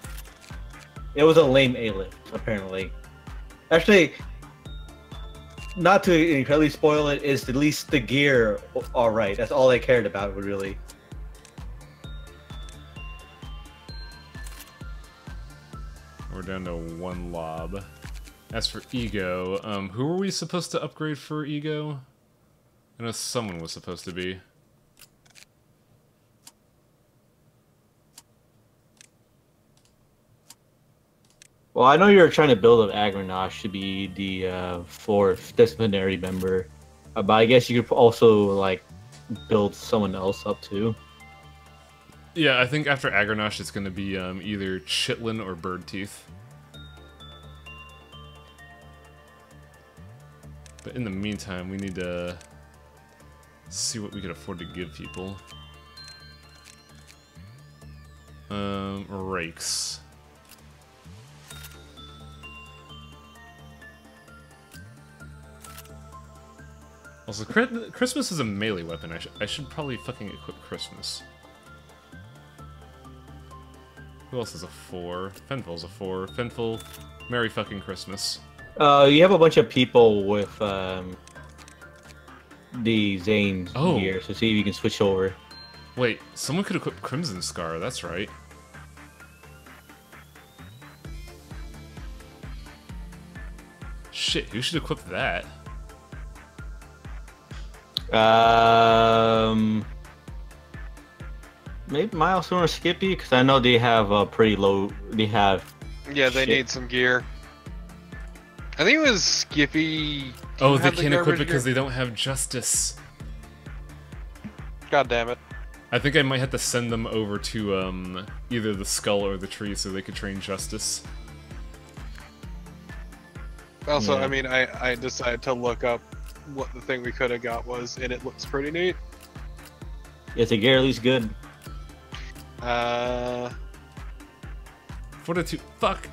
It was a lame Aleph, apparently. Actually, not to incredibly spoil it, is at least the gear all right. That's all I cared about, really. We're down to one lob. As for ego, um, who were we supposed to upgrade for ego? I know someone was supposed to be. Well, I know you're trying to build up Agranosh to be the uh, fourth disciplinary member, uh, but I guess you could also like build someone else up too. Yeah, I think after Agranosh, it's going to be um, either Chitlin or Bird Teeth. But in the meantime, we need to see what we can afford to give people. Um, rakes. Also, Christmas is a melee weapon. I, sh- I should probably fucking equip Christmas. Who else is a four? Fenfil's a four. Fenfil, Merry fucking Christmas. Uh, you have a bunch of people with um, the ZAYIN Oh. here, so see if you can switch over. Wait, someone could equip Crimson Scar, that's right. Shit, who should equip that? Um, maybe Miles or Skippy, because I know they have a pretty low. They have. Yeah, they Shit. need some gear. I think it was Skippy. Do Oh, they can't equip it because gear? they don't have Justice. God damn it. I think I might have to send them over to um, either the Skull or the Tree so they could train Justice. Also, Yeah. I mean, I, I decided to look up what the thing we could have got was, and it looks pretty neat. Yeah, the gear at least good? Uh, Fortitude. Fuck.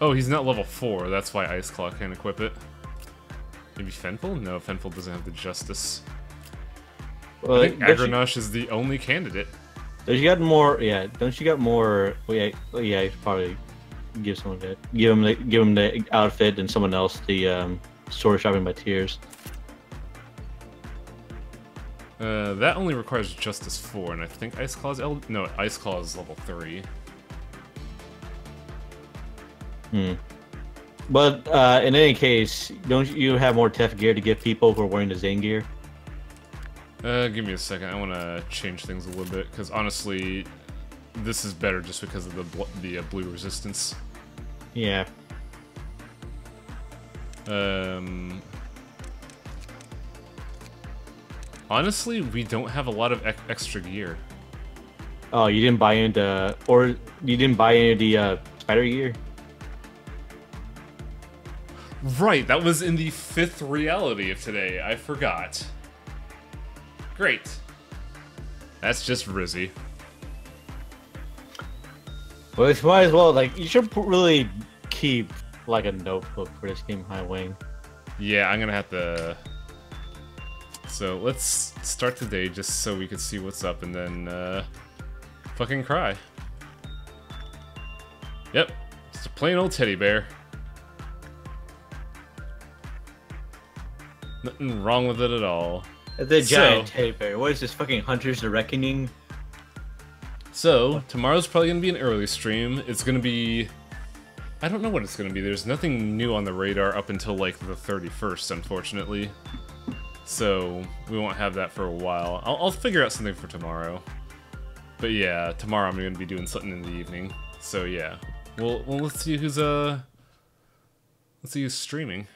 Oh, he's not level 4. That's why Ice Claw can't equip it. Maybe Fenful? No, Fenful doesn't have the Justice. Well, I think don't you- is the only candidate. Don't you got more? Yeah, don't you got more? Well, yeah, well, yeah. You probably give someone that. Give him the give him the outfit and someone else the um, sword shopping by tiers. Uh, that only requires Justice 4, and I think Ice Claw is L- No, Ice Claw is level 3. Hmm. But uh, in any case, don't you have more TETH gear to give people who are wearing the ZAYIN gear? Uh, give me a second. I want to change things a little bit, because honestly, this is better just because of the, bl- the uh, blue resistance. Yeah. Um, honestly, we don't have a lot of ec- extra gear. Oh, you didn't buy into, or you didn't buy any of the uh, spider gear? Right, that was in the fifth reality of today. I forgot. Great. That's just Rizzy. Well, you might as well. Like, you should really keep like a notebook for this game, Highwang. Yeah, I'm gonna have to. So let's start the day just so we can see what's up and then uh, fucking cry. Yep, it's a plain old teddy bear. Nothing wrong with it at all. The giant So- teddy bear. What is this fucking Hunters the Reckoning? So, tomorrow's probably going to be an early stream. It's going to be. I don't know what it's going to be. There's nothing new on the radar up until like the 31st, unfortunately. So, we won't have that for a while. I'll, I'll figure out something for tomorrow. But yeah, tomorrow I'm going to be doing something in the evening. So yeah. Well, well let's see who's uh let's see who's streaming.